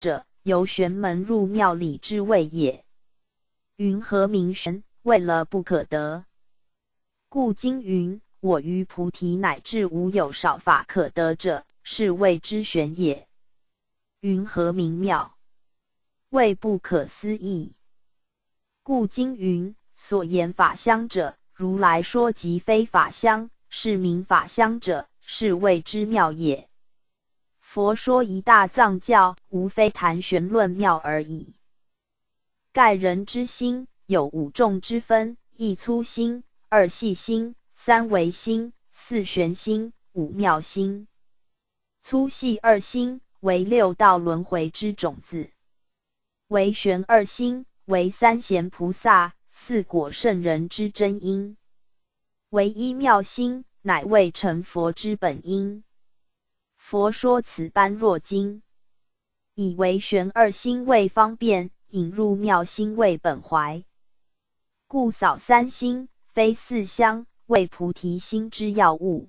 者，由玄门入庙里之谓也。云何名玄？为了不可得，故今云：我于菩提乃至无有少法可得者，是谓之玄也。云何名妙？谓不可思议。故今云：所言法相者，如来说即非法相，是名法相者，是谓之妙也。佛说一大藏教，无非谈玄论妙而已。盖人之心。有五重之分：一粗心，二细心，三唯心，四玄心，五妙心。粗细二心为六道轮回之种子；唯玄二心为三贤菩萨、四果圣人之真因；唯一妙心乃为成佛之本因。佛说此般若经，以为玄二心为方便，引入妙心为本怀。故扫三心，非四相，为菩提心之要物。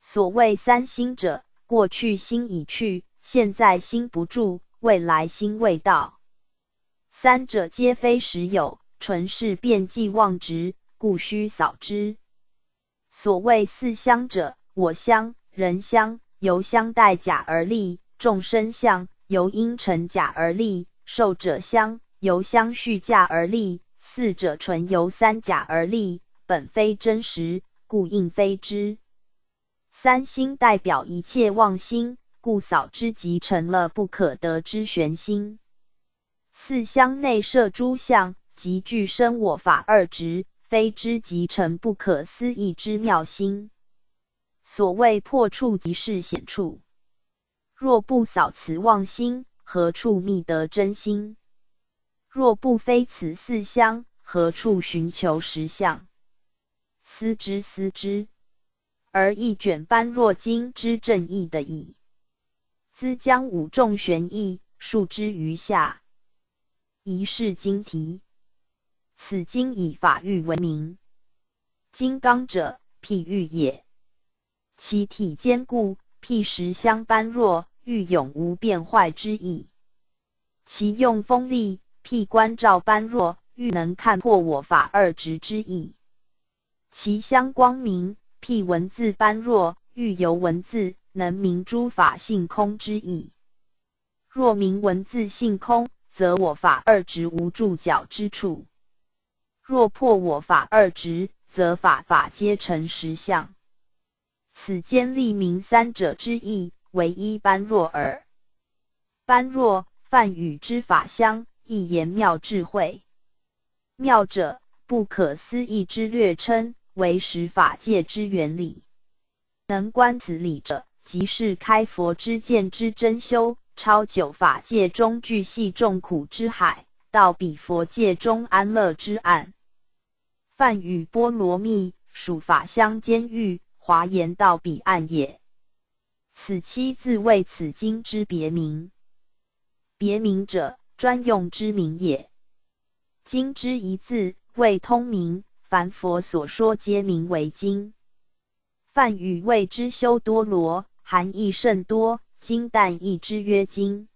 所谓三心者，过去心已去，现在心不住，未来心未到。三者皆非实有，纯是变计妄执，故须扫之。所谓四相者，我相、人相由相待假而立，众生相由因成假而立，寿者相由相续假而立。四者纯由三假而立，本非真实，故应非之。三心代表一切妄心，故扫之即成了不可得之玄心。四相内摄诸相，即具生我法二执，非之即成不可思议之妙心。所谓破处即是显处，若不扫此妄心，何处觅得真心？若不非此四相，何处寻求实相？思之思之，而一卷般若经之正义的义，兹将五众玄义述之于下。一是经题，此经以法喻为名。金刚者，譬喻也。其体坚固，譬实相般若，欲永无变坏之意。其用锋利。譬观照般若，欲能看破我法二执之意；其相光明，譬文字般若，欲由文字能明诸法性空之意。若明文字性空，则我法二执无住脚之处；若破我法二执，则法法皆成实相。此间立明三者之意，唯一般若耳。般若，梵语之法相。一言妙智慧，妙者不可思议之略称，为十法界之原理。能观此理者，即是开佛之见之真修，超九法界中巨细众苦之海，到彼佛界中安乐之岸。梵语波罗蜜，属法相兼欲，华严到彼岸也。此七字为此经之别名。别名者。专用之名也。经之一字为通名，凡佛所说皆名为经。梵语谓之修多罗，含义甚多。经但译之曰经。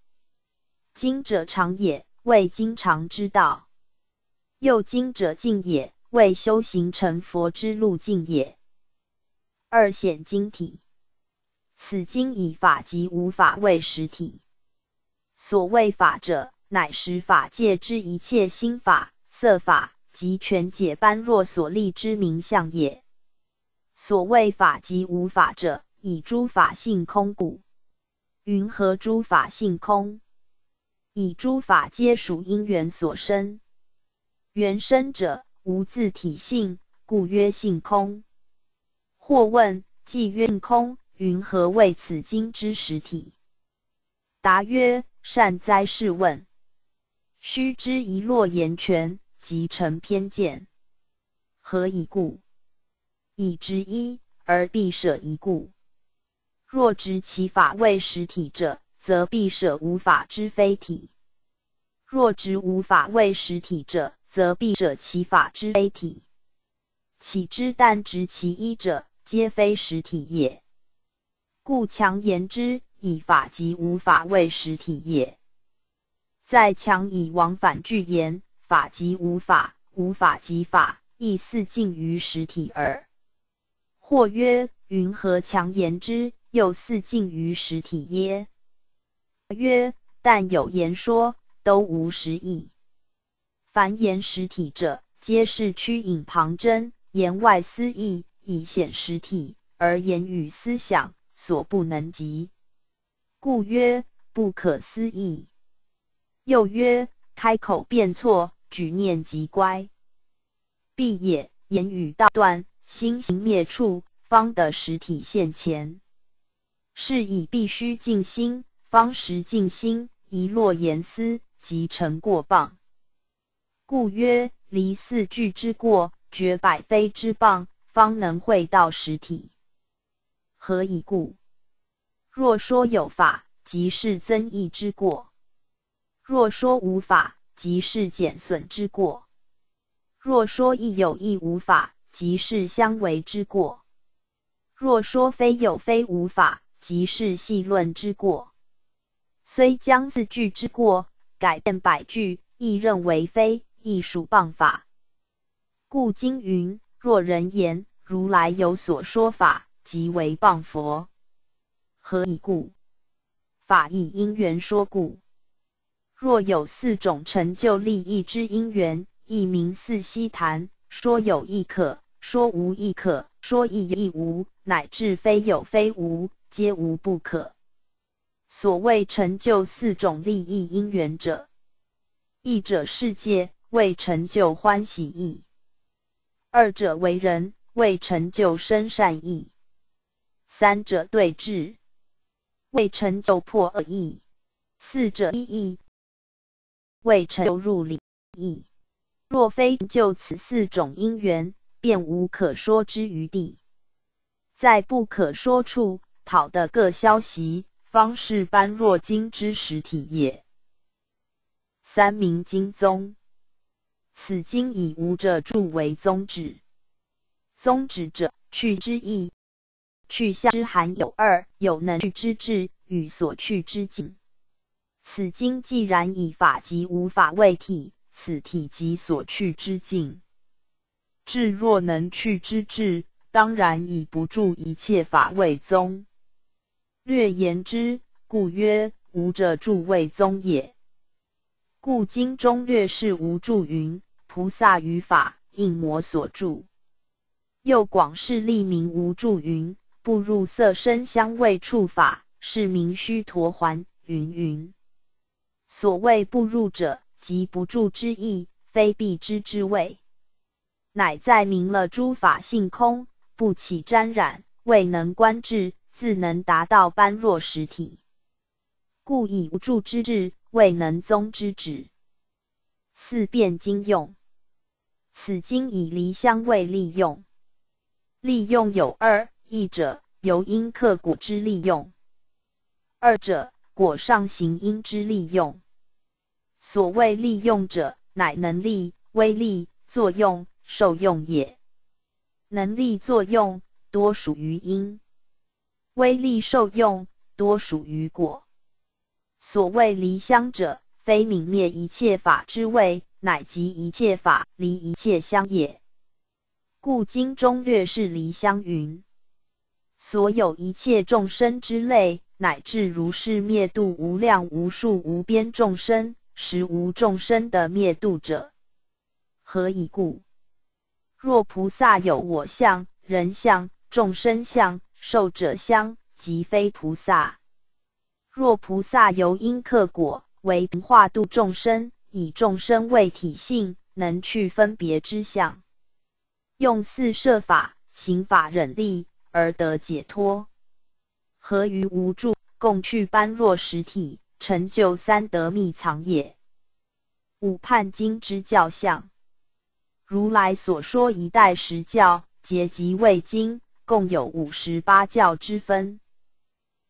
经者常也，谓经常之道。又经者径也，谓修行成佛之路径也。二显经体，此经以法及无法为实体。所谓法者。乃实法界之一切心法、色法及全解般若所立之名相也。所谓法即无法者，以诸法性空故。云何诸法性空？以诸法皆属因缘所生，缘生者无自体性，故曰性空。或问：既曰空，云何谓此经之实体？答曰：善哉，是问。须知一落言权，即成偏见。何以故？以知一而必舍一故。若知其法为实体者，则必舍无法之非体；若知无法为实体者，则必舍其法之非体。岂知但执其一者，皆非实体也。故强言之，以法即无法为实体也。再强以往返句言，法即无法，无法即法，亦似近于实体耳。或曰：云何强言之，又似近于实体耶？曰：但有言说，都无实义。凡言实体者，皆是曲引旁征，言外思义，以显实体，而言语思想所不能及，故曰不可思议。又曰：开口便错，举念即乖，必也。言语道断，心行灭处，方得实体现前。是以必须静心，方时静心。一落言思，即成过谤。故曰：离四句之过，绝百非之谤，方能会到实体。何以故？若说有法，即是增益之过。若说无法，即是减损之过；若说亦有亦无法，即是相违之过；若说非有非无法，即是细论之过。虽将字句之过改变百句，亦认为非，亦属谤法。故今云：若人言如来有所说法，即为谤佛。何以故？法亦因缘说故。若有四种成就利益之因缘，亦名四悉谈。说有亦可，说无亦可，说亦亦无，乃至非有非无，皆无不可。所谓成就四种利益因缘者，一者世界为成就欢喜意；二者为人为成就生善意；三者对治为成就破恶意；四者一意。未成就入理义，若非就此四种因缘，便无可说之余地。在不可说处讨得各消息，方是般若经之实体也。三明经宗，此经以无者著为宗旨。宗旨者，去之意，去向之含有二：有能去之智，与所去之境。此经既然以法及无法为体，此体即所去之境。智若能去之智，当然以不住一切法为宗。略言之，故曰无者住为宗也。故经中略示无住云：菩萨于法应魔所住。又广示利名无住云：不入色声香味触法，是名须陀环云云。所谓不入者，即不住之意，非必知之谓。乃在明了诸法性空，不起沾染，未能观智，自能达到般若实体，故以无住之智，未能宗之旨。四变经用，此经以离相为利用，利用有二：一者由因克果之利用，二者。果上行因之利用，所谓利用者，乃能力、威力、作用、受用也。能力、作用多属于因，威力、受用多属于果。所谓离相者，非泯灭一切法之谓，乃即一切法离一切相也。故经中略是离相云：所有一切众生之类。乃至如是灭度无量无数无边众生，实无众生的灭度者。何以故？若菩萨有我相、人相、众生相、寿者相，即非菩萨。若菩萨由因克果，为化度众生，以众生为体性，能去分别之相，用四摄法、行法忍力而得解脱。何于无助，共去般若实体，成就三德密藏也。五判经之教相，如来所说一代十教，结集为经，共有五十八教之分。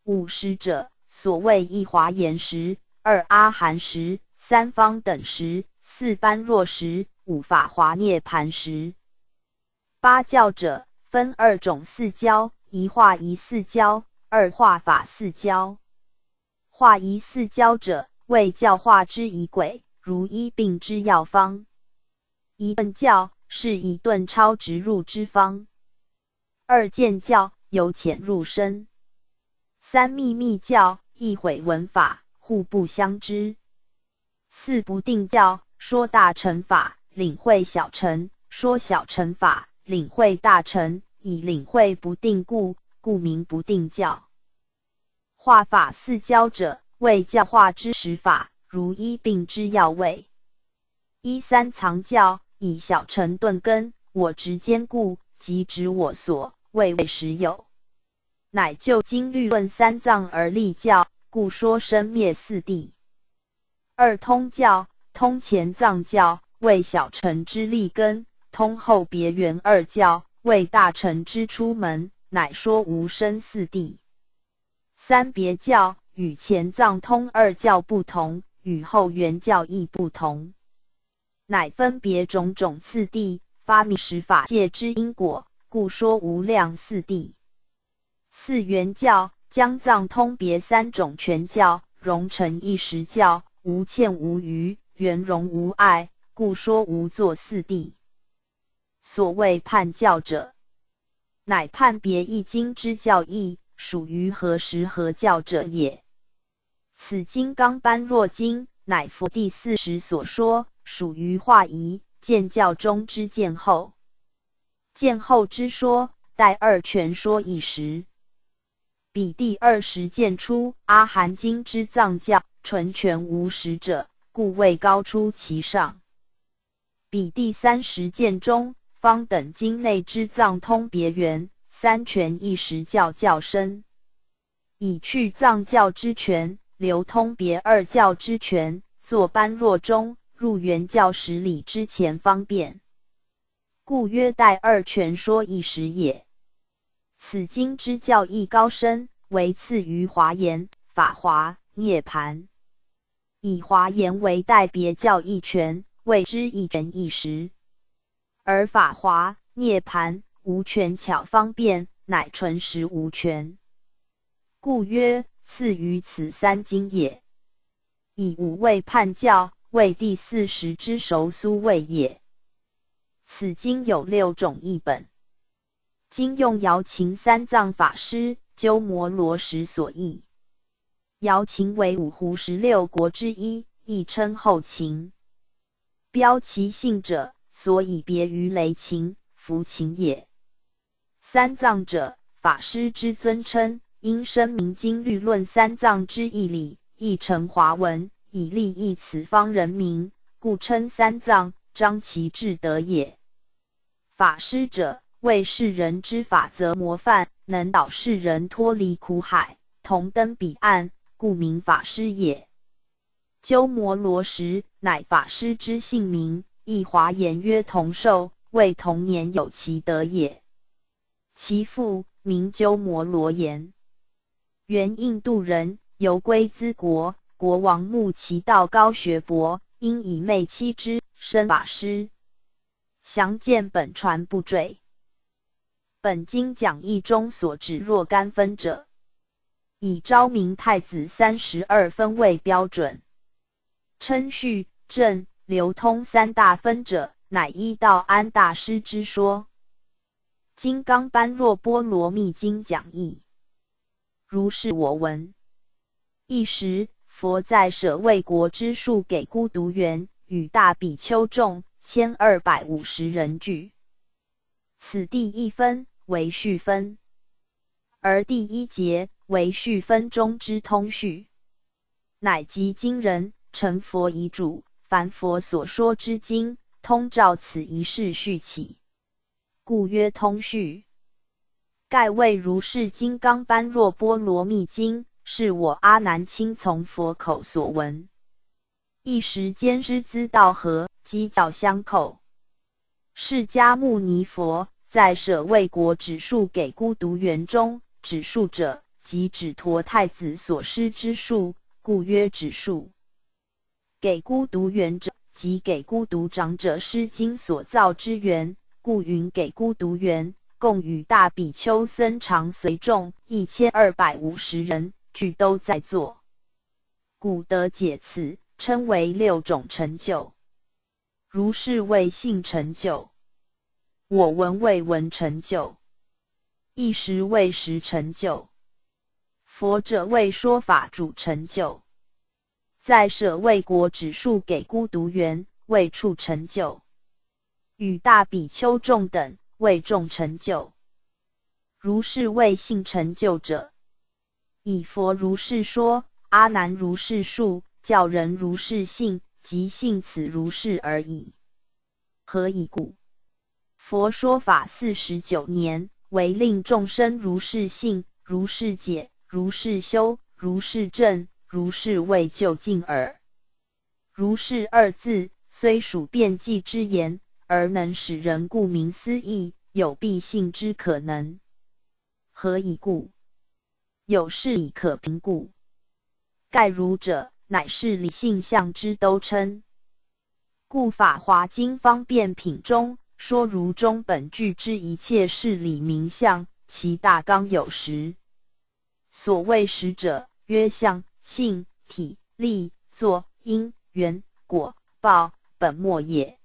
五十者，所谓一华严时，二阿含时，三方等时，四般若时，五法华涅盘时。八教者，分二种四教，一化一四教。二化法四教，化一四教者，为教化之以鬼，如医病之药方。一顿教是以顿超直入之方。二见教由浅入深。三秘密教一毁文法，互不相知。四不定教说大乘法，领会小乘；说小乘法，领会大乘。以领会不定故，故名不定教。化法四教者，为教化之实法，如医病之要位。一三藏教，以小乘顿根，我执坚固，即指我所谓为时有。乃就经律论三藏而立教，故说生灭四谛。二通教，通前藏教，为小乘之立根；通后别圆二教。为大乘之出门，乃说无生四谛。三别教与前藏通二教不同，与后圆教亦不同，乃分别种种次第，发明十法界之因果，故说无量四谛。四圆教将藏通别三种全教，融成一实教，无欠无余，圆融无碍，故说无作四谛。所谓判教者，乃判别一经之教义，属于何时何教者也。此金刚般若经，乃佛第四时所说，属于化仪见教中之见后。见后之说，待二全说一时。彼第二十见出阿含经之藏教，纯全无实者，故未高出其上。彼第三十卷中。方等经内之藏通别圆三权一时教较深，以去藏教之权，流通别二教之权，作般若中入圆教十里之前方便，故曰待二权说一时也。此经之教义高深，为次于华严、法华、涅盘，以华严为代别教义权，谓之一人一时。而法华、涅盘无权巧方便，乃纯实无权，故曰次于此三经也。以五位判教为第四十之熟苏位也。此经有六种译本，经用瑶琴三藏法师鸠摩罗什所译。瑶琴为五胡十六国之一，亦称后秦。标其姓者。所以别于雷琴、福琴也。三藏者，法师之尊称，因声明经律论三藏之义理，译成华文，以利益此方人民，故称三藏，彰其智德也。法师者，为世人之法则模范，能导世人脱离苦海，同登彼岸，故名法师也。鸠摩罗什，乃法师之姓名。亦华言曰同寿，为同年有其德也。其父名鸠摩罗言，原印度人，游归兹国。国王慕其道高学博，因以妹妻之，生法师。详见本传不赘。本经讲义中所指若干分者，以昭明太子三十二分为标准，称序正。流通三大分者，乃依道安大师之说，《金刚般若波罗蜜经》讲义。如是我闻。一时，佛在舍卫国之树给孤独园，与大比丘众千二百五十人聚。此第一分为序分，而第一节为序分中之通序，乃即今人成佛遗嘱。凡佛所说之经，通照此一事续起，故曰通序。盖谓如是金刚般若波罗蜜经，是我阿难亲从佛口所闻。一时间师资道合，机教相扣。释迦牟尼佛在舍卫国指数给孤独园中，指数者即指陀太子所施之术，故曰指术。给孤独园者，即给孤独长者施经所造之园，故云给孤独园。共与大比丘僧常随众一千二百五十人，俱都在座。古德解此，称为六种成就。如是谓性成就，我闻为闻成就，一时为时成就。佛者为说法主成就，在舍卫国指数给孤独园为处成就，与大比丘众等为众成就。如是谓性成就者，以佛如是说，阿难如是述，教人如是信。即信此如是而已。何以故？佛说法四十九年，为令众生如是信、如是解、如是修、如是正、如是为就近耳。如是二字，虽属辩记之言，而能使人顾名思义，有必信之可能。何以故？有事理可评故。盖如者。乃是理性相之都称，故《法华经》方便品中说如中本具之一切事理名相，其大纲有十。所谓十者，曰相、性、体、力、作、因、缘、果、报、本末也。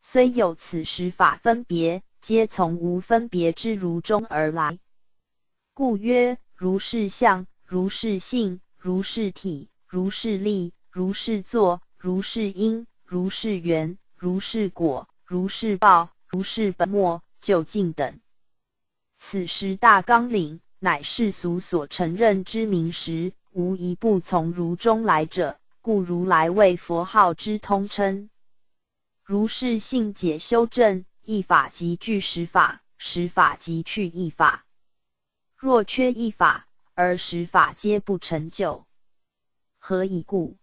虽有此十法分别，皆从无分别之如中而来，故曰如是相、如是性、如是体。如是力，如是作，如是因，如是缘，如是果，如是报，如是本末，究竟等。此十大纲领，乃世俗所承认之名实，无一不从如中来者，故如来为佛号之通称。如是性解修正，一法即具十法，十法即去一法。若缺一法，而十法皆不成就。何以故？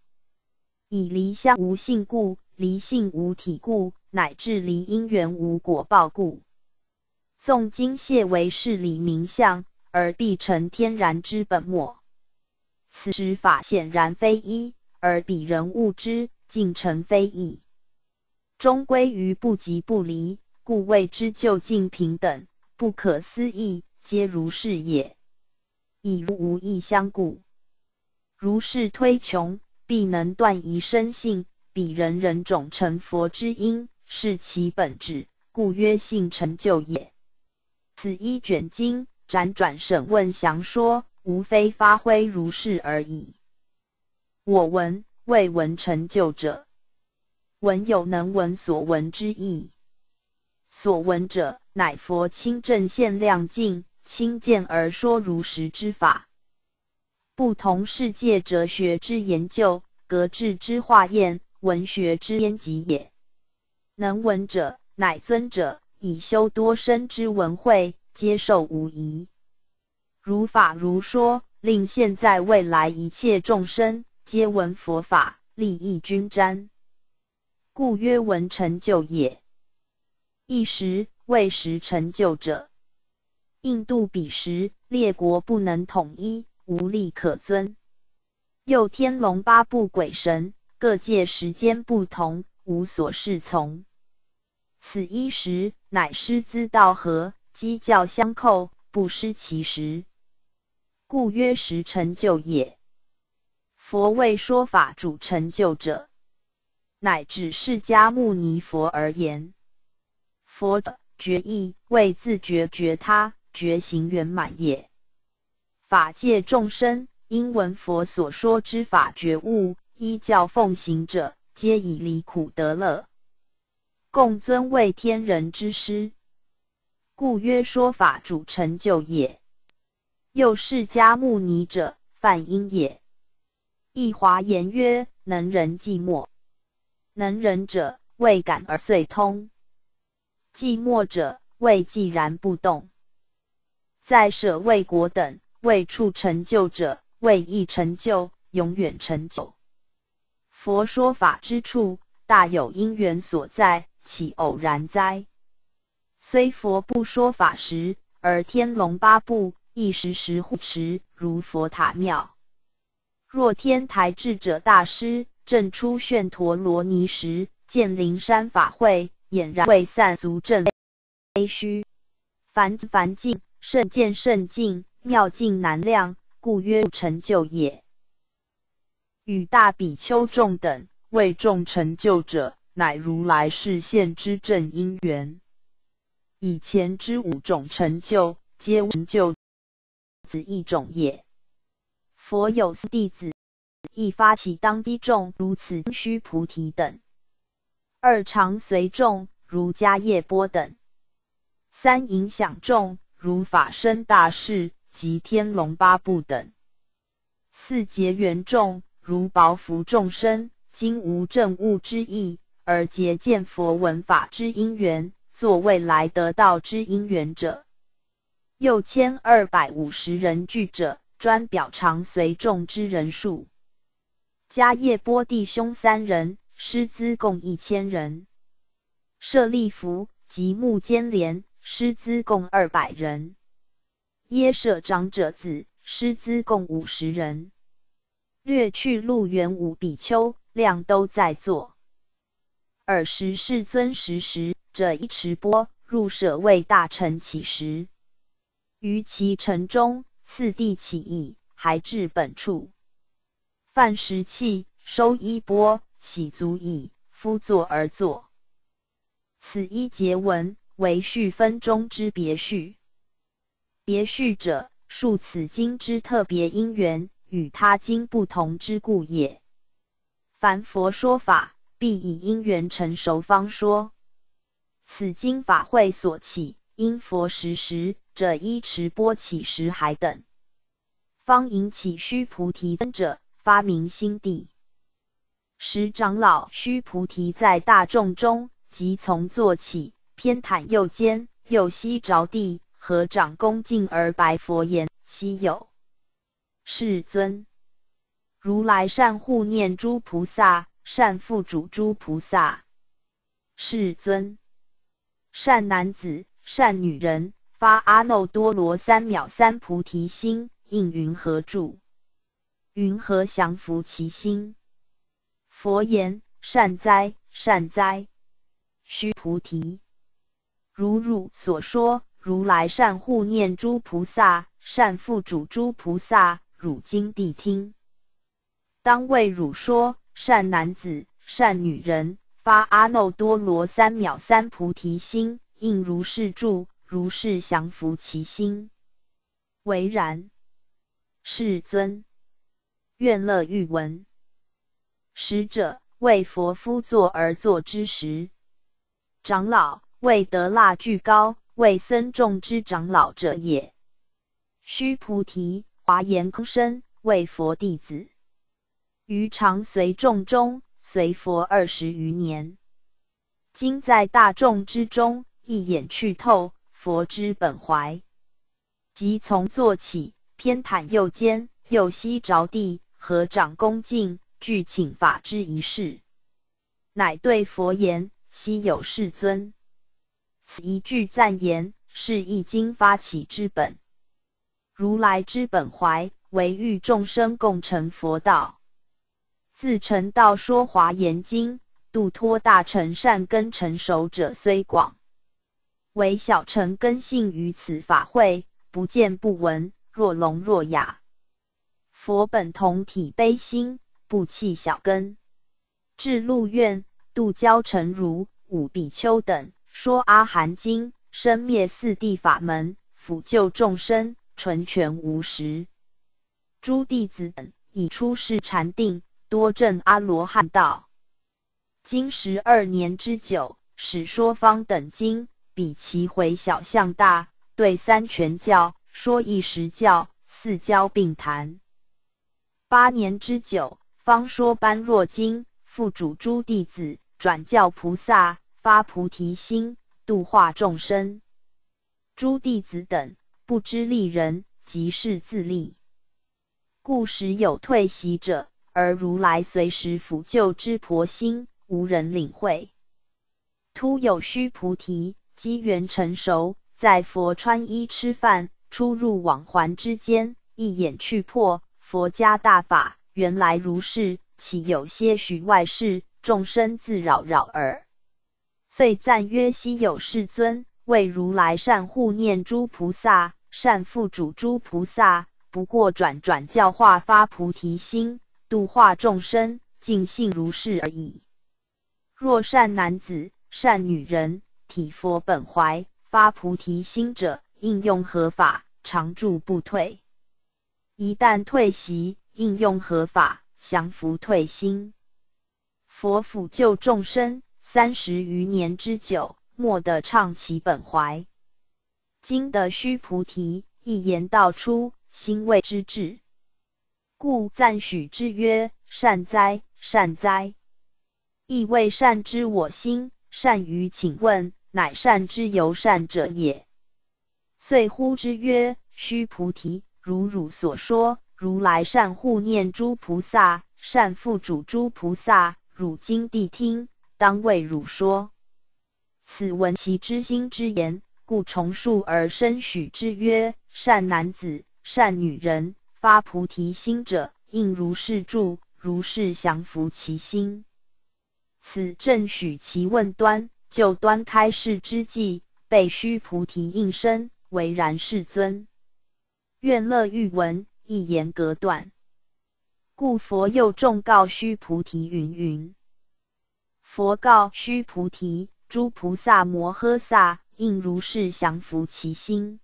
以离相无性故，离性无体故，乃至离因缘无果报故。纵今谢为事理名相，而必成天然之本末。此时法显然非一，而彼人悟之，竟成非异。终归于不即不离，故谓之究竟平等，不可思议，皆如是也。以如无异相故。如是推穷，必能断疑生信，彼人人种成佛之因，是其本质，故曰性成就也。此一卷经辗转审问详说，无非发挥如是而已。我闻未闻成就者，闻有能闻所闻之意。所闻者，乃佛亲正现亮净，亲见而说如实之法。不同世界哲学之研究，格致之化验，文学之编辑也。能闻者，乃尊者以修多生之文慧，接受无疑。如法如说，令现在未来一切众生皆闻佛法，利益均沾，故曰闻成就也。一时未时成就者，印度彼时列国不能统一。无力可尊。又天龙八部鬼神各界时间不同，无所适从。此一时乃师资道合，机教相扣，不失其时，故曰时成就也。佛为说法主成就者，乃指释迦牟尼佛而言。佛的觉意为自觉觉他觉行圆满也。法界众生因闻佛所说之法觉悟，依教奉行者，皆以离苦得乐，共尊为天人之师，故曰说法主成就也。又释迦牟尼者，梵音也。一华言曰：能人寂寞，能人者未感而遂通；寂寞者未寂然不动。在舍卫国等。为处成就者，为易成就，永远成就。佛说法之处，大有因缘所在，岂偶然哉？虽佛不说法时，而天龙八部亦时时护持，如佛塔庙。若天台智者大师正出炫陀罗尼时，见灵山法会，俨然未散足正非虚，凡凡境甚见甚境。妙境难量，故曰成就也。与大比丘众等为众成就者，乃如来示现之正因缘。以前之五种成就，皆成就此一种也。佛有四弟子，一发起当机众，如此须菩提等；二常随众，如迦叶波等；三影响众，如法身大士及天龙八部等；四结缘众。如薄福众生，今无正悟之意，而结见佛闻法之因缘，作未来得道之因缘者，又千二百五十人聚者，专表常随众之人数。迦叶波弟兄三人，师资共一千人；舍利弗及目犍连，师资共二百人；耶舍长者子，师资共五十人。略去路远五比丘，量都在座。尔时世尊时时者一持钵入舍为大臣乞食，于其城中，次第起义，还至本处，饭食器，收衣钵，洗足矣，夫坐而坐。此一节文为序分中之别序。别序者，述此经之特别因缘。与他经不同之故也。凡佛说法，必以因缘成熟方说。此经法会所起，因佛时时者依持波起时海等，方引起须菩提尊者，发明心地。时长老须菩提在大众中，即从坐起，偏袒右肩，右膝着地，合掌恭敬而白佛言：“希有。”世尊，如来善护念诸菩萨，善付嘱诸菩萨。世尊，善男子、善女人发阿耨多罗三藐三菩提心，应云何住？云何降伏其心？佛言：善哉，善哉！须菩提，如汝所说，如来善护念诸菩萨，善付嘱诸菩萨。汝今谛听，当为汝说：善男子、善女人发阿耨多罗三藐三菩提心，应如是住，如是降伏其心。唯然，世尊，愿乐欲闻。使者为佛夫坐而坐之时，长老为得腊具高，为僧众之长老者也。须菩提。华严空身为佛弟子，于常随众中随佛二十余年。今在大众之中，一眼去透佛之本怀，即从坐起，偏袒右肩，右膝着地，合掌恭敬，具请法之仪式，乃对佛言：“昔有世尊，此一句赞言，是一经发起之本。”如来之本怀，为欲众生共成佛道。自成道说华严经，度脱大乘善根成熟者虽广，唯小乘根性于此法会，不见不闻，若聋若哑。佛本同体悲心，不弃小根。至鹿苑度教成如五比丘等，说阿含经，生灭四谛法门，抚救众生。纯全无实，诸弟子等已出世禅定，多证阿罗汉道。经十二年之久，始说方等经，比其回小向大，对三全教说一时教，四教并谈。八年之久，方说般若经，复主诸弟子转教菩萨，发菩提心，度化众生。诸弟子等。不知利人，即是自利，故时有退席者，而如来随时抚救之婆心，无人领会。突有须菩提机缘成熟，在佛穿衣吃饭，出入往还之间，一眼去破佛家大法，原来如是，岂有些许外事？众生自扰扰耳。遂赞曰：昔有世尊，为如来善护念诸菩萨。善付嘱诸菩萨，不过转转教化发菩提心，度化众生，尽性如是而已。若善男子、善女人，体佛本怀，发菩提心者，应用合法，常住不退。一旦退席，应用合法，降伏退心。佛辅救众生三十余年之久，莫得畅其本怀。今得须菩提，一言道出，心谓之至，故赞许之曰：善哉，善哉！亦谓善之我心，善于请问，乃善之由善者也。遂呼之曰：“须菩提，如汝所说，如来善护念诸菩萨，善付嘱诸菩萨。汝今谛听，当为汝说。此闻其知心之言，故重述而深许之曰：善男子，善女人，发菩提心者，应如是住，如是降伏其心。”此正许其问端，就端开示之际，被须菩提应身，为然世尊。愿乐欲闻，一言隔断。故佛又众告须菩提云云。佛告须菩提：诸菩萨摩诃萨应如是降伏其心。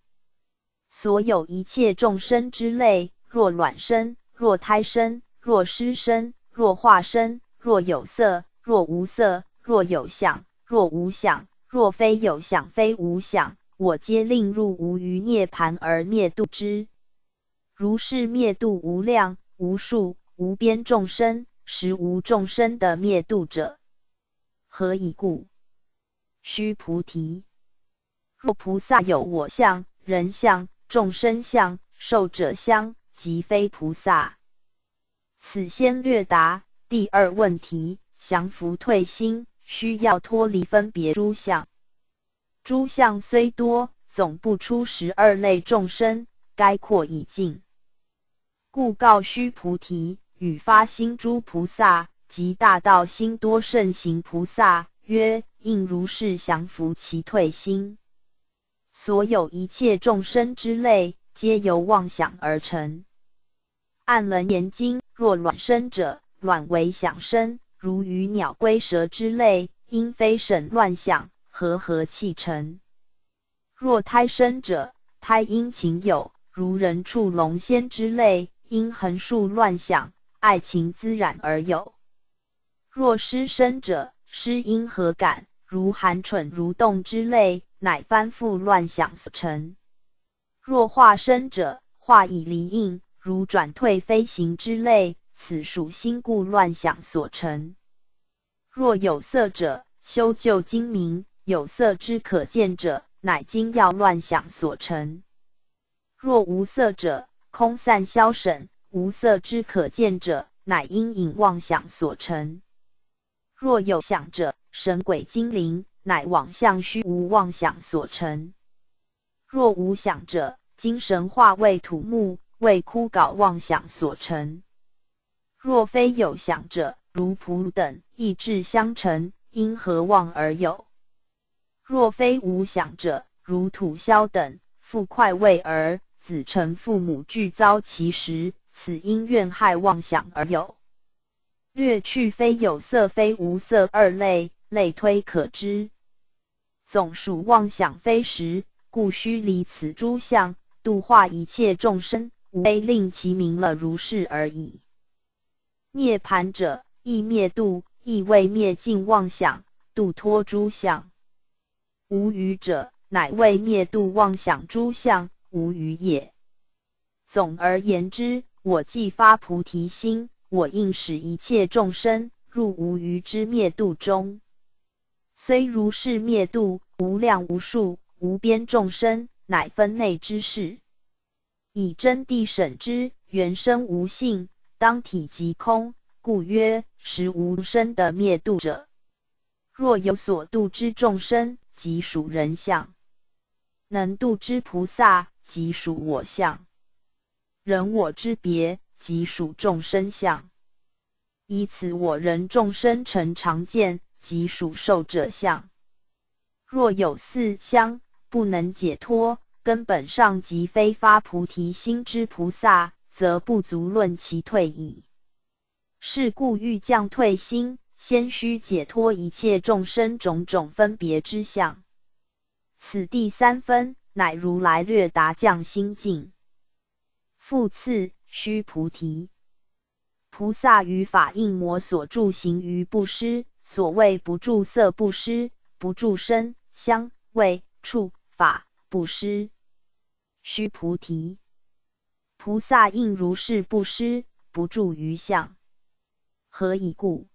所有一切众生之类，若卵生，若胎生，若湿生，若化生，若有色。若无色，若有想，若无想，若非有想，非无想，我皆令入无余涅盘而灭度之。如是灭度无量无数无边众生，实无众生的灭度者。何以故？须菩提，若菩萨有我相、人相、众生相、寿者相，即非菩萨。此先略答第二问题。降伏退心，需要脱离分别诸相。诸相虽多，总不出十二类众生，该括已尽。故告须菩提，与发心诸菩萨及大道心多圣行菩萨曰：应如是降伏其退心。所有一切众生之类，皆由妄想而成。按楞严经，若卵生者，卵为想生。如鱼鸟龟蛇之类，因非审乱想，和合气成。若胎生者，胎因情有，如人畜龙仙之类，因横竖乱想，爱情滋染而有。若湿生者，湿因何感，如寒蠢蠕动之类，乃翻覆乱想所成。若化生者，化以离应，如转退飞行之类。此属心故乱想所成。若有色者，修就精明；有色之可见者，乃精要乱想所成。若无色者，空散消沈；无色之可见者，乃因影妄想所成。若有想者，神鬼精灵，乃妄相虚无妄想所成。若无想者，精神化为土木，为枯槁妄想所成。若非有想者，如仆等意志相承，因何妄而有？若非无想者，如土枭等复快为儿子承父母俱遭其时，此因怨害妄想而有。略去非有色非无色二类，类推可知。总属妄想非实，故须离此诸相，度化一切众生，无非令其明了如是而已。涅盘者，亦灭度，亦为灭尽妄想，度脱诸相。无余者，乃为灭度妄想诸相，无余也。总而言之，我既发菩提心，我应使一切众生入无余之灭度中。虽如是灭度，无量无数无边众生，乃分内之事。以真谛审之，原生无性。当体即空，故曰实无生的灭度者。若有所度之众生，即属人相；能度之菩萨，即属我相。人我之别，即属众生相。以此我人众生成常见，即属受者相。若有四相不能解脱，根本上即非发菩提心之菩萨。则不足论其退矣。是故欲降退心，先须解脱一切众生种种分别之相。此第三分，乃如来略达降心境。复次，须菩提，菩萨于法应魔所住行于不施，所谓不住色不施，不住声香味触法不施。须菩提，菩萨应如是不施，不住于相。何以故？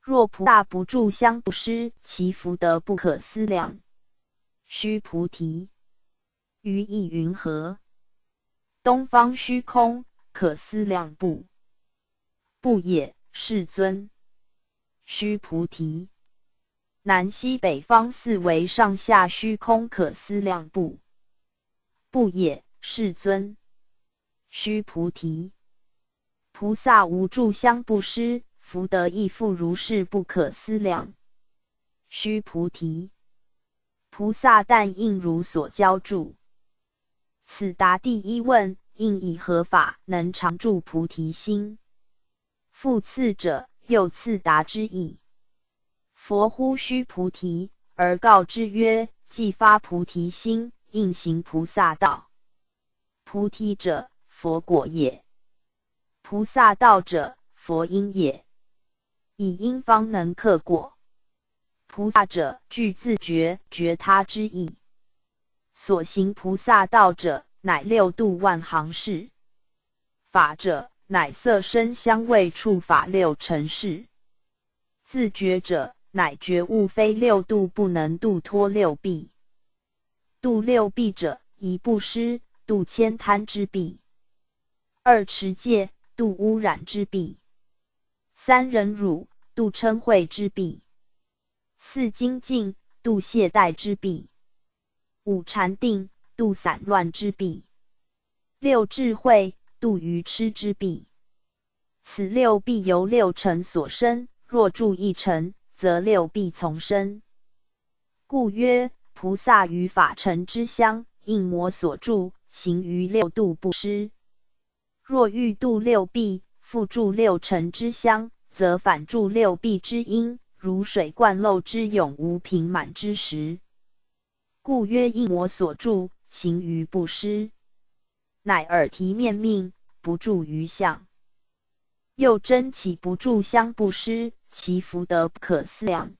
若菩萨不住相不施，其福德不可思量。须菩提，于意云何？东方虚空可思量不？不也，世尊。须菩提，南西北方四维上下虚空可思量不？不也，世尊。须菩提，菩萨无住香不施，福德亦复如是，不可思量。须菩提。菩萨但应如所教住，此答第一问：应以何法能常住菩提心？复次者，又次答之矣。佛呼须菩提，而告之曰：既发菩提心，应行菩萨道。菩提者，佛果也；菩萨道者，佛因也。以因方能克果。菩萨者，具自觉觉他之意。所行菩萨道者，乃六度万行事。法者，乃色声香味触法六尘事。自觉者，乃觉悟非六度不能度脱六弊。度六弊者，一不施，度千贪之弊；二持戒，度污染之弊；三忍辱，度嗔恚之弊。四精进度懈怠之弊，五禅定度散乱之弊，六智慧度愚痴之弊。此六弊由六尘所生，若住一尘，则六弊从生。故曰：菩萨于法尘之相，应魔所住，行于六度不施。若欲度六弊，复住六尘之相，则反住六弊之因。如水灌漏之永无平满之时，故曰应我所住，行于不施，乃耳提面命，不住于相。又真岂不住相不施，其福德不可思量。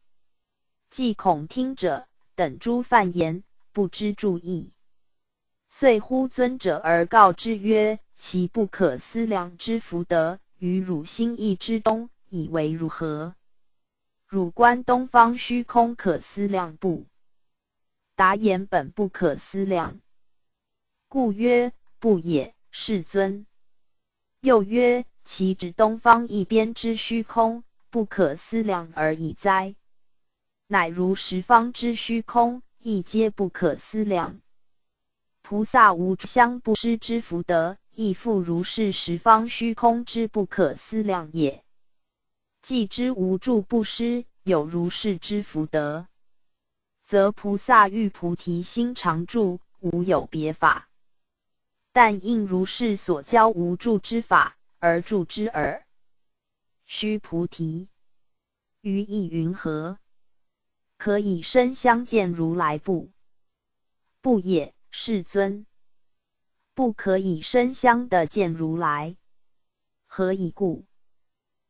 既恐听者等诸犯言，不知注意，遂呼尊者而告之曰：其不可思量之福德，于汝心意之中，以为如何？汝观东方虚空可思量不？答言本不可思量，故曰不也，世尊。又曰其指东方一边之虚空不可思量而已哉？乃如十方之虚空亦皆不可思量。菩萨无相不施之福德，亦复如是十方虚空之不可思量也。既知无住不施，有如是之福德，则菩萨欲菩提心常住，无有别法，但应如是所教无住之法而住之耳。须菩提，于意云何？可以身相见如来不？不也，世尊。不可以身相的见如来。何以故？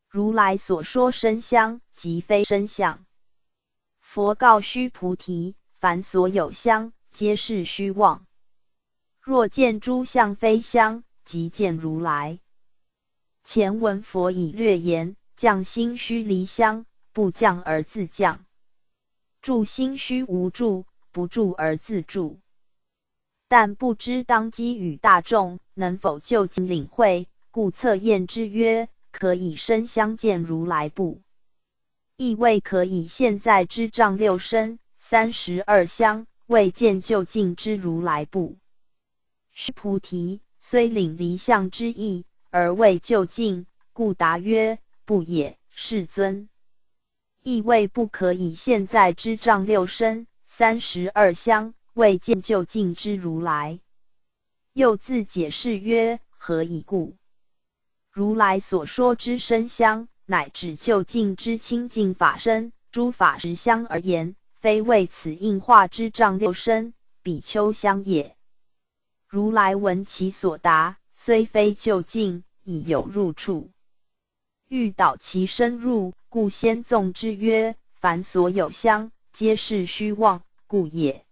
如来所说身相，即非身相。佛告须菩提：凡所有相，皆是虚妄。若见诸相非相，即见如来。前闻佛已略言：降心须离相，不降而自降；住心须无住，不住而自住。但不知当机与大众能否就近领会，故测验之曰。可以身相见如来不？亦未可以现在之丈六身三十二相未见就近之如来不？须菩提，虽领离相之意而未就近，故答曰：不也，世尊。亦未不可以现在之丈六身三十二相未见就近之如来。又自解释曰：何以故？如来所说之身相，乃指就近之清净法身。诸法实相而言，非为此应化之丈六身比丘相也。如来闻其所答，虽非就近，已有入处。欲导其深入，故先纵之曰：凡所有香，皆是虚妄，故也。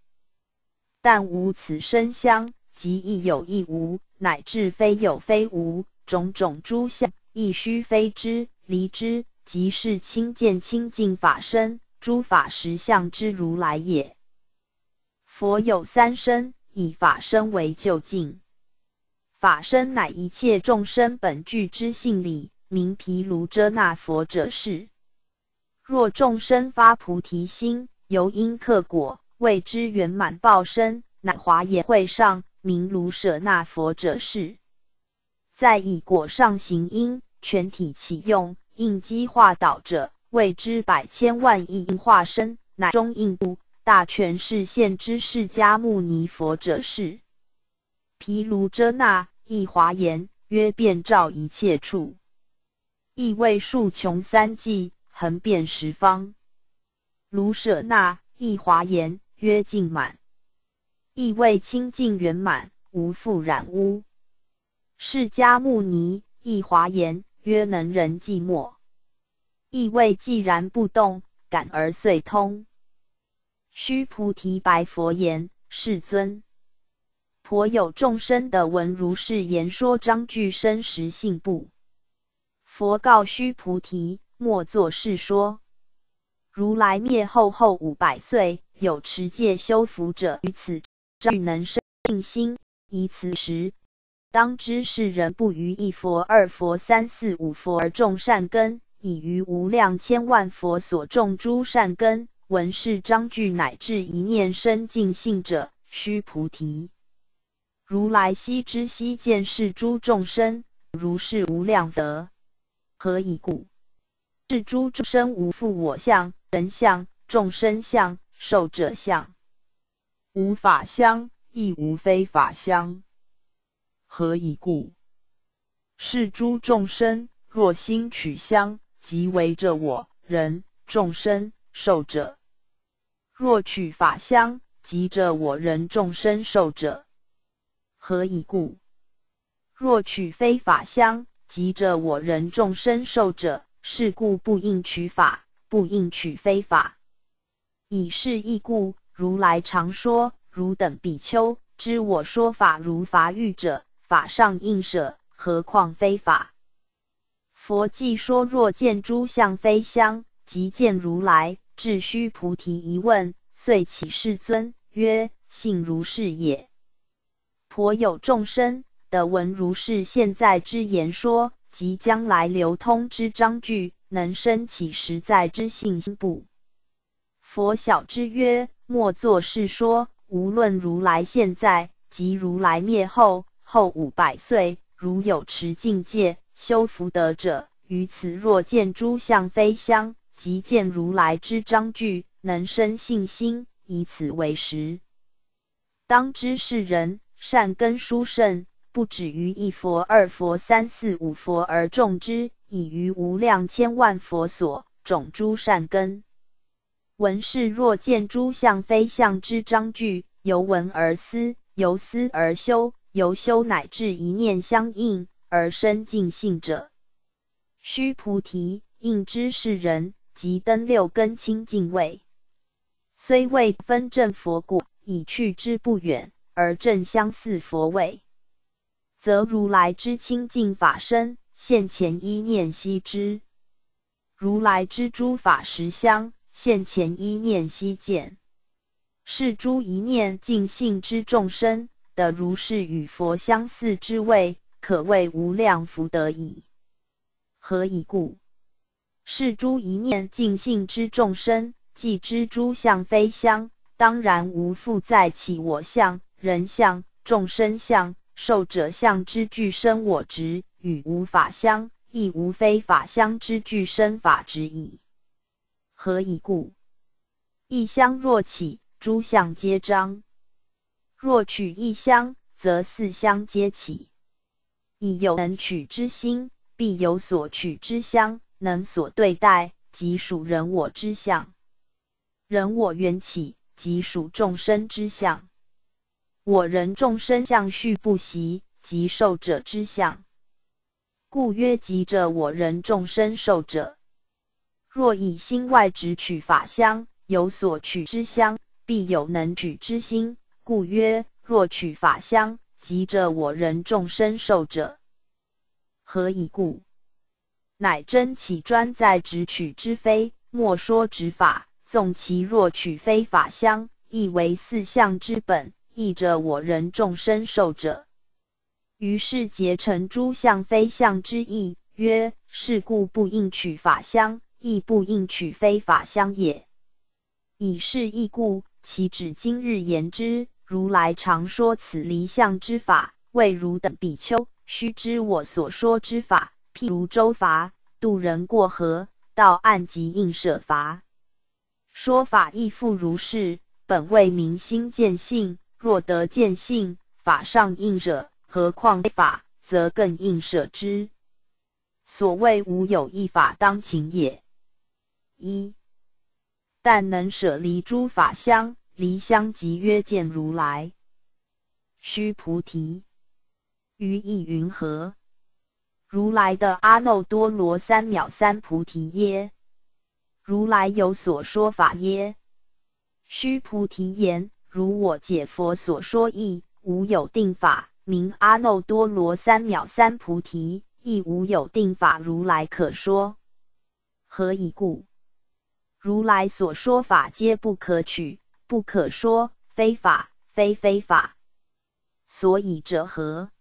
但无此身香，即亦有亦无，乃至非有非无，种种诸相，亦须非之，离之。即是清见清净法身，诸法实相之如来也。佛有三身，以法身为究竟。法身乃一切众生本具之性理，名毗卢遮那佛者是。若众生发菩提心，由因克果，谓之圆满报身，乃华严会上名卢舍那佛者是。在以果上行因，全体起用。应机化导者，谓之百千万亿应化身，乃中应部大权示现之释迦牟尼佛者是。毗卢遮那一华言，曰遍照一切处，亦谓数穷三际，横遍十方。卢舍那一华言，曰净满，亦谓清净圆满，无复染污。释迦牟尼一华言。曰能人寂寞，意谓既然不动，感而遂通。须菩提白佛言：“世尊，颇有众生的闻如是言说，章句生实性不？”佛告须菩提：“莫作是说。如来灭后后五百岁，有持戒修福者，于此章句能生信心，以此时。”当知是人不于一佛、二佛、三四五佛而种善根，以于无量千万佛所种诸善根，闻是章句乃至一念生净性者，须菩提，如来悉知悉见是诸众生如是无量德，何以故？是诸众生无复我相、人相、众生相、寿者相，无法相，亦无非法相。何以故？是诸众生若心取相，即为着我人众生受者；若取法相，即着我人众生受者。何以故？若取非法相，即着我人众生受者。是故不应取法，不应取非法。以是义故，如来常说：汝等比丘，知我说法如法欲者。法上应舍，何况非法？佛既说若见诸相非相，即见如来。至须菩提一问，遂起世尊曰：“信如是也。”颇有众生得闻如是现在之言说，即将来流通之章句，能生起实在之信心不？佛晓之曰：“莫作是说。无论如来现在，即如来灭后。”后五百岁，如有持境界修福德者，于此若见诸相非相，即见如来之章句，能生信心，以此为实。当知是人善根殊胜，不止于一佛、二佛、三四五佛而种之，已于无量千万佛所种诸善根。闻是若见诸相非相之章句，由闻而思，由思而修。由修乃至一念相应而生净性者，须菩提，应知是人即登六根清净位，虽未分正佛果，已去之不远，而正相似佛位，则如来之清净法身现前一念悉知，如来之诸法实相现前一念悉见，是诸一念尽性之众生。的如是与佛相似之位，可谓无量福德矣。何以故？是诸一念尽性之众生，既知诸相非相，当然无复再起我相、人相、众生相、寿者相之具生我执，与无法相，亦无非法相之具生法执矣。何以故？一相若起，诸相皆彰。若取一相，则四相皆起。以有能取之心，必有所取之相，能所对待，即属人我之相。人我缘起，即属众生之相。我人众生相续不习，即受者之相。故曰：即者我人众生受者。若以心外直取法相，有所取之相，必有能取之心。故曰：若取法相，即者我人众生受者。何以故？乃真起专在直取之非，莫说直法。纵其若取非法相，亦为四相之本。亦者我人众生受者，于是结成诸相非相之意，曰：是故不应取法相，亦不应取非法相也。以是义故，其指今日言之，如来常说此离相之法，为汝等比丘须知我所说之法，譬如舟筏渡人过河，到岸即应舍筏。说法亦复如是，本为明心见性。若得见性，法上应者，何况非法，则更应舍之。所谓无有一法当勤也。一但能舍离诸法相，离相即曰见如来。须菩提，于意云何？如来的阿耨多罗三藐三菩提耶？如来有所说法耶？须菩提言。如我解佛所说义，无有定法名阿耨多罗三藐三菩提，亦无有定法如来可说。何以故？如来所说法皆不可取，不可说，非法，非非法。所以者何？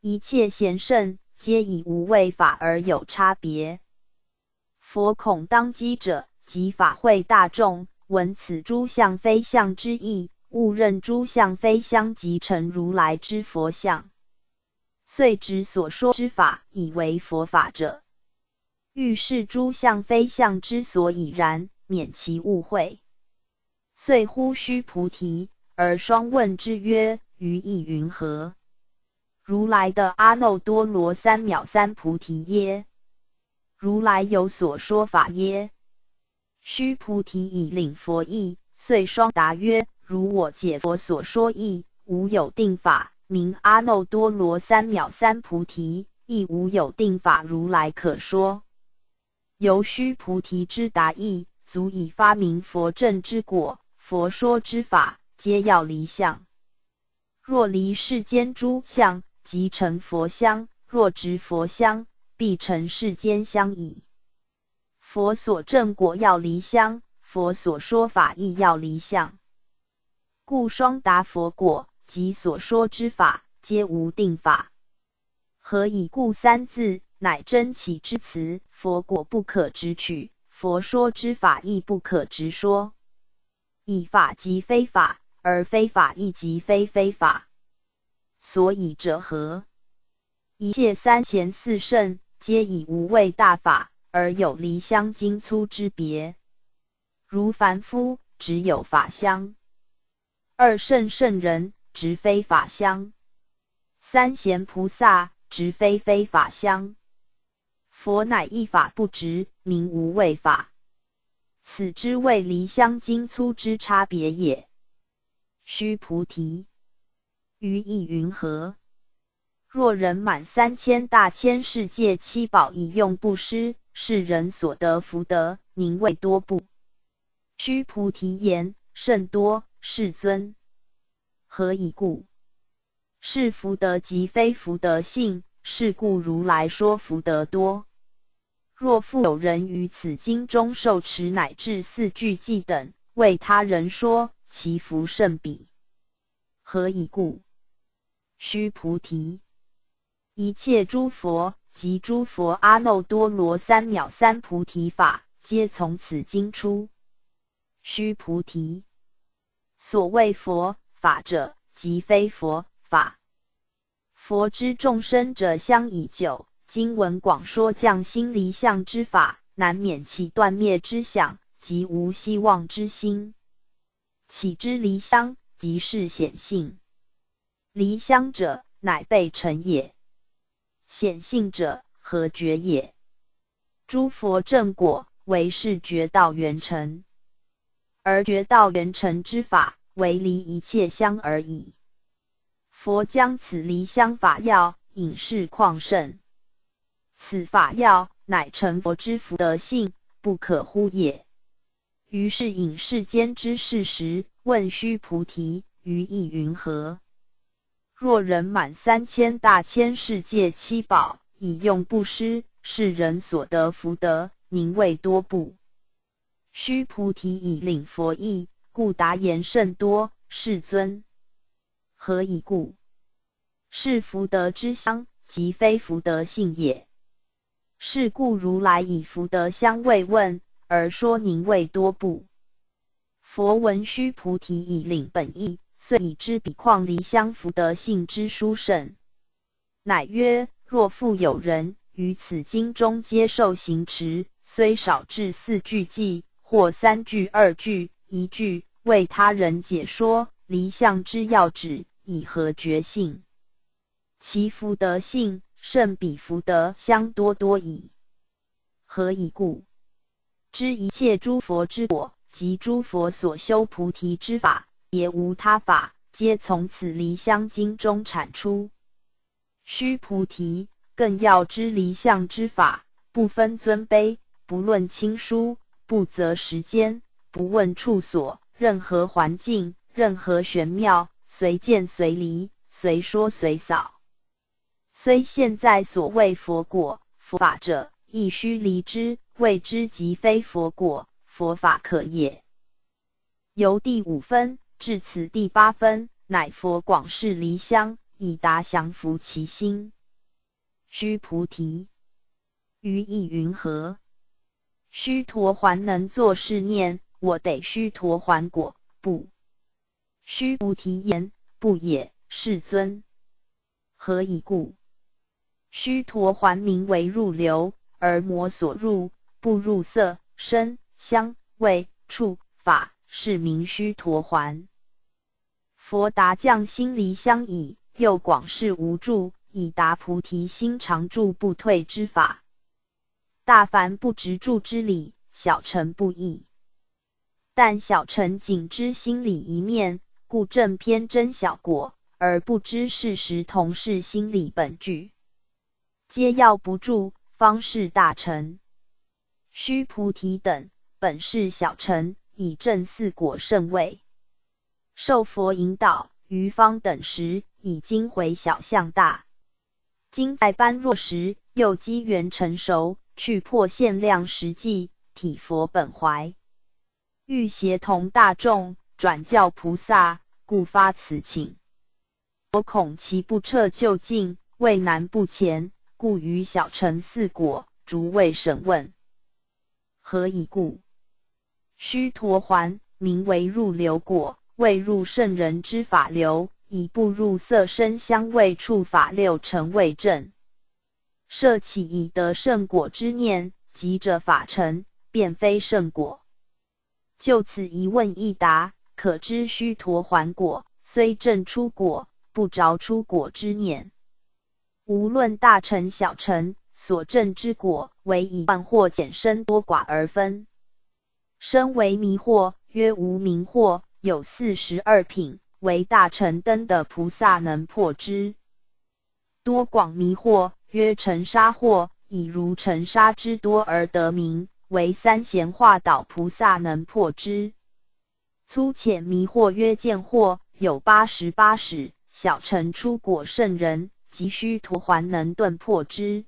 一切贤圣皆以无为法而有差别。佛恐当机者及法会大众。闻此诸相非相之意，误认诸相非相即成如来之佛相，遂执所说之法以为佛法者。欲是诸相非相之所以然，免其误会，遂呼须菩提而双问之曰：“于意云何？”如来的阿耨多罗三藐三菩提耶？如来有所说法耶？须菩提以领佛意，遂双答曰：“如我解佛所说义，无有定法名阿耨多罗三藐三菩提，亦无有定法如来可说。由须菩提之答意，足以发明佛正之果。佛说之法，皆要离相。若离世间诸相，即成佛相；若执佛相，必成世间相矣。”佛所证果要离相，佛所说法亦要离相，故双达佛果及所说之法，皆无定法。何以故？三字乃真起之词。佛果不可直取，佛说之法亦不可直说。以法即非法，而非法亦即非非法。所以者何？一切三贤四圣，皆以无畏大法。而有离相精粗之别，如凡夫只有法相；二圣圣人执非法相；三贤菩萨执非非法相。佛乃一法不执，名无畏法。此之谓离相精粗之差别也。须菩提，于意云何？若人满三千大千世界七宝以用布施。是人所得福德，宁为多不？须菩提言：甚多，世尊。何以故？是福德即非福德性，是故如来说福德多。若复有人于此经中受持乃至四句偈等，为他人说，其福甚彼。何以故？须菩提，一切诸佛。及诸佛阿耨多罗三藐三菩提法，皆从此经出。须菩提，所谓佛法者，即非佛法。佛之众生者相已久，今闻广说降心离相之法，难免其断灭之想，及无希望之心。岂知离相，即是显性。离相者，乃被成也。显性者何觉也？诸佛正果为是觉道圆成，而觉道圆成之法为离一切相而已。佛将此离相法要引示旷甚，此法要乃成佛之福德性，不可忽也。于是引世间之事时，问须菩提：于意云何？若人满三千大千世界七宝，以用布施，是人所得福德，宁为多不？须菩提以领佛意，故答言甚多。世尊。何以故？是福德之相，即非福德性也。是故如来以福德相慰问，而说宁为多不？佛闻须菩提以领本意，遂以知彼况离相福德性之殊胜，乃曰：若复有人于此经中接受行持，虽少至四句偈，或三句、二句、一句，为他人解说。离相之要旨，以何觉性？其福德性胜彼福德相多多矣。何以故？知一切诸佛之果，及诸佛所修菩提之法，别无他法，皆从此离相经中产出。须菩提，更要知离相之法，不分尊卑，不论亲疏，不择时间，不问处所，任何环境。任何玄妙，随见随离，随说随扫。虽现在所谓佛果、佛法者，亦须离之，谓之即非佛果、佛法可也。由第五分至此第八分，乃佛广示离相，以达降伏其心。须菩提，于意云何？须陀还能作是念：我得须陀还果不？须菩提言：“不也，世尊。何以故？须陀还名为入流，而魔所入，不入色、声、香、味、触、法，是名须陀还。佛达将心离相倚，又广示无住，以达菩提心常住不退之法。大凡不执住之理，小乘不易。但小乘仅知心理一面。”故正偏真小果，而不知事实同是心理本具，皆要不住，方是大成。须菩提等本是小乘，以正四果圣位，受佛引导，于方等时已经回小向大。今在般若时，又机缘成熟，去破限量实际，体佛本怀，欲协同大众转教菩萨。故发此请，我恐其不彻就竟，畏难不前，故于小乘四果逐位审问。何以故？须陀还名为入流果，未入圣人之法流，以不入色声香味触法六尘为正。设起以得圣果之念，即者法成，便非圣果。就此一问一答。可知须陀还果虽正出果，不着出果之念。无论大乘小乘，所证之果，为以万或减生多寡而分。身为迷惑，曰无明惑，有四十二品，为大乘灯的菩萨能破之；多广迷惑，曰尘沙惑，以如尘沙之多而得名，为三贤化导菩萨能破之。粗浅迷惑曰见惑，有八十八使小乘出果圣人，急需陀还能顿破之。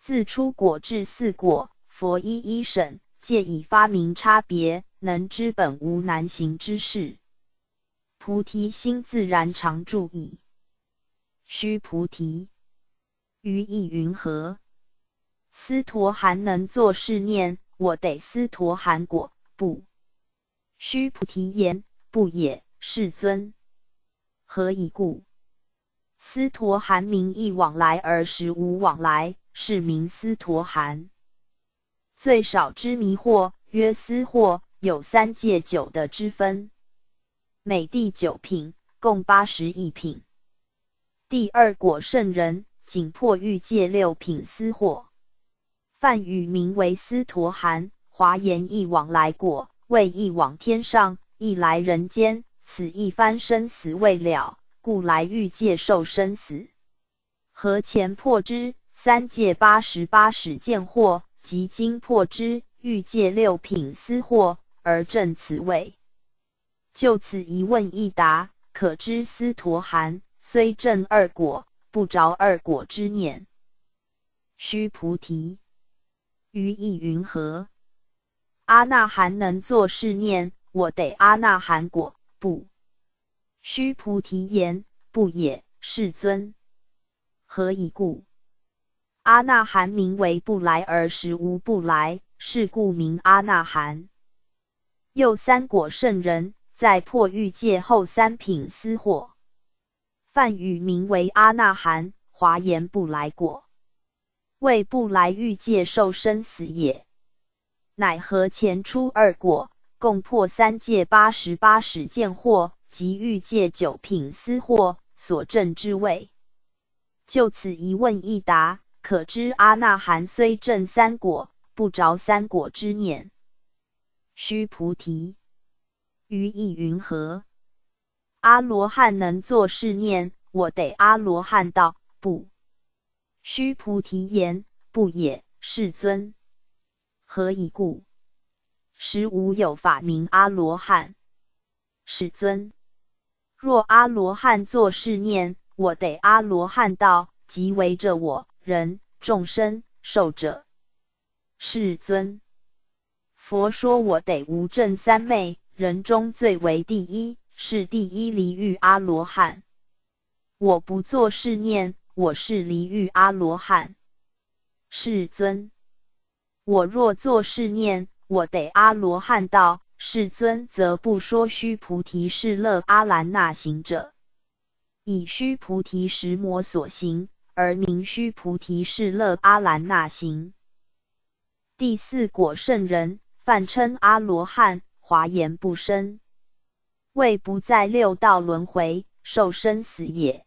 自出果至四果，佛一一审，借以发明差别，能知本无难行之事。菩提心自然常住矣。须菩提，于意云何？斯陀含能作是念：我得斯陀含果不？须菩提言：“不也，世尊。何以故？斯陀含名亦往来而实无往来，是名斯陀含。最少之迷惑，曰斯惑，有三界九的之分。每第九品，共八十一品。第二果圣人，仅破欲界六品私货。梵语名为斯陀含，华言一往来果，为一往天上，一来人间。此一番生死未了，故来欲界受生死。何前破之？三界八十八使见惑，即今破之，欲界六品私货，而正此位。就此一问一答，可知斯陀含虽证二果，不着二果之念。须菩提，于意云何？阿那含能作是念：我得阿那含果不？须菩提言：不也，世尊。何以故？阿那含名为不来，而实无不来，是故名阿那含。又三果圣人，在破欲界后三品私货，梵语名为阿那含，华言不来果，为不来欲界受生死也。乃合前出二果，共破三界八十八十见惑及欲界九品私货所证之位。就此一问一答。可知阿那含虽证三果，不着三果之念。须菩提，于意云何？阿罗汉能作是念：我得阿罗汉道不？须菩提言：不也，世尊。何以故？实无有法名阿罗汉。世尊，若阿罗汉作是念：我得阿罗汉道，即为着我。人众生寿者，世尊。佛说我得无正三昧，人中最为第一，是第一离欲阿罗汉。我不作是念，我是离欲阿罗汉。世尊，我若作是念，我得阿罗汉道。世尊则不说须菩提是乐阿兰那行者，以须菩提实魔所行。而名须菩提是乐阿兰那行。第四果圣人，泛称阿罗汉，华严不生，为不在六道轮回受生死也。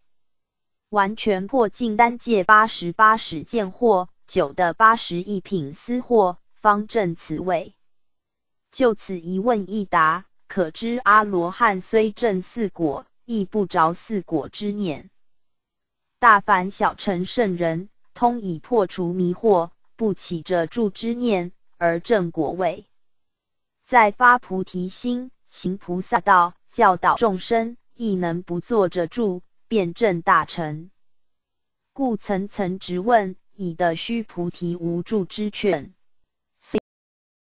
完全破尽单界八十八使见惑，九的八十一品私惑，方正此位。就此一问一答，可知阿罗汉虽证四果，亦不着四果之念。大凡小乘圣人，通以破除迷惑，不起着住之念，而正果位。在发菩提心，行菩萨道，教导众生，亦能不坐着住，便正大成。故层层直问，以得须菩提无助之劝。遂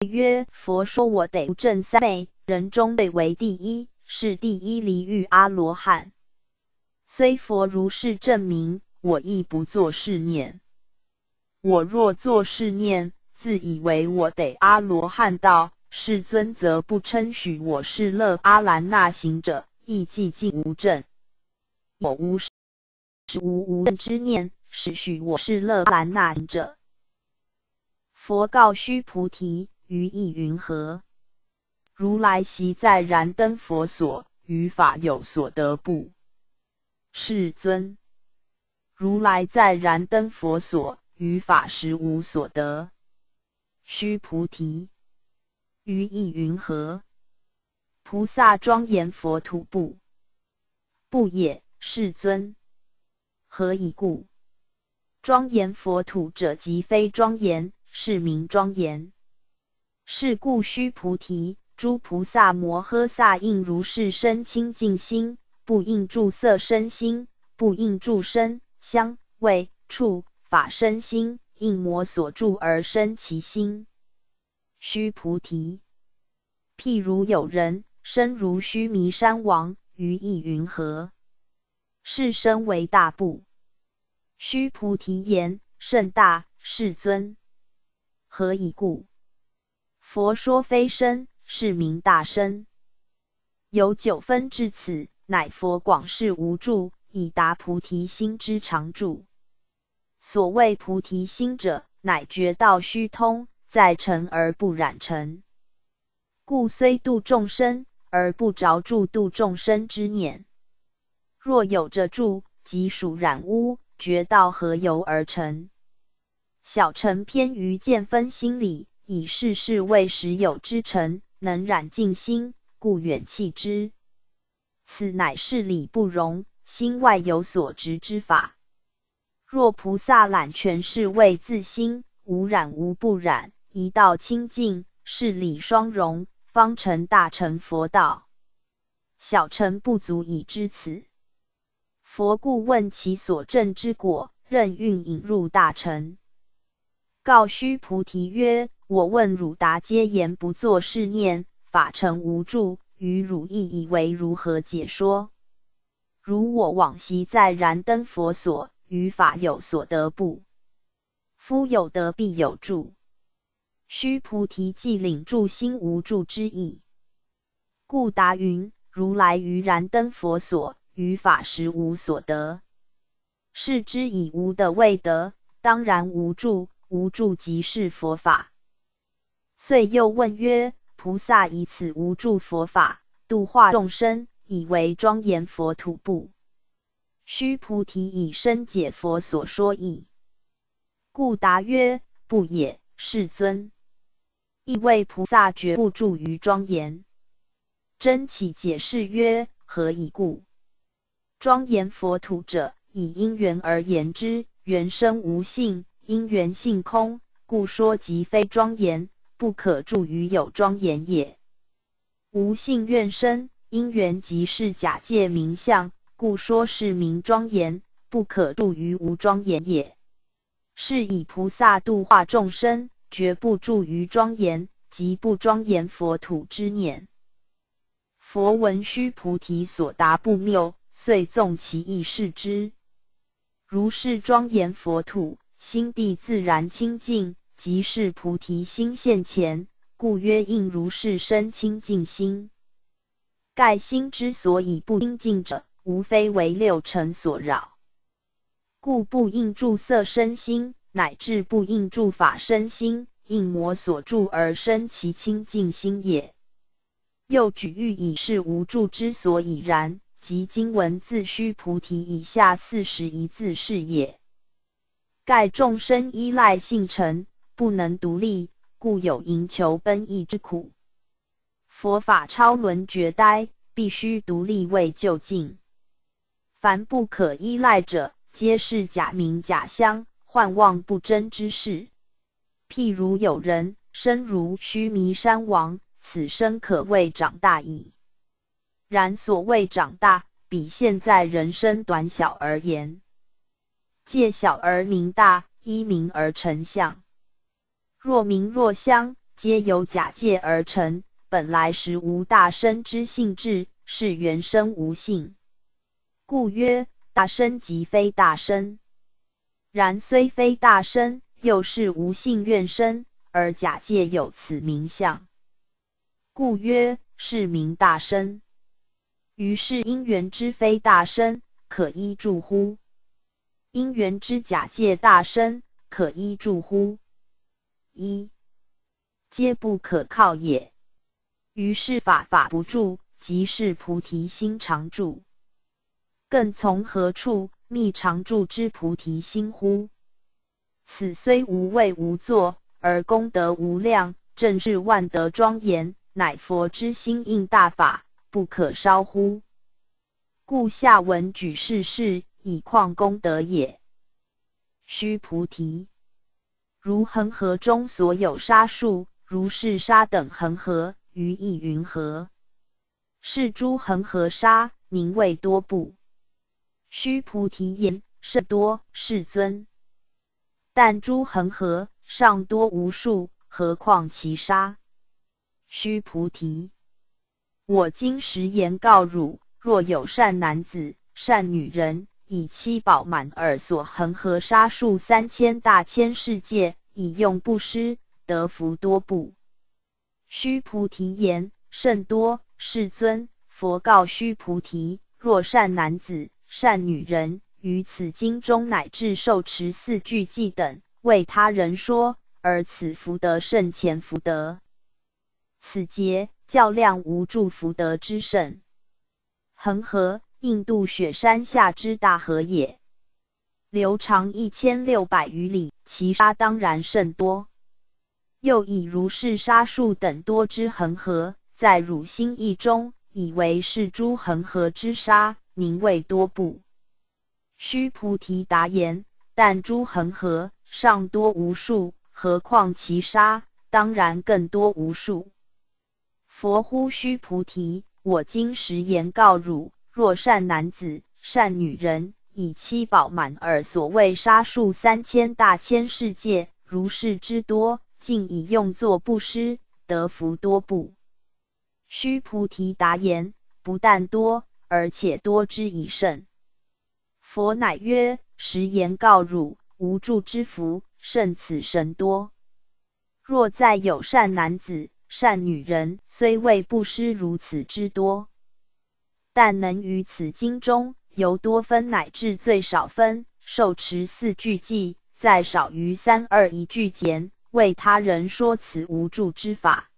曰：佛说我得正三昧，人中得为第一，是第一离欲阿罗汉。虽佛如是证明，我亦不作是念。我若作是念，自以为我得阿罗汉道，世尊则不称许我是乐阿兰那行者，亦寂静无证。我无是无无证之念，是许我是乐阿兰那行者。佛告须菩提：于意云何？如来昔在燃灯佛所，于法有所得不？世尊，如来在燃灯佛所，于法实无所得。须菩提，于意云何？菩萨庄严佛土不？不也，世尊。何以故？庄严佛土者，即非庄严，是名庄严。是故须菩提，诸菩萨摩诃萨应如是生清净心。不应住色身心，不应住身香味触法身心，应魔所住而生其心。须菩提，譬如有人身如须弥山王，于意云何？是身为大不？须菩提言：甚大，世尊。何以故？佛说非身，是名大身。有九分至此。乃佛广世无住，以达菩提心之常住。所谓菩提心者，乃觉道虚通，在尘而不染尘，故虽度众生，而不着住度众生之念。若有着住，即属染污，觉道何由而成？小乘偏于见分心理，以事事为实有之成，能染尽心，故远弃之。此乃是理不容，心外有所执之法。若菩萨揽全是为自心，无染无不染，一道清净，是理双融，方成大乘佛道。小乘不足以知此。佛故问其所证之果，任运引入大乘。告须菩提曰：“我问汝答，皆言不作是念，法成无助。于汝意以为如何解说？如我往昔在燃灯佛所，于法有所得不？夫有得必有助。须菩提既领助心无助之意，故答云：如来于燃灯佛所，于法实无所得。是之以无的未得，当然无助。”无助即是佛法，遂又问曰：“菩萨以此无助佛法度化众生，以为庄严佛土不？”须菩提以身解佛所说意，故答曰：“不也，世尊。亦为菩萨绝不住于庄严。”真起解释曰：“何以故？庄严佛土者，以因缘而言之，缘生无性。”因缘性空，故说即非庄严，不可住于有庄严也。无性愿生，因缘即是假借名相，故说是名庄严，不可住于无庄严也。是以菩萨度化众生，绝不住于庄严，即不庄严佛土之念。佛闻须菩提所答不谬，遂纵其意视之。如是庄严佛土。心地自然清净，即是菩提心现前，故曰应如是生清净心。盖心之所以不清净者，无非为六尘所扰，故不应住色身心，乃至不应住法身心，应魔所住而生其清净心也。又举喻以是无住之所以然，即经文自须菩提以下四十一字是也。盖众生依赖性成，不能独立，故有营求奔逸之苦。佛法超轮绝呆，必须独立为就竟。凡不可依赖者，皆是假名假相、幻妄不真之事。譬如有人身如须弥山王，此生可谓长大矣。然所谓长大，比现在人生短小而言。借小而名大，依名而成相。若名若相，皆由假借而成，本来实无大身之性质，是原生无性。故曰大身即非大身。然虽非大身，又是无性愿身，而假借有此名相，故曰是名大身。于是因缘之非大身，可依住乎？因缘之假借大身，可依住乎？一皆不可靠也。于是法法不住，即是菩提心常住。更从何处觅常住之菩提心乎？此虽无畏无作，而功德无量，正是万德庄严，乃佛之心应大法，不可稍乎？故下文举世事。以况功德也。须菩提，如恒河中所有沙数，如是沙等恒河，于意云何？是诸恒河沙，名为多不？须菩提言：甚多，世尊。但诸恒河尚多无数，何况其沙？须菩提，我今实言告汝：若有善男子、善女人。以七宝满耳所恒河沙数三千大千世界，以用布施，得福多不？须菩提言：甚多，世尊。佛告须菩提：若善男子、善女人于此经中乃至受持四句偈等，为他人说，而此福德胜前福德。此劫较量无助福德之胜。恒河。印度雪山下之大河也。流长一千六百余里，其沙当然甚多。又以如是沙数等多之恒河，在汝心意中，以为是诸恒河之沙，名为多部。须菩提答言：但诸恒河尚多无数，何况其沙，当然更多无数。佛呼须菩提：我今实言告汝：若善男子、善女人，以七宝满尔，所谓沙数三千大千世界，如是之多。竟以用作布施，得福多不？须菩提答言：不但多，而且多之以甚。佛乃曰：实言告汝，无助之福，胜此神多。若再有善男子、善女人，虽未不施如此之多，但能于此经中由多分乃至最少分，受持四句偈，再少于三二一句间。为他人说此无助之法，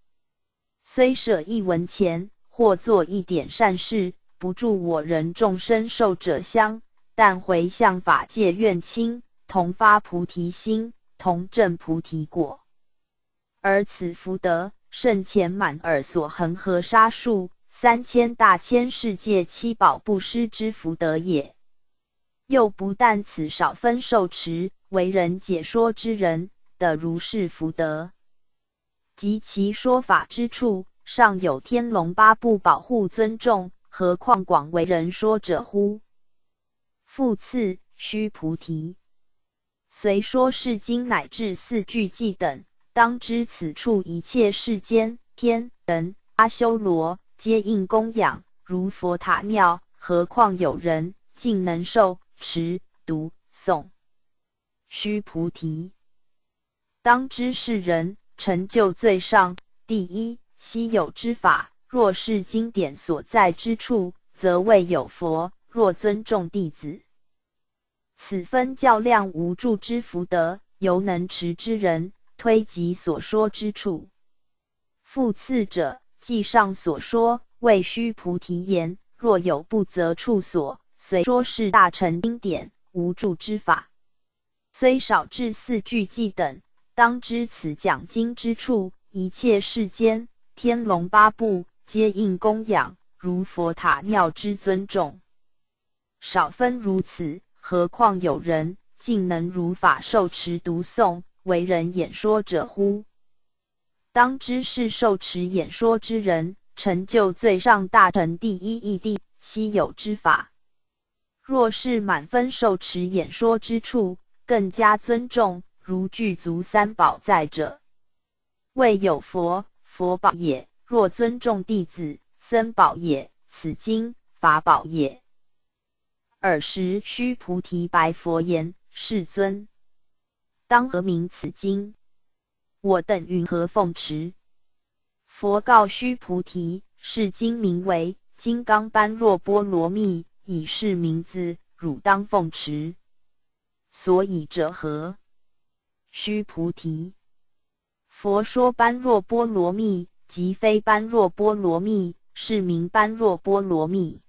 虽舍一文钱或做一点善事，不住我人众生受者香，但回向法界愿亲，同发菩提心，同证菩提果。而此福德胜前满尔所恒河沙数三千大千世界七宝布施之福德也。又不但此少分受持为人解说之人。的如是福德，及其说法之处，尚有天龙八部保护尊重，何况广为人说者乎？复次，须菩提，虽说是经乃至四句偈等，当知此处一切世间天人阿修罗，皆应供养如佛塔庙，何况有人竟能受持读诵？须菩提。当知是人成就最上第一稀有之法。若是经典所在之处，则未有佛。若尊重弟子，此分较量无助之福德，犹能持之人，推及所说之处。复次者，记上所说，为须菩提言：若有不择处所，虽说是大乘经典无助之法，虽少至四句偈等。当知此讲经之处，一切世间天龙八部皆应供养，如佛塔庙之尊重。少分如此，何况有人竟能如法受持读诵，为人演说者乎？当知是受持演说之人，成就最上大乘第一义地稀有之法。若是满分受持演说之处，更加尊重。如具足三宝在者，未有佛，佛宝也；若尊重弟子，僧宝也。此经法宝也。尔时，须菩提白佛言：“世尊，当何名此经？我等云何奉持？”佛告须菩提：“是经名为《金刚般若波罗蜜》，以是名字，汝当奉持。所以者何？”须菩提，佛说般若波罗蜜，即非般若波罗蜜，是名般若波罗蜜。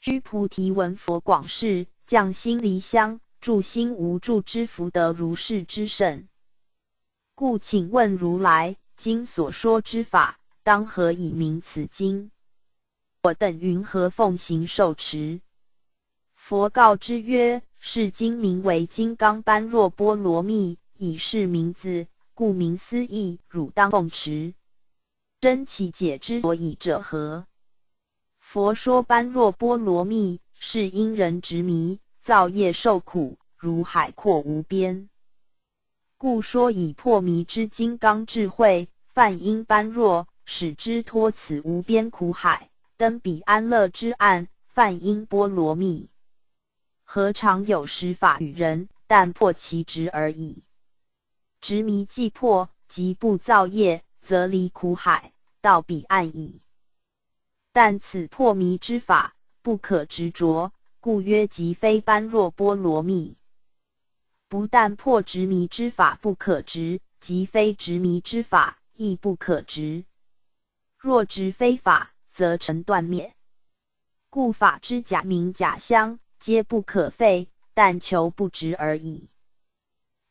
须菩提闻佛广释降心离相助心无助之福德如是之甚，故请问如来：今所说之法，当何以名此经？我等云何奉行受持？佛告之曰：是经名为《金刚般若波罗蜜》。以是名字，顾名思义，汝当奉持。真其解之所以者何？佛说般若波罗蜜，是因人执迷，造业受苦，如海阔无边，故说以破迷之金刚智慧，泛因般若，使之脱此无边苦海，登彼安乐之岸，泛因波罗蜜。何尝有实法与人，但破其执而已。执迷既破，即不造业，则离苦海，到彼岸矣。但此破迷之法，不可执着，故曰即非般若波罗蜜。不但破执迷之法不可执，即非执迷之法亦不可执。若执非法，则成断灭。故法之假名假相，皆不可废。但求不执而已。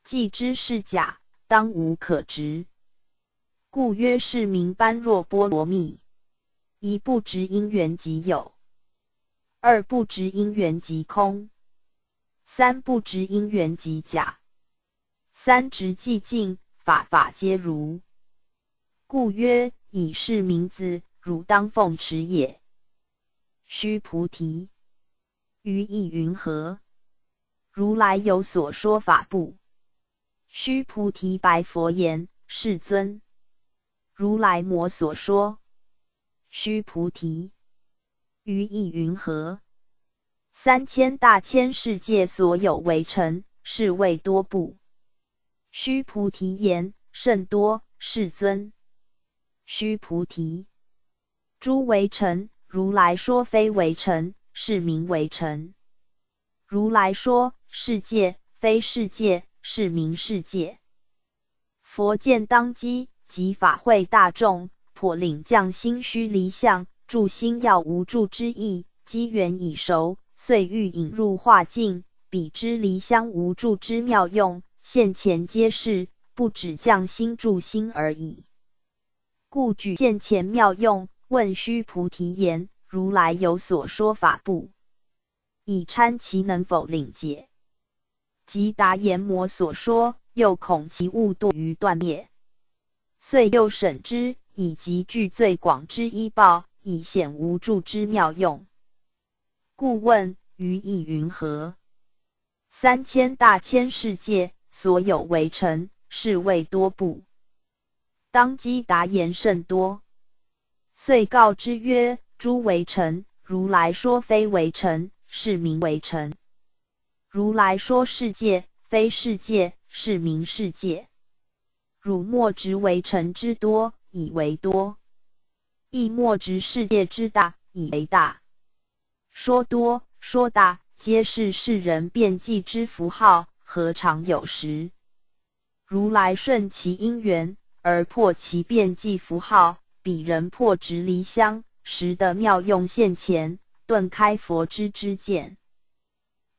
既知是假，当无可执。故曰：是名般若波罗蜜。一不执因缘即有，二不执因缘即空，三不执因缘即假。三执寂静，法法皆如。故曰：以是名字，汝当奉持也。须菩提，于意云何？如来有所说法不？须菩提白佛言：世尊，如来摩所说。须菩提，于意云何？三千大千世界所有为尘，是为多不？须菩提言：甚多，世尊。须菩提，诸为尘，如来说非为尘，是名为尘；如来说世界非世界，是名世界。佛见当机，即法会大众。破领将心虚离相，助心要无助之意，机缘已熟，遂欲引入化境。彼之离相无助之妙用，现前皆是，不止将心助心而已。故举现前妙用，问须菩提言：如来有所说法不？以参其能否领解？即答言魔所说，又恐其误堕于断灭，遂又审之。以及具最广之医报，以显无助之妙用。故问于意云何？三千大千世界所有为尘，是谓多不？当机答言甚多。遂告之曰：诸为尘，如来说非为尘，是名为尘；如来说世界非世界，是名世界。汝莫执为尘之多。以为多，亦莫执世界之大以为大。说多说大，皆是世人辩记之符号，何尝有实？如来顺其因缘而破其辩记符号，彼人破执离相时的妙用现前，顿开佛之之见。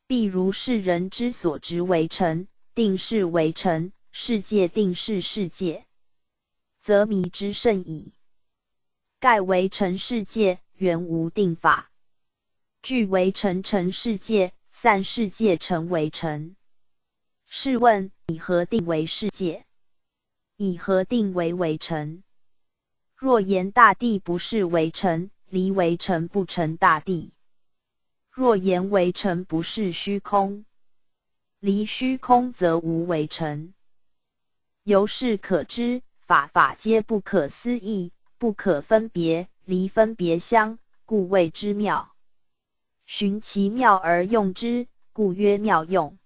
必如世人之所执为尘，定是为尘；世界定是世界。则迷之甚矣。盖为尘世界，原无定法；具为尘尘世界，散世界成为尘。试问以何定为世界？以何定为为尘？若言大地不是为尘，离为尘不成大地；若言为尘不是虚空，离虚空则无为尘。由是可知。法法皆不可思议，不可分别，离分别相，故谓之妙。寻其妙而用之，故曰妙用。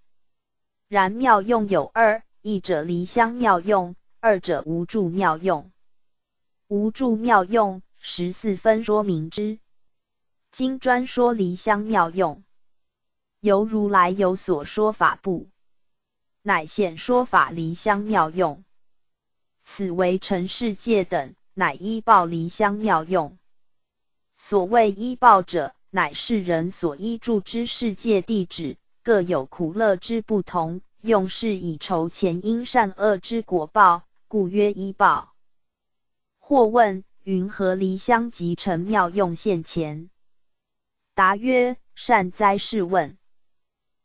然妙用有二：一者离相妙用，二者无助妙用。无助妙用，十四分说明之。今专说离相妙用。由如来有所说法不？乃现说法离相妙用。此为尘世界等，乃依报离相妙用。所谓依报者，乃是人所依住之世界地址，各有苦乐之不同，用事以酬前因善恶之果报，故曰依报。或问云何离相即成妙用现前？答曰：善哉！是问。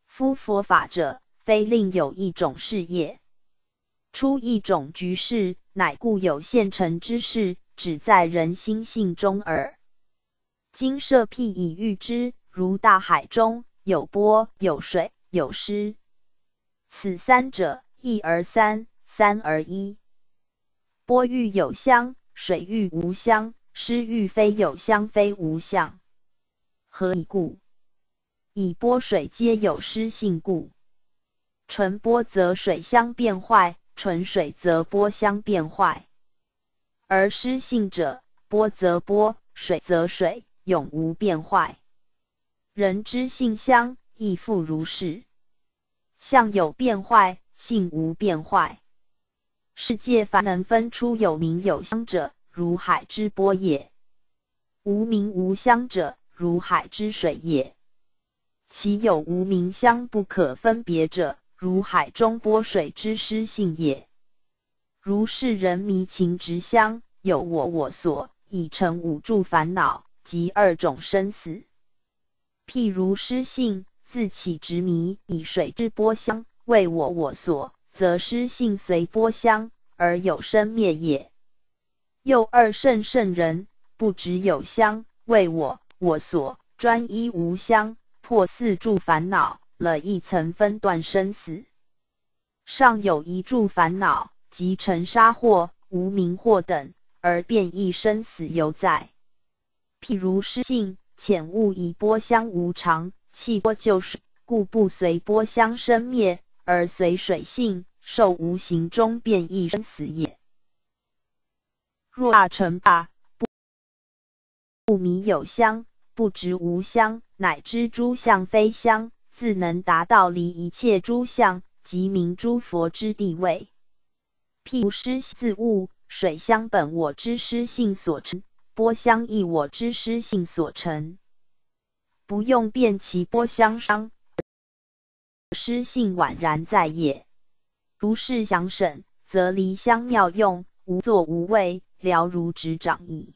夫佛法者，非另有一种事业。出一种局势，乃故有现成之事，只在人心性中耳。今设譬以喻之，如大海中有波、有水、有湿，此三者一而三，三而一。波欲有香，水欲无香，湿欲非有香非无相。何以故？以波水皆有湿性故。纯波则水相变坏。纯水则波相变坏，而失性者，波则波，水则水，永无变坏。人之性相亦复如是，相有变坏，性无变坏。世界凡能分出有名有相者，如海之波也；无名无相者，如海之水也。其有无名香不可分别者，如海中波水之失性也。如是人迷情执相，有我我所，已成五住烦恼，及二种生死。譬如失性，自起执迷，以水之波香为我我所，则失性随波香而有生灭也。又二圣圣人，不执有香为我我所，专一无香，破四住烦恼，了一层分断生死。上有一柱烦恼。即尘沙或无名或等，而变异生死犹在。譬如失性，浅悟以波香无常，气波就水，故不随波香生灭，而随水性受无形中变异生死也。若大成大，不不迷有香，不执无香，乃知诸相非香，自能达到离一切诸相，即名诸佛之地位。譬如师自物，水香本我之师性所成，波香亦我之师性所成，不用辨其波香伤，失性宛然在也。如是想审，则离香妙用，无作无味，了如指掌矣。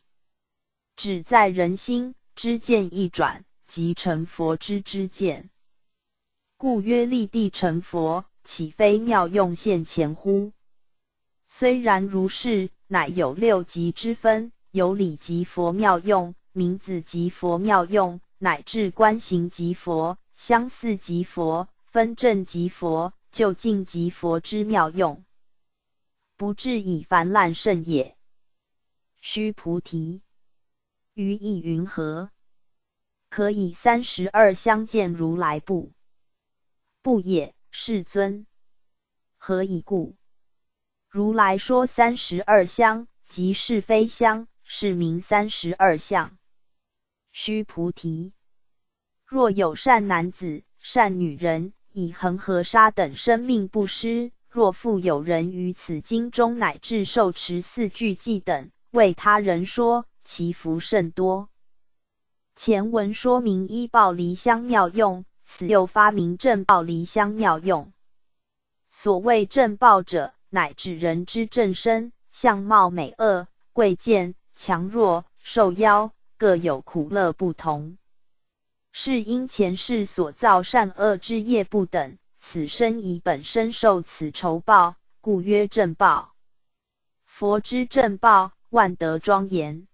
只在人心，知见一转，即成佛之知见。故曰立地成佛，岂非妙用现前乎？虽然如是，乃有六级之分，有理即佛妙用，名字即佛妙用，乃至观行即佛，相似即佛，分正即佛，就近即佛之妙用，不至以凡滥甚也。须菩提，于意云何？可以三十二相见如来不？不也，世尊。何以故？如来说三十二相，即是非相，是名三十二相。须菩提，若有善男子、善女人，以恒河沙等生命不施；若复有人于此经中乃至受持四句偈等，为他人说，其福甚多。前文说明依报离香妙用，此又发明正报离香妙用。所谓正报者，乃至人之正身，相貌美恶、贵贱、强弱、寿夭，各有苦乐不同。是因前世所造善恶之业不等，此生以本身受此仇报，故曰正报。佛之正报，万德庄严。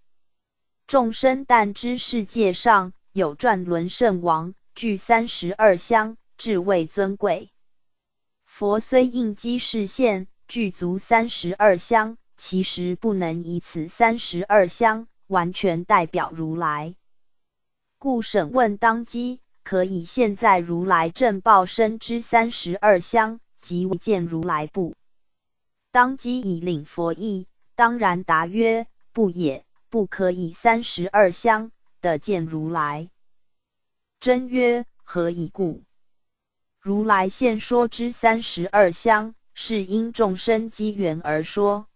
众生但知世界上有转轮圣王，具三十二相，至为尊贵。佛虽应机示现。具足三十二相，其实不能以此三十二相完全代表如来。故审问当机，可以现在如来正报身之三十二相，即见如来不？当机以领佛意，当然答曰：不也，不可以三十二相的见如来。真曰：何以故？如来现说之三十二相。是因众生机缘而说，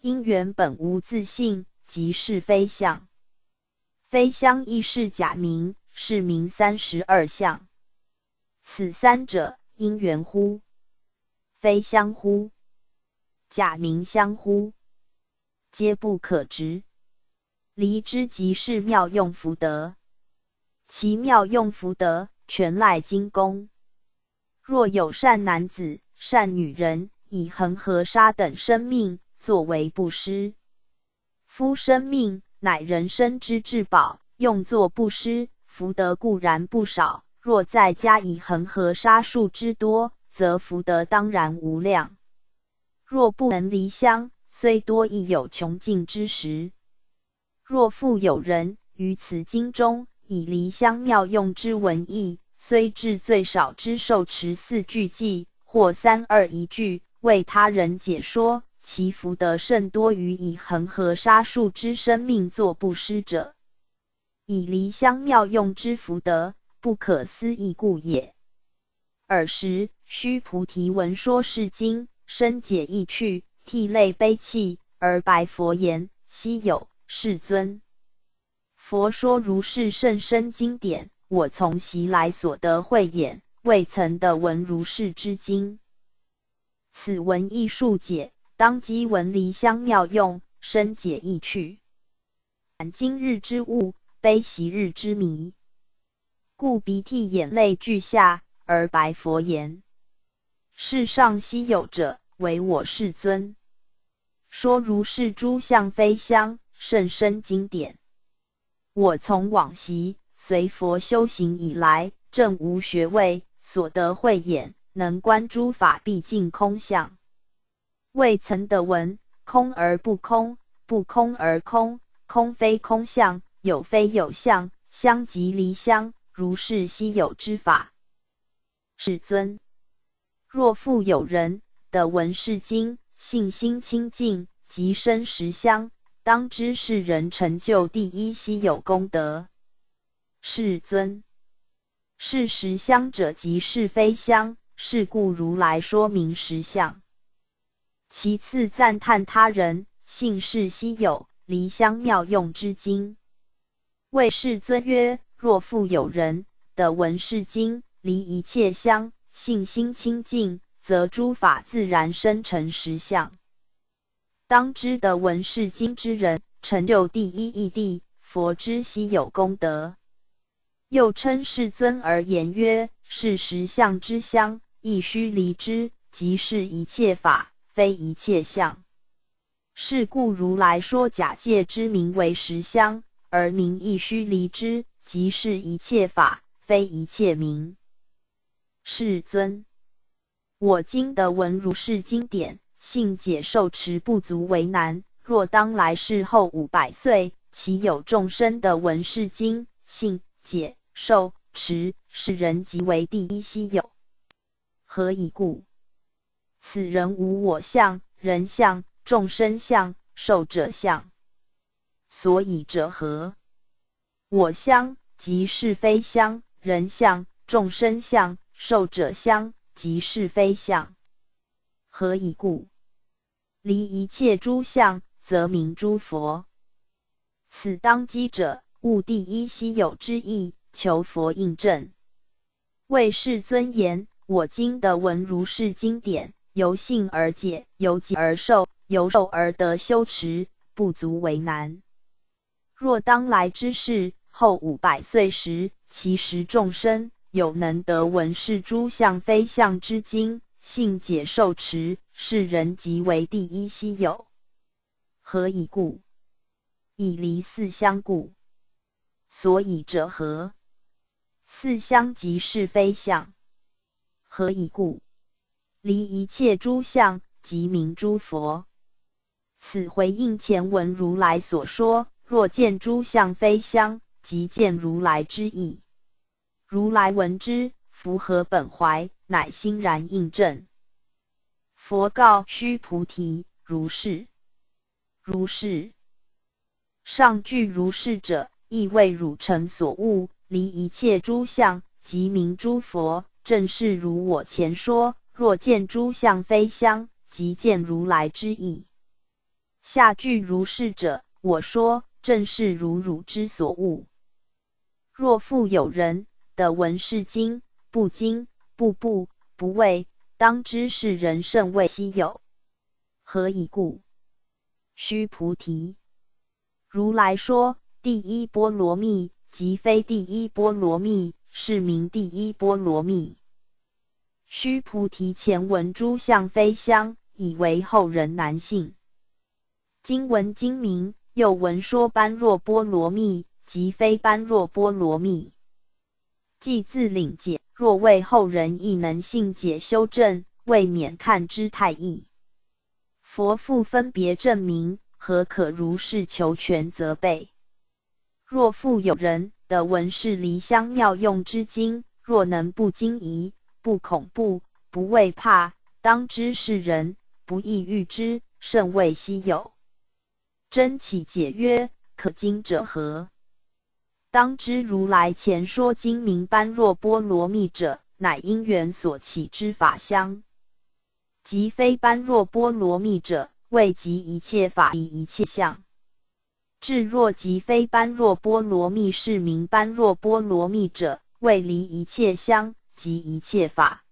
因缘本无自性，即是非相。非相亦是假名，是名三十二相。此三者，因缘乎？非相乎？假名相乎？皆不可执。离之即是妙用福德，其妙用福德，全赖精功。若有善男子。善女人以恒河沙等生命作为布施，夫生命乃人生之至宝，用作布施，福德固然不少。若再加以恒河沙数之多，则福德当然无量。若不能离乡，虽多亦有穷尽之时。若复有人于此经中以离乡妙用之文义，虽至最少之受持四句偈。或三二一句为他人解说，其福德甚多于以恒河沙数之生命作布施者。以离香妙用之福德，不可思议故也。尔时，须菩提闻说是经，深解意趣，涕泪悲泣，而白佛言：“希有世尊，佛说如是甚深经典，我从习来所得慧眼，未曾得闻如是之经。此文亦述解，当机闻离相妙用，深解意趣。感今日之物，悲昔日之迷，故鼻涕眼泪俱下，而白佛言：世上稀有者，唯我世尊。说如是诸相非相，甚深经典。我从往昔随佛修行以来，正无学位，所得慧眼，能观诸法毕竟空相，未曾得闻空而不空，不空而空，空非空相，有非有相，相即离相，如是稀有之法。世尊，若复有人得闻是经，信心清净，即生实相，当知是人成就第一稀有功德。世尊，是实相者即是非相，是故如来说明实相。其次赞叹他人性是稀有离相妙用之经，谓世尊曰：若复有人得闻是经，离一切相，信心清净。则诸法自然生成实相。当知得闻是经之人，成就第一义谛，佛之稀有功德。又称世尊而言曰：是实相之相，亦须离之，即是一切法，非一切相。是故如来说假借之名为实相，而名亦须离之，即是一切法，非一切名。世尊。我今得闻如是经典，信解受持不足为难。若当来世后五百岁，其有众生得闻是经，信解受持，是人即为第一稀有。何以故？此人无我相、人相、众生相、寿者相。所以者何？我相即是非相，人相、众生相、寿者相。即是非相，何以故？离一切诸相，则名诸佛。此当机者，悟第一稀有之意，求佛印证。为世尊言：我今得闻如是经典，由信而解，由解而受，由受而得修持，不足为难。若当来之世，后五百岁时，其实众生。有能得闻是诸相非相之经，信解受持，是人即为第一稀有。何以故？以离四相故。所以者何？四相即是非相。何以故？离一切诸相，即名诸佛。此回应前文如来所说：若见诸相非相，即见如来之意。如来闻之，符合本怀，乃欣然应证。佛告须菩提：如是，如是。上句如是者，亦为汝成所悟，离一切诸相，即名诸佛。正是如我前说：若见诸相非相，即见如来之意。下句如是者，我说正是如汝之所悟。若复有人。的闻是经，不惊不不不畏，当知是人甚为稀有。何以故？须菩提，如来说第一波罗蜜，即非第一波罗蜜，是名第一波罗蜜。须菩提，前闻诸相非相，以为后人难信。今闻经名，又闻说般若波罗蜜，即非般若波罗蜜。既自领解，若为后人亦能信解修正，未免看之太易。佛复分别证明，何可如是求全责备？若复有人得闻是离相妙用之经，若能不惊疑、不恐怖、不畏怕，当知是人不易遇之，甚为稀有。真起解曰：可惊者何？当知如来前说经名般若波罗蜜者，乃因缘所起之法相；即非般若波罗蜜者，未及一切法以一切相。至若即非般若波罗蜜，是名般若波罗蜜者，未离一切相及一切法。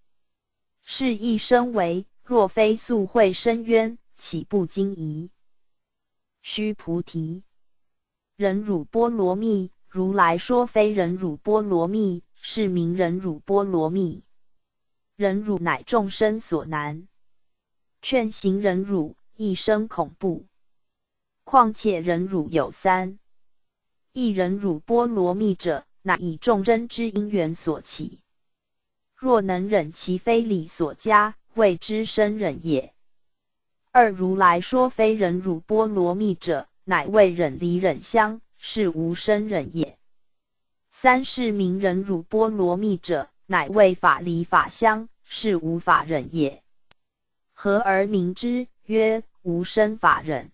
是一生为，若非素会深渊，岂不惊疑？须菩提，忍辱波罗蜜，如来说非人汝波罗蜜，是名人汝波罗蜜。人汝乃众生所难，劝行人辱一生恐怖。况且忍辱有三，一人汝波罗蜜者，乃以众生之因缘所起。若能忍其非理所加，谓之生忍也。二如来说非人汝波罗蜜者，乃为忍离忍相，是无生忍也。三是名人汝波罗蜜者。乃为法离法相，是无法忍也。何而名之？曰无生法忍。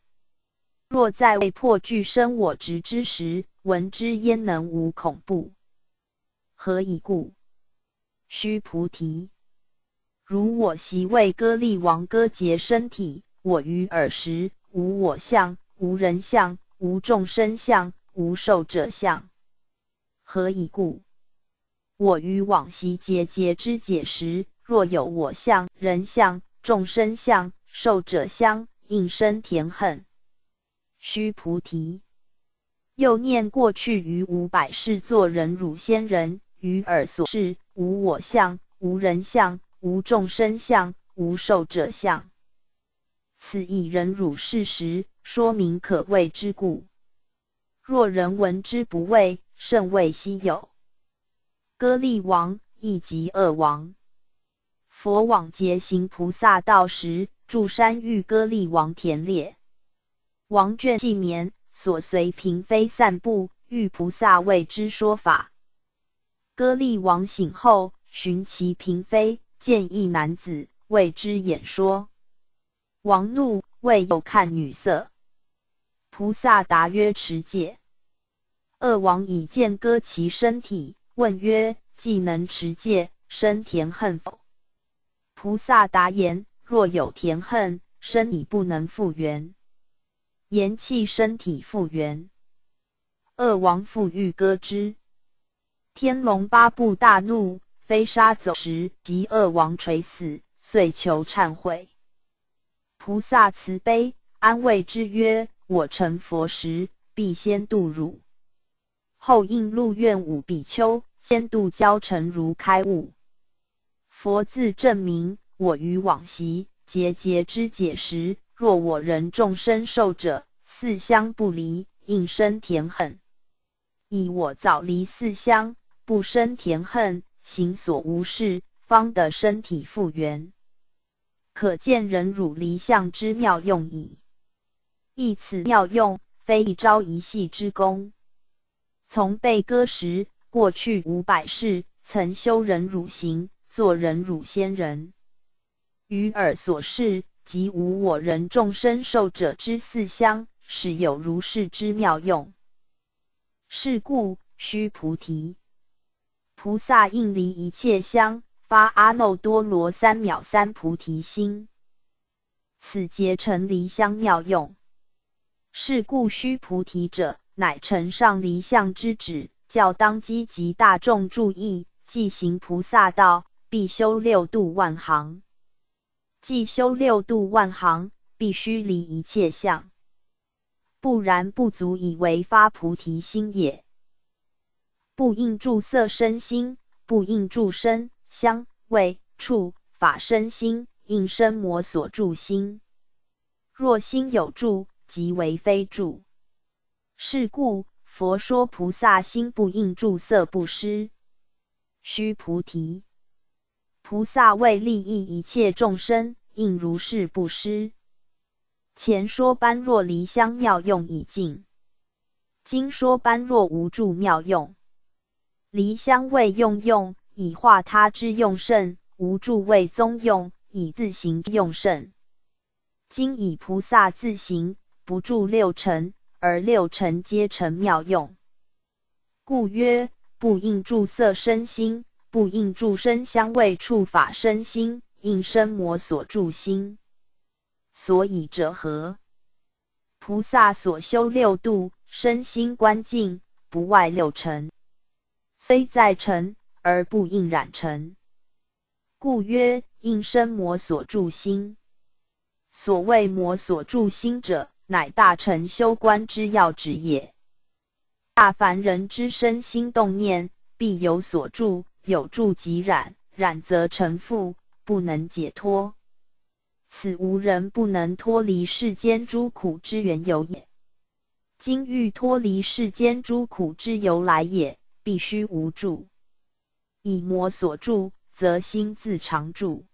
若在未破具生我执之时，闻之焉能无恐怖？何以故？须菩提，如我昔为歌利王割截身体，我于尔时无我相，无人相，无众生相，无寿者相。何以故？我于往昔节节之解时，若有我相、人相、众生相、寿者相，应生田恨。须菩提，又念过去于五百世作人汝仙人，于尔所示无我相、无人相、无众生相、无寿者相。此以人辱事实，说明可畏之故。若人闻之不畏，甚为稀有。歌利王亦即恶王。佛往劫行菩萨道时，住山遇歌利王田猎。王倦既眠，所随嫔妃散步，遇菩萨为之说法。歌利王醒后，寻其嫔妃，见一男子，为之演说。王怒，谓有看女色。菩萨答曰：持戒。恶王以剑割其身体。问曰：既能持戒，生田恨否？菩萨答言：若有田恨，身已不能复原。言弃身体复原。恶王复欲割之，天龙八部大怒，飞沙走石，及恶王垂死，遂求忏悔。菩萨慈悲，安慰之曰：我成佛时，必先度汝。后应入愿五比丘，先度教成如开悟。佛自证明：我于往昔节节之解时，若我人众生受者，四相不离，应生田恨。以我早离四相，不生田恨，行所无事，方得身体复原。可见人汝离相之妙用矣。一此妙用，非一朝一夕之功。从被割时，过去五百世，曾修人汝行，做人汝仙人。于尔所示，即无我人众生受者之四相，是有如是之妙用。是故，须菩提，菩萨应离一切相，发阿耨多罗三藐三菩提心，此皆成离相妙用。是故，须菩提者。乃承上离相之旨，教当积极大众注意，即行菩萨道，必修六度万行。既修六度万行，必须离一切相，不然不足以为发菩提心也。不应住色身心，不应住身香味触法身心，应身魔所住心。若心有住，即为非住。是故佛说菩萨心不应住色不施。须菩提，菩萨为利益一切众生，应如是不施。前说般若离相妙用已尽，今说般若无住妙用。离相为用用，以化他之用甚；无住为宗用，以自行用甚。今以菩萨自行，不住六尘。而六尘皆成妙用，故曰不应住色身心，不应住身香味触法身心，应身魔所住心。所以者何？菩萨所修六度，身心观境，不外六尘，虽在尘而不应染尘，故曰应身魔所住心。所谓魔所住心者，乃大乘修观之要旨也。大凡人之身心动念，必有所住，有住即染，染则成缚，不能解脱。此无人不能脱离世间诸苦之缘由也。今欲脱离世间诸苦之由来也，必须无住。以魔所著，则心自常住。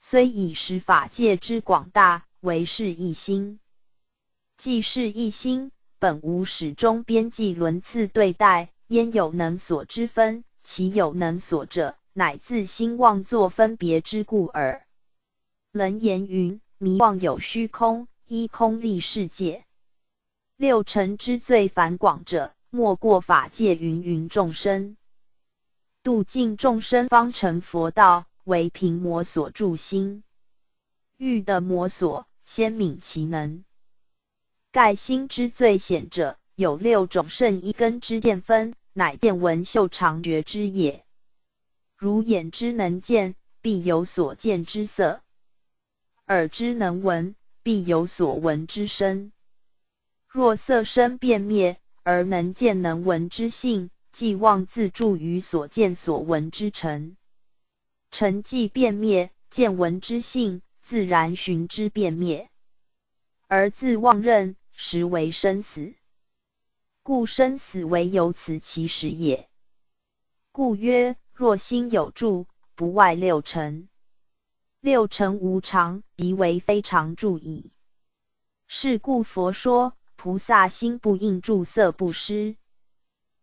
虽以十法界之广大为是一心，既是一心，本无始终边际轮次对待，焉有能所之分？其有能所者，乃自心妄作分别之故耳。楞言云：迷妄有虚空，依空立世界。六尘之最繁广者，莫过法界芸芸众生，度尽众生方成佛道。为平魔所助心，欲得魔所先泯其能。盖心之最显者，有六种胜一根之见分，乃见闻嗅尝觉之也。如眼之能见，必有所见之色；耳之能闻，必有所闻之声。若色声变灭，而能见能闻之性，即妄自助于所见所闻之尘；尘既变灭，见闻之性自然寻之变灭，而自妄认实为生死，故生死为有此其实也。故曰：若心有住，不外六尘。六尘无常，即为非常住矣。是故佛说，菩萨心不应住色不施。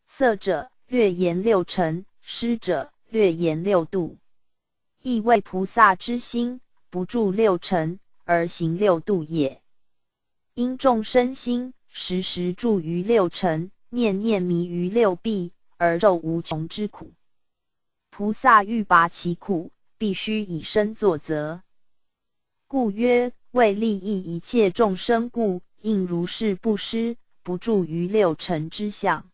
色者略言六尘，施者略言六度。亦为菩萨之心不住六尘而行六度也。因众生心时时住于六尘，念念迷于六臂，而受无穷之苦。菩萨欲拔其苦，必须以身作则。故曰：为利益一切众生故，应如是不施，不住于六尘之相。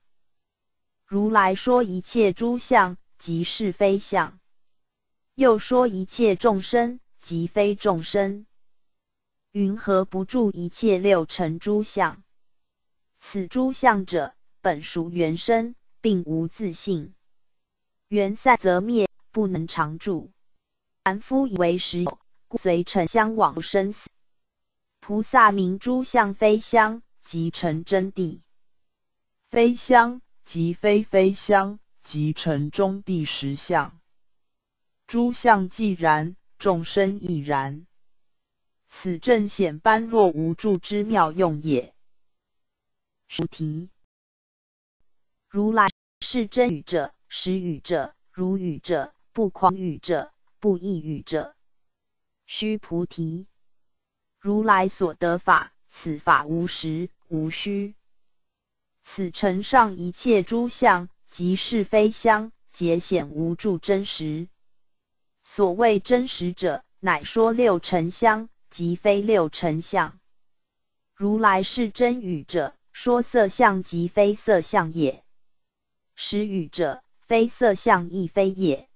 如来说一切诸相，即是非相。又说一切众生即非众生，云何不住一切六尘诸相？此诸相者，本属原生，并无自性。缘散则灭，不能常住。凡夫以为实有，故随尘相往生死。菩萨明诸相非相，即成真谛。非相即非非相，即成中第实相。诸相既然，众生亦然。此正显般若无住之妙用也。菩提，如来是真语者，实语者，如语者，不诳语者，不异语者。须菩提，如来所得法，此法无实无虚。此尘上一切诸相，即是非相，皆显无住真实。所谓真实者，乃说六尘相，即非六尘相。如来是真语者，说色相，即非色相也；实语者，非色相亦非也。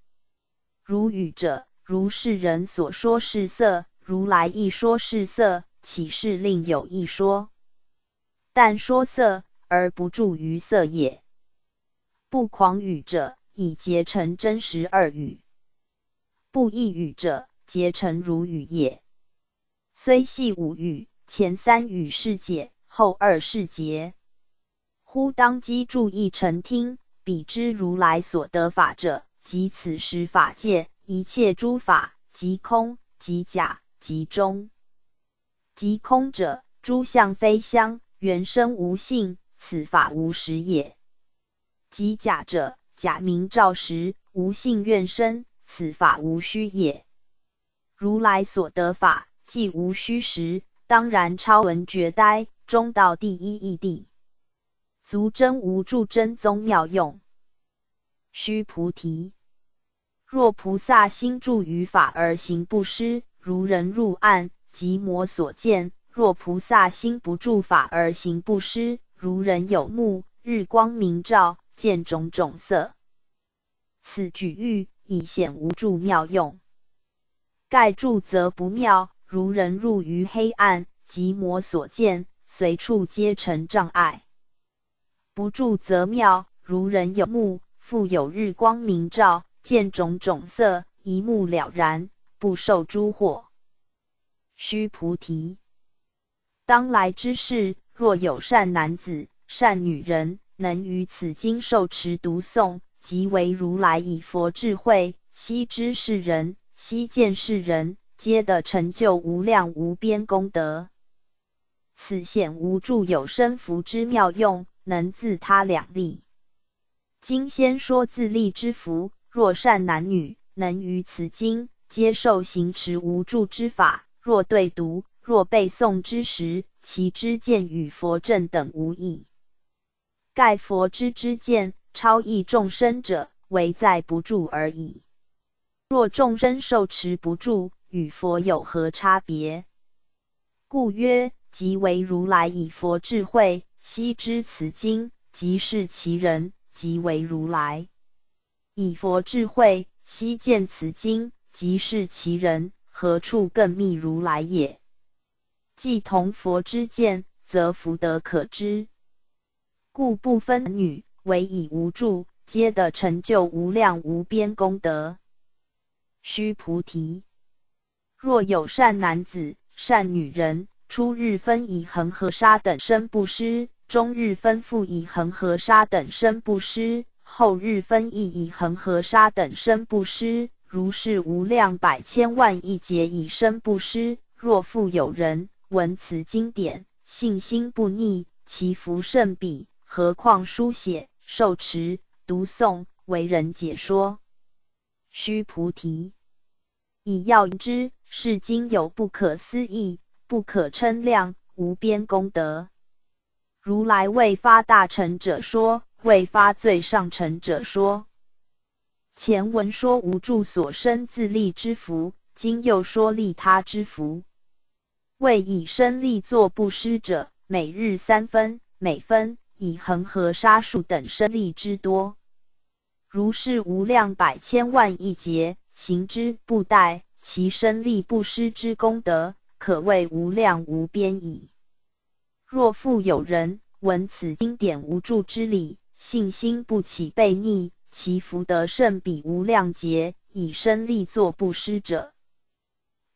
如语者，如是人所说是色，如来亦说是色，岂是另有一说？但说色而不住于色也。不狂语者，以结成真实二语。不异语者，结成如语也。虽系五语，前三语是解，后二是结。忽当机注意成听，彼知如来所得法者，即此时法界一切诸法，即空，即假，即中。即空者，诸相非相，原生无性，此法无实也。即假者，假名照实，无性愿生。此法无虚也。如来所得法，既无虚实，当然超闻绝呆，中道第一义谛，足真无住真宗妙用。须菩提，若菩萨心住于法而行不施，如人入暗，即魔所见；若菩萨心不住法而行不施，如人有目，日光明照，见种种色。此举喻以显无助妙用。盖住则不妙，如人入于黑暗，即魔所见，随处皆成障碍；不住则妙，如人有目，复有日光明照，见种种色，一目了然，不受诸惑。须菩提，当来之事，若有善男子、善女人，能于此经受持读诵，即为如来以佛智慧，悉知是人。悉见世人，皆得成就无量无边功德。此显无助有生福之妙用，能自他两利。今先说自利之福，若善男女，能于此经接受行持无助之法；若对读，若背诵之时，其知见与佛正等无异。盖佛之知见超异众生者，唯在不住而已。若众生受持不住，与佛有何差别？故曰：即为如来以佛智慧，悉知此经，即是其人；即为如来以佛智慧，悉见此经，即是其人。何处更密如来也？既同佛之见，则福德可知。故不分男女，唯以无助，皆得成就无量无边功德。须菩提，若有善男子、善女人，初日分以恒河沙等身布施，中日分复以恒河沙等身布施，后日分亦以恒河沙等身布施，如是无量百千万亿劫以身布施。若复有人闻此经典，信心不逆，其福甚彼。何况书写、受持、读诵、为人解说？须菩提。以要之，是今有不可思议、不可称量、无边功德。如来未发大乘者说，未发最上乘者说。前文说无助所生自利之福，今又说利他之福。为以身力作布施者，每日三分，每分以恒河沙数等身力之多，如是无量百千万亿劫。行之不殆，其身力不施之功德，可谓无量无边矣。若复有人闻此经典无助之理，信心不起悖逆，其福德甚比无量劫以身力作布施者，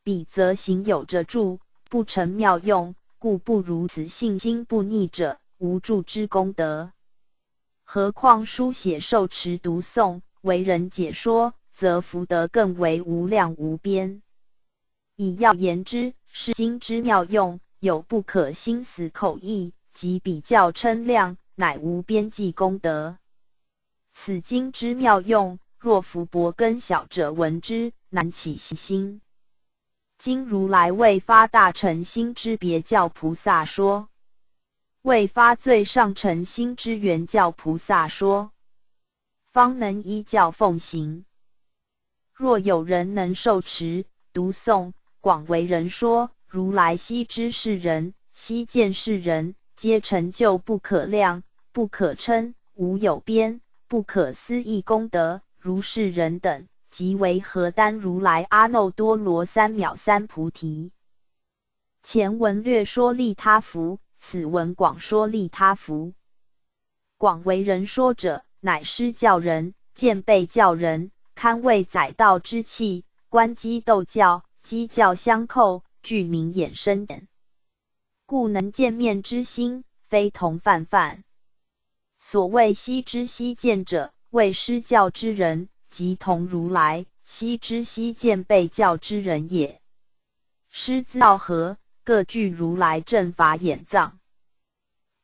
彼则行有着助，不成妙用，故不如此信心不逆者无助之功德。何况书写、受持、读诵、为人解说。则福德更为无量无边。以要言之，是经之妙用，有不可心思口意及比较称量，乃无边际功德。此经之妙用，若福薄根小者闻之，难起心。今如来未发大乘心之别教菩萨说，未发最上乘心之原教菩萨说，方能依教奉行。若有人能受持、读诵、广为人说，如来悉知是人，悉见是人，皆成就不可量、不可称、无有边、不可思议功德。如是人等，即为何丹如来阿耨多罗三藐三菩提。前文略说利他福，此文广说利他福。广为人说者，乃施教人、见被教人。堪为载道之器，观机斗教，机教相扣，具名衍生点，故能见面之心，非同泛泛。所谓悉知悉见者，为施教之人，即同如来悉知悉见被教之人也。师资道合，各具如来正法眼藏，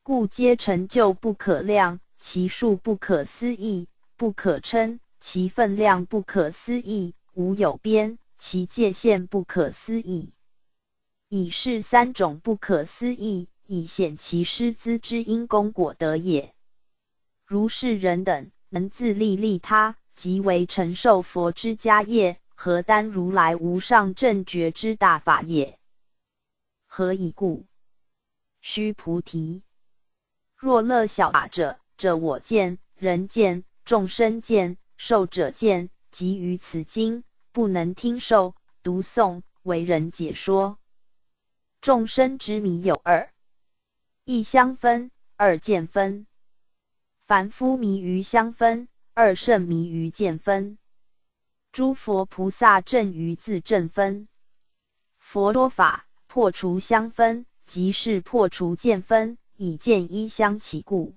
故皆成就不可量，其数不可思议，不可称。其分量不可思议，无有边；其界限不可思议，以是三种不可思议，以显其师资之因功果德也。如是人等能自利利他，即为承受佛之家业，何单如来无上正觉之大法也？何以故？须菩提，若乐小法者，者我见、人见、众生见、受者见，及于此经不能听受、读诵，为人解说。众生之迷有二：一相分，二见分。凡夫迷于相分，二圣迷于见分。诸佛菩萨正于自正分。佛说法破除相分，即是破除见分，以见一相起故。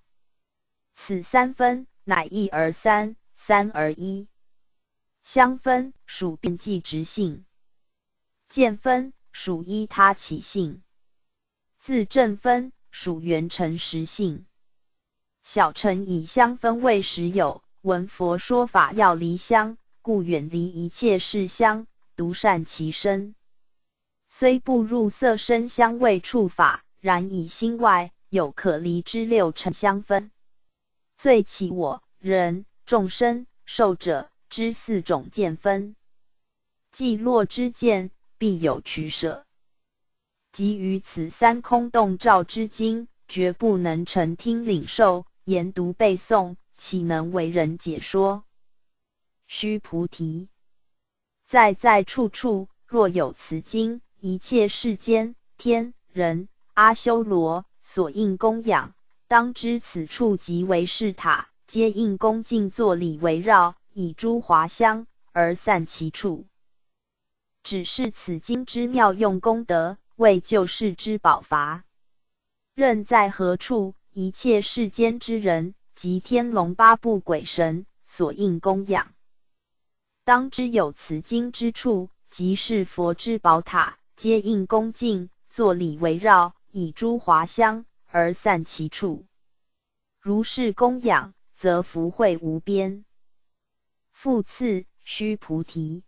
此三分乃一而三，三而一。相分属变即直性，见分属依他起性，自正分属缘成实性。小乘以相分为实有，闻佛说法要离相，故远离一切事相，独善其身。虽不入色声香味触法，然以心外有可离之六尘相分，最起我人众生寿者之四种见分，既落之见，必有取舍。即于此三空洞照之经，绝不能成听领受。研读背诵，岂能为人解说？须菩提，在在处处，若有此经，一切世间天人阿修罗所应供养，当知此处即为是塔，皆应恭敬作礼围绕，以诸华香而散其处。只是此经之妙用功德，为救世之宝法，任在何处？一切世间之人及天龙八部鬼神所应供养，当知有此经之处，即是佛之宝塔，皆应恭敬，作礼围绕，以诸华香而散其处。如是供养，则福慧无边。复次，须菩提，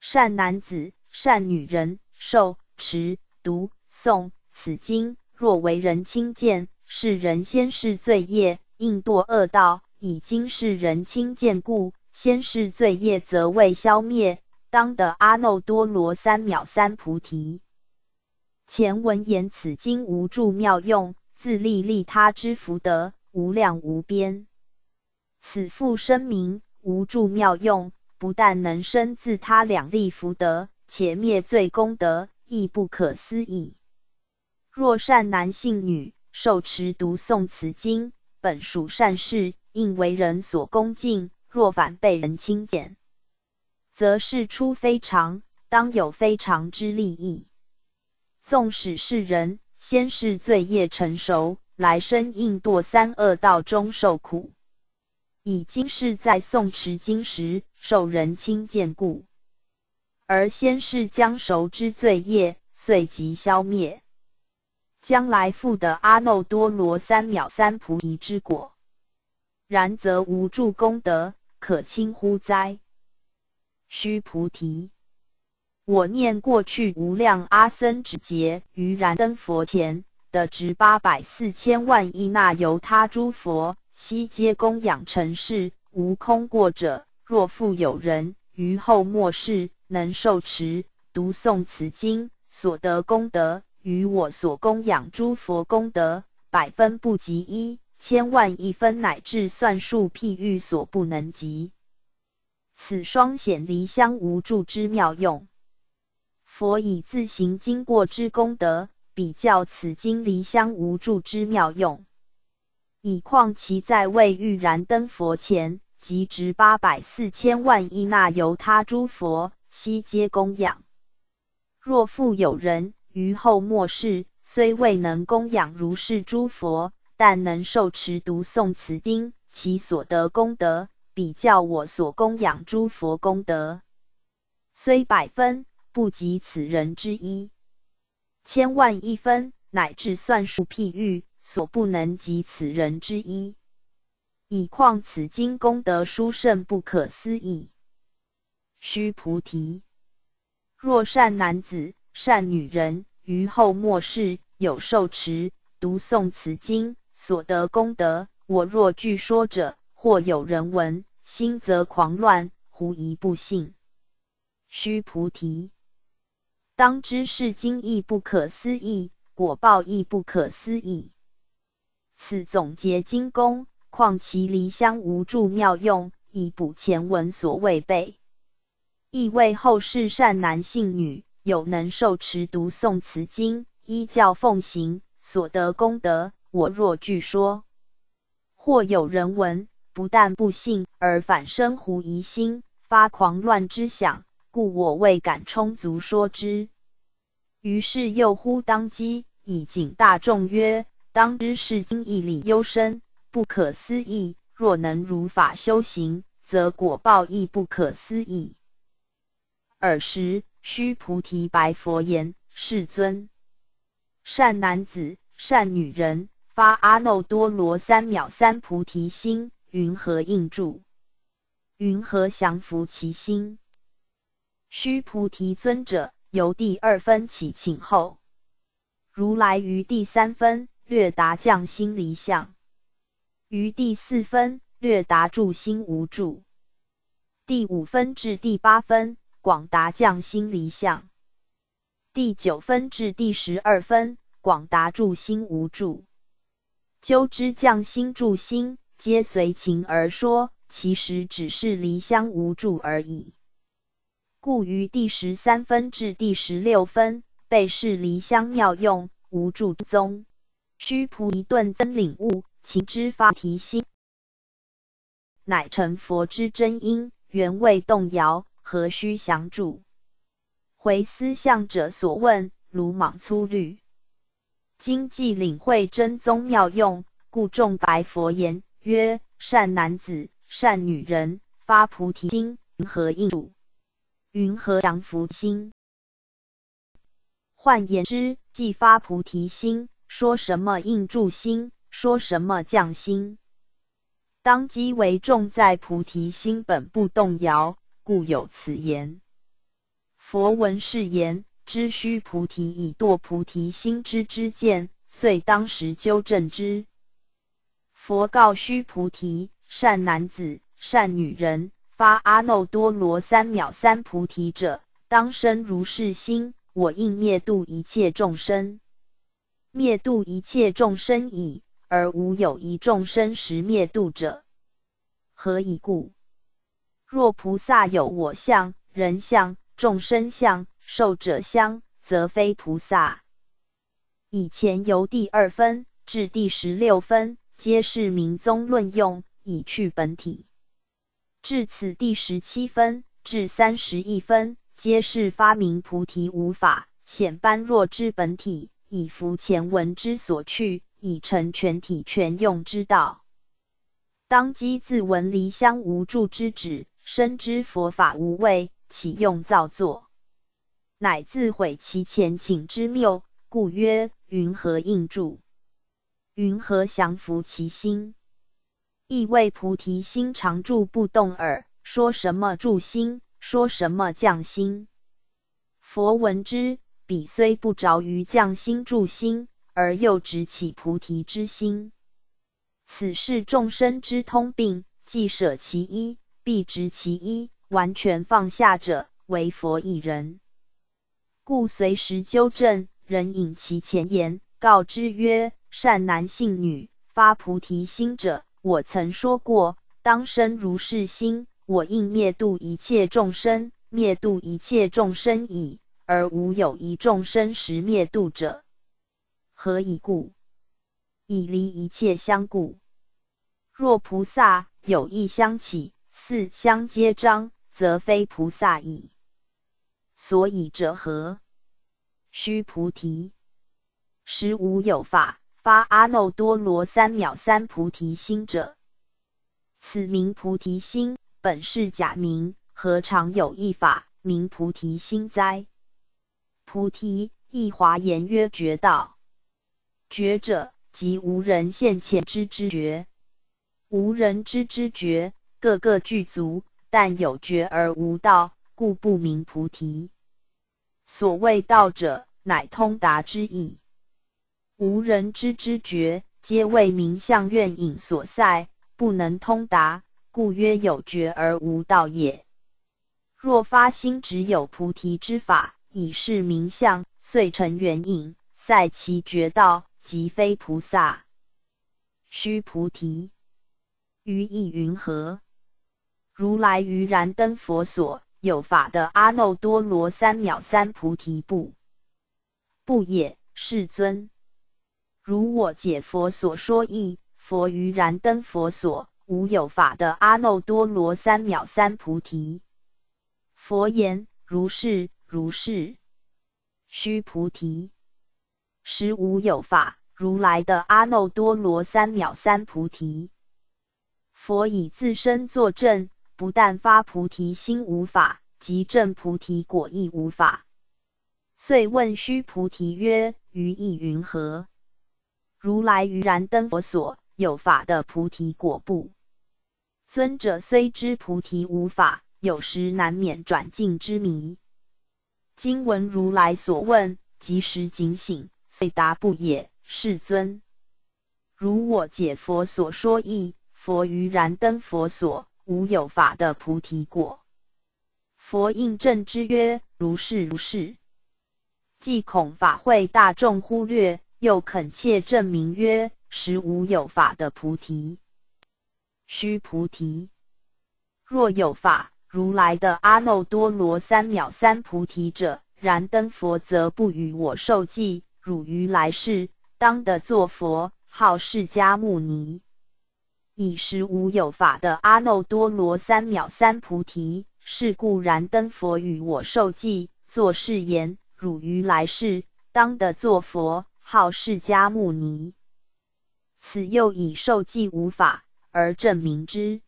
善男子、善女人，受持读诵此经，若为人轻贱。是人先是罪业，应堕恶道；以今世人轻贱故，先是罪业则未消灭，当得阿耨多罗三藐三菩提。前闻言此经无助妙用，自利利他之福德无量无边。此复声明无助妙用，不但能生自他两利福德，且灭罪功德，亦不可思议。若善男信女。受持读诵此经，本属善事，应为人所恭敬。若反被人轻贱，则事出非常，当有非常之利益。纵使是人，先是罪业成熟，来生应堕三恶道中受苦。已经是在诵持经时，受人轻贱故，而先是将熟之罪业，遂即消灭。将来复得阿耨多罗三藐三菩提之果，然则无助功德，可轻乎哉？须菩提，我念过去无量阿僧只劫于燃灯佛前的值八百四千万亿那由他诸佛悉皆供养尘世，无空过者。若复有人于后末世能受持读诵此经，所得功德。与我所供养诸佛功德，百分不及一，千万亿分乃至算数譬喻所不能及。此双显离相无助之妙用。佛以自行经过之功德，比较此经离相无助之妙用，以况其在未遇燃灯佛前，即值八百四千万亿那由他诸佛悉皆供养。若复有人。于后末世，虽未能供养如是诸佛，但能受持读诵此经，其所得功德，比较我所供养诸佛功德，虽百分不及此人之一，千万亿分乃至算数譬喻，所不能及此人之一。以况此经功德殊胜不可思议。须菩提，若善男子。善女人于后末世有受持读诵此经所得功德，我若据说者，或有人闻，心则狂乱，狐疑不信。须菩提，当知是经亦不可思议，果报亦不可思议。此总结精功，况其离香无助妙用，以补前文所未备。亦为后世善男信女，有能受持读诵此经，依教奉行，所得功德，我若据说，或有人闻，不但不信，而反生狐疑心，发狂乱之想，故我未敢充足说之。于是又呼当机，以警大众曰：“当知是经义理幽深，不可思议。若能如法修行，则果报亦不可思议。”尔时，须菩提白佛言：“世尊，善男子、善女人发阿耨多罗三藐三菩提心，云何应住？云何降伏其心？”须菩提尊者。由第二分起请后，如来于第三分略达降心离相，于第四分略达助心无助，第五分至第八分广达降心离相，第九分至第十二分广达助心无助。究之降心助心，皆随情而说，其实只是离相无助而已。故于第十三分至第十六分，被视离相妙用，无助宗。须菩提顿增领悟，情之发提心，乃成佛之真因，原未动摇，何须降住？回思向者所问，鲁莽粗虑。今既领会真宗妙用，故众白佛言曰：善男子、善女人，发菩提心，云何应主？云何降伏心？换言之，既发菩提心，说什么应住心，说什么降心，当机为重在菩提心本不动摇，故有此言。佛闻是言，知须菩提以堕菩提心之之见，遂当时纠正之。佛告须菩提：善男子，善女人。发阿耨多罗三藐三菩提者，当生如是心：我应灭度一切众生，灭度一切众生矣，而无有一众生实灭度者。何以故？若菩萨有我相、人相、众生相、寿者相，则非菩萨。以前由第二分至第十六分，皆是明宗论用，以去本体。至此第十七分至三十一分，皆是发明菩提无法显般若之本体，以服前文之所去，以成全体全用之道。当机自闻离相无助之旨，深知佛法无畏，岂用造作，乃自毁其前请之谬，故曰：云何应住？云何降伏其心？亦为菩提心常住不动耳。说什么住心，说什么降心。佛闻之，彼虽不着于降心住心，而又直起菩提之心。此是众生之通病，既舍其一，必执其一。完全放下者，为佛一人。故随时纠正，人引其前言，告之曰：善男信女，发菩提心者。我曾说过，当生如是心，我应灭度一切众生，灭度一切众生矣，而无有一众生实灭度者。何以故？以离一切相故。若菩萨有一相起，四相皆彰，则非菩萨矣。所以者何？须菩提，实无有法。发阿耨多罗三藐三菩提心者，此名菩提心，本是假名，何尝有一法名菩提心哉？菩提一华言曰：觉道。觉者，即无人现前之知觉。无人知之觉，个个具足，但有觉而无道，故不明菩提。所谓道者，乃通达之意。无人知之觉，皆为名相愿引所塞，不能通达，故曰有觉而无道也。若发心只有菩提之法，以是名相，遂成缘引，塞其觉道，即非菩萨。须菩提，于意云何？如来于燃灯佛所有法的阿耨多罗三藐三菩提不？不也，世尊。如我解佛所说义，佛于燃灯佛所无有法的阿耨多罗三藐三菩提。佛言：如是，如是。须菩提，实无有法如来的阿耨多罗三藐三菩提。佛以自身作证，不但发菩提心无法，即证菩提果亦无法。遂问须菩提曰：于意云何？如来于燃灯佛所有法的菩提果不？尊者虽知菩提无法，有时难免转境之迷。今闻如来所问，即时警醒，遂答不也。世尊，如我解佛所说义，佛于燃灯佛所无有法的菩提果。佛应正之曰：如是如是。既恐法会大众忽略。又恳切证明曰：实无有法的菩提。须菩提，若有法如来的阿耨多罗三藐三菩提者，燃灯佛则不与我受记。汝于来世当得作佛，号释迦牟尼。以实无有法的阿耨多罗三藐三菩提，是故燃灯佛与我受记，作誓言：汝于来世当得作佛。号释迦牟尼，此又以受记无法而证明之，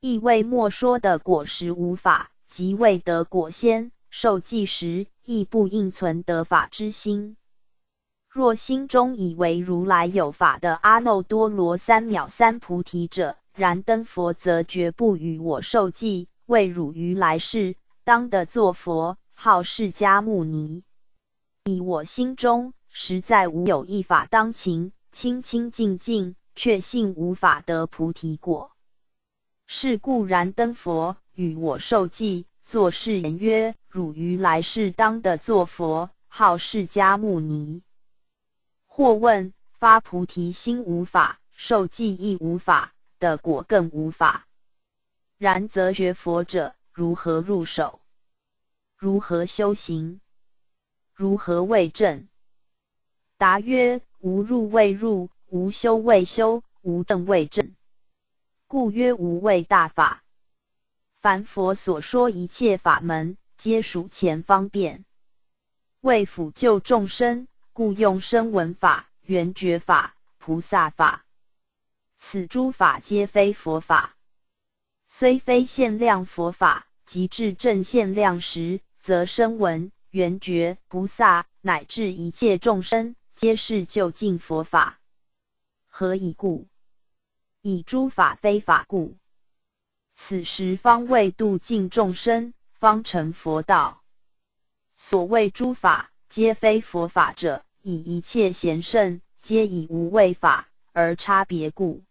亦谓莫说的果实无法，即未得果先受记时，亦不应存得法之心。若心中以为如来有法的阿耨多罗三藐三菩提者，燃灯佛则绝不与我受记，为汝于来世当得作佛，号释迦牟尼。以我心中。实在无有一法当勤，清清净净，确信无法得菩提果。是故燃灯佛与我受记，作誓言曰：汝于来世当得作佛，号释迦牟尼。或问发菩提心无法，受记亦无法，的果更无法。然则学佛者如何入手？如何修行？如何为正？答曰：无入未入，无修未修，无正未正，故曰无畏大法。凡佛所说一切法门，皆属前方便，为辅救众生，故用声闻法、缘觉法、菩萨法。此诸法皆非佛法，虽非限量佛法，即至正限量时，则声闻、缘觉、菩萨乃至一切众生。皆是就近佛法，何以故？以诸法非法故。此时方为度尽众生，方成佛道。所谓诸法皆非佛法者，以一切贤圣皆以无畏法而差别故。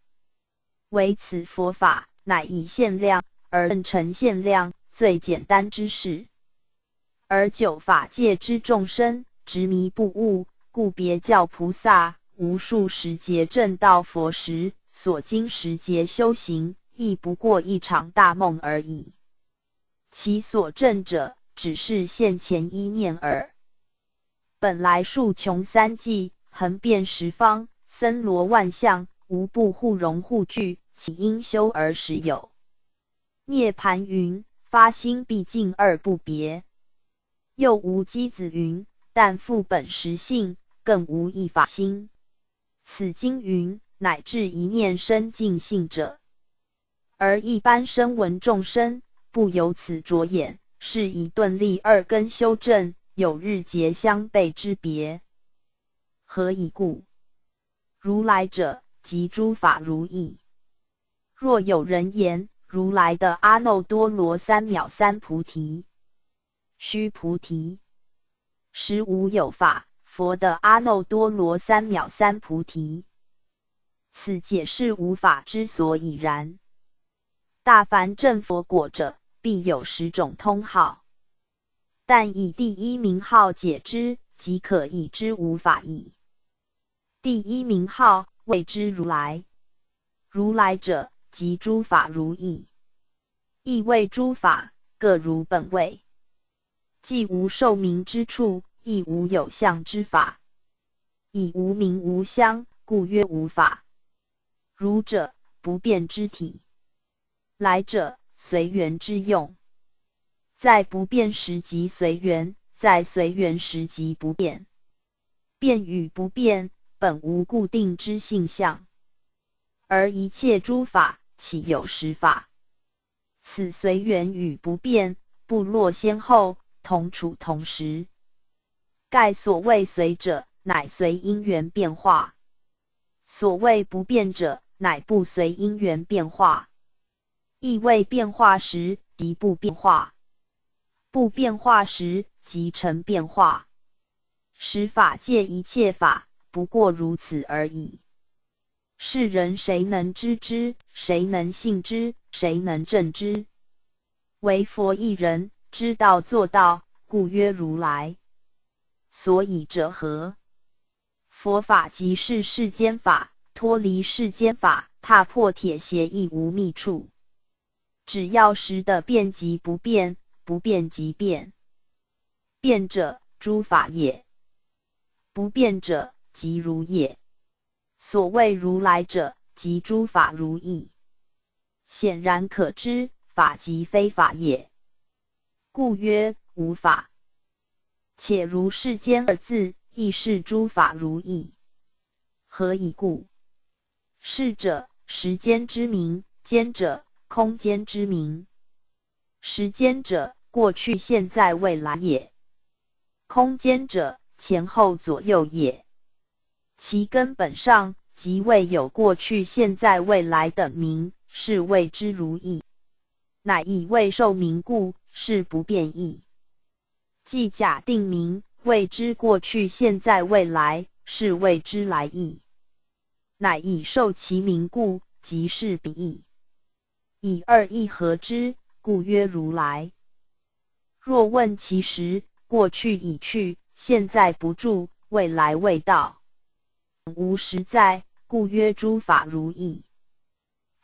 唯此佛法，乃以限量而成限量，最简单之事。而九法界之众生执迷不悟。故别教菩萨无数时节正道佛时所经时节修行，亦不过一场大梦而已。其所证者，只是现前一念耳。本来数穷三际，横遍十方，森罗万象，无不互融互具，岂因修而实有？涅盘云：发心毕竟二不别。又无机子云：但复本实性。更无一法心。此经云：乃至一念生尽性者，而一般声闻众生不由此着眼，是以顿力二根修正，有日节相悖之别。何以故？如来者，即诸法如意。若有人言如来的阿耨多罗三藐三菩提，须菩提，实无有法。佛的阿耨多罗三藐三菩提，此解释无法之所以然。大凡正佛果者，必有十种通号，但以第一名号解之，即可以知无法矣。第一名号谓之如来。如来者，即诸法如意。亦谓诸法各如本位，既无受名之处，亦无有相之法。以无名无相，故曰无法。如者，不变之体；来者，随缘之用。在不变时即随缘，在随缘时即不变。变与不变，本无固定之性相，而一切诸法岂有实法？此随缘与不变，不落先后，同处同时。盖所谓随者。乃随因缘变化，所谓不变者，乃不随因缘变化。亦谓变化时即不变化，不变化时即成变化。使法界一切法，不过如此而已。世人谁能知之？谁能信之？谁能证之？唯佛一人知道做到，故曰如来。所以者何？佛法即是世间法，脱离世间法，踏破铁鞋亦无觅处。只要识得变即不变，不变即变。变者诸法也，不变者即如也。所谓如来者，即诸法如意。显然可知，法即非法也，故曰无法。且如世间二字。亦是诸法如意，何以故？是者，时间之名；间者，空间之名。时间者，过去、现在、未来也；空间者，前后左右也。其根本上，即未有过去、现在、未来等名，是谓之如意。乃以未受名故，是不变异。即假定名。谓之过去、现在、未来，是谓之来意。乃以受其名故，即是彼意。以二意合之，故曰如来。若问其实，过去已去，现在不住，未来未到，无实在，故曰诸法如意。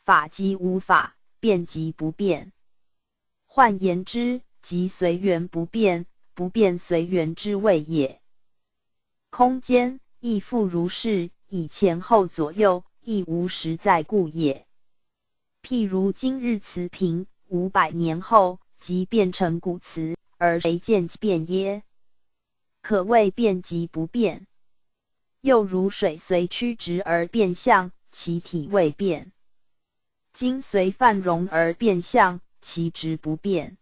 法即无法，变即不变。换言之，即随缘不变。不变随缘之谓也。空间亦复如是，以前后左右亦无实在故也。譬如今日瓷瓶，五百年后即变成古瓷，而谁见变耶？可谓变即不变。又如水随曲直而变相，其体未变；金随泛融而变相，其质不变。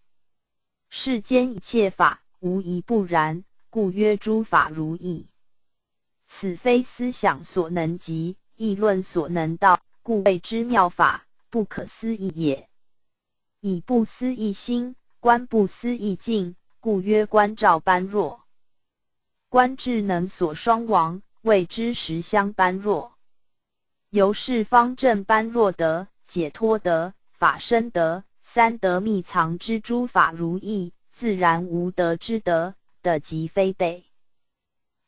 世间一切法。无一不然，故曰诸法如意。此非思想所能及，议论所能到，故谓之妙法，不可思议也。以不思议心观不思议境，故曰观照般若。观智能所双亡，谓之实相般若。由是方正般若得解脱得法身得三得密藏之诸法如意。自然无德之德，的即非得。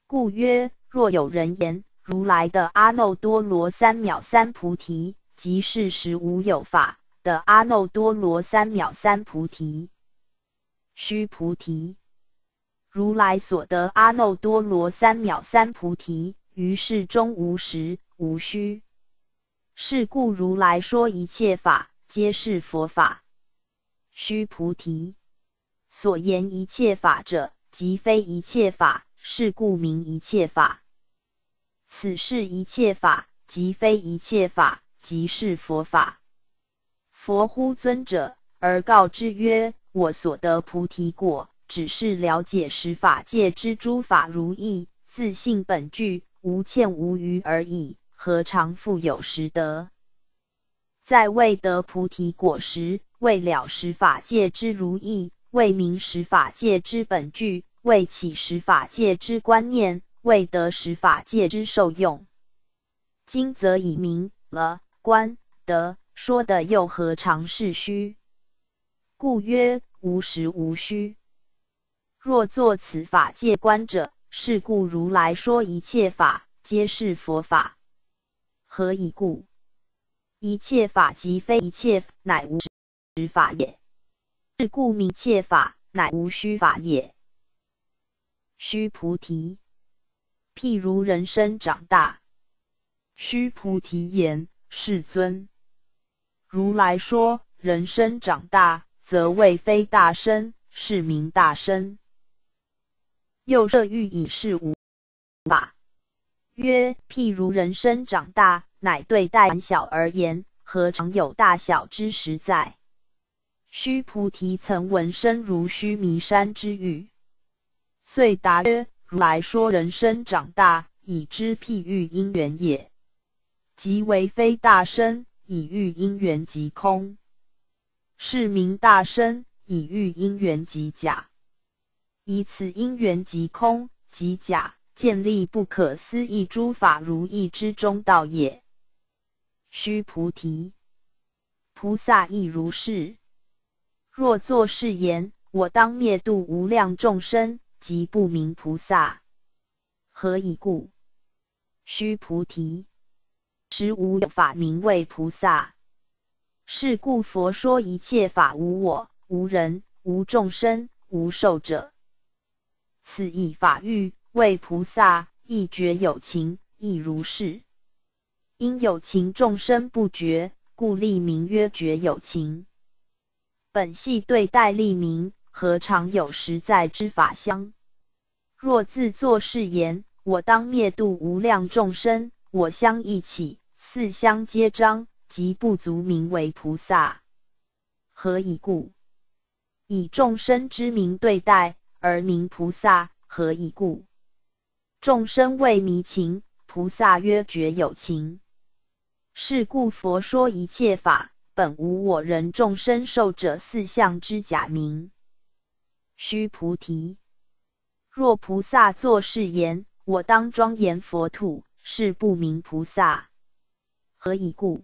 故曰：若有人言如来的阿耨多罗三藐三菩提，即是实无有法的阿耨多罗三藐三菩提。须菩提，如来所得阿耨多罗三藐三菩提，于世中无实无虚。是故如来说一切法，皆是佛法。须菩提。所言一切法者，即非一切法，是故名一切法。此是一切法，即非一切法，即是佛法。佛呼尊者，而告之曰：“我所得菩提果，只是了解十法界之诸法如意，自性本具，无欠无余而已，何尝复有实得？在未得菩提果时，未了十法界之如意。”未明十法界之本具，为起实法界之观念，为得实法界之受用。今则已明了观得说的又何尝是虚？故曰无实无虚。若作此法界观者，是故如来说一切法皆是佛法。何以故？一切法即非一切，乃无实法也。是故名切法，乃无虚法也。须菩提，譬如人生长大。须菩提言：世尊，如来说人生长大，则谓非大身，是名大身。又设欲以是无法。曰：譬如人生长大，乃对待小而言，何尝有大小之实在？须菩提曾闻身如须弥山之语，遂答曰：如来说人生长大，以知譬喻因缘也。即为非大身，以喻因缘即空，是名大身，以喻因缘即假。以此因缘即空即假，建立不可思议诸法如意之中道也。须菩提，菩萨亦如是。若作是言，我当灭度无量众生，即不名菩萨。何以故？须菩提。实无有法名为菩萨，是故佛说一切法无我、无人、无众生、无寿者。此一法欲为菩萨，亦觉有情，亦如是。因有情众生不觉，故立名曰觉有情。本系对待立名，何尝有实在之法相？若自作是言，我当灭度无量众生。我相一起，四相皆彰，即不足名为菩萨。何以故？以众生之名对待而名菩萨。何以故？众生未迷情，菩萨曰觉有情。是故佛说一切法本无我人众生受者四相之假名。须菩提，若菩萨作是言，我当庄严佛土。是不明菩萨，何以故？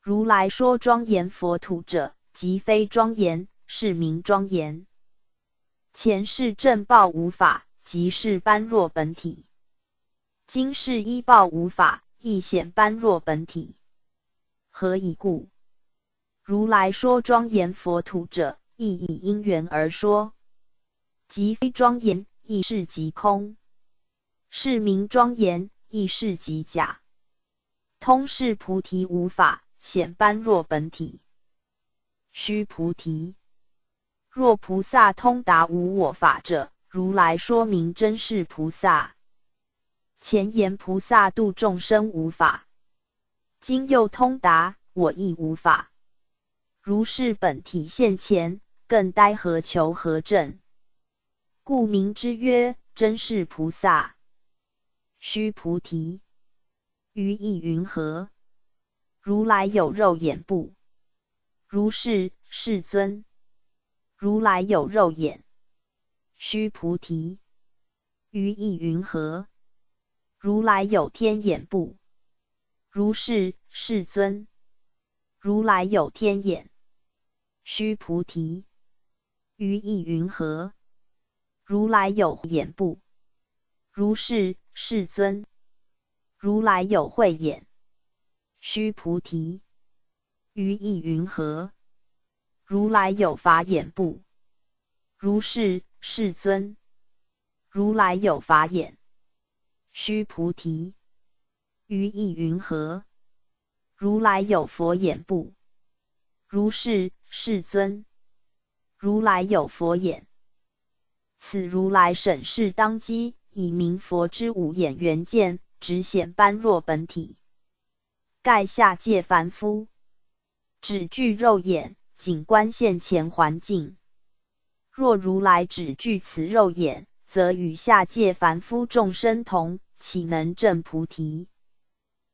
如来说庄严佛土者，即非庄严，是名庄严。前世正报无法，即是般若本体；今世依报无法，亦显般若本体。何以故？如来说庄严佛土者，亦以因缘而说，即非庄严，亦是即空，是名庄严。亦是即假，通是菩提无法显般若本体。须菩提，若菩萨通达无我法者，如来说明真是菩萨。前言菩萨度众生无法，今又通达我亦无法。如是本体现前，更待何求何证？故名之曰真是菩萨。须菩提，于意云何？如来有肉眼不？如是，世尊。如来有肉眼。须菩提，于意云何？如来有天眼不？如是，世尊。如来有天眼。须菩提，于意云何？如来有眼不？如是。世尊，如来有慧眼。须菩提，于意云何？如来有法眼不？如是，世尊。如来有法眼。须菩提，于意云何？如来有佛眼不？如是，世尊。如来有佛眼。此如来审视当机。以明佛之五眼圆见，直显般若本体。盖下界凡夫，只具肉眼，仅观现前环境。若如来只具此肉眼，则与下界凡夫众生同，岂能证菩提？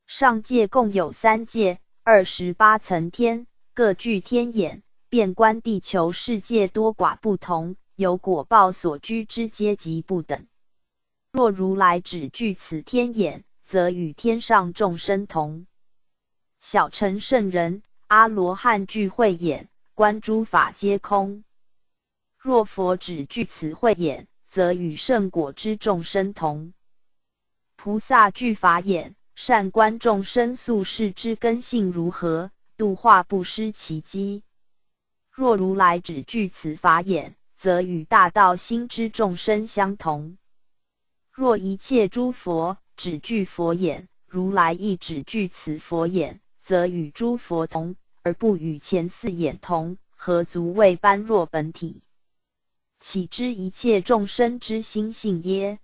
上界共有三界，二十八层天，各具天眼，遍观地球世界多寡不同，有果报所居之阶级不等。若如来只具此天眼，则与天上众生同。小乘圣人、阿罗汉具慧眼，观诸法皆空。若佛只具此慧眼，则与圣果之众生同。菩萨具法眼，善观众生宿世之根性如何，度化不失其机。若如来只具此法眼，则与大道心之众生相同；若一切诸佛只具佛眼，如来亦只具此佛眼，则与诸佛同，而不与前四眼同，何足谓般若本体？岂知一切众生之心性耶？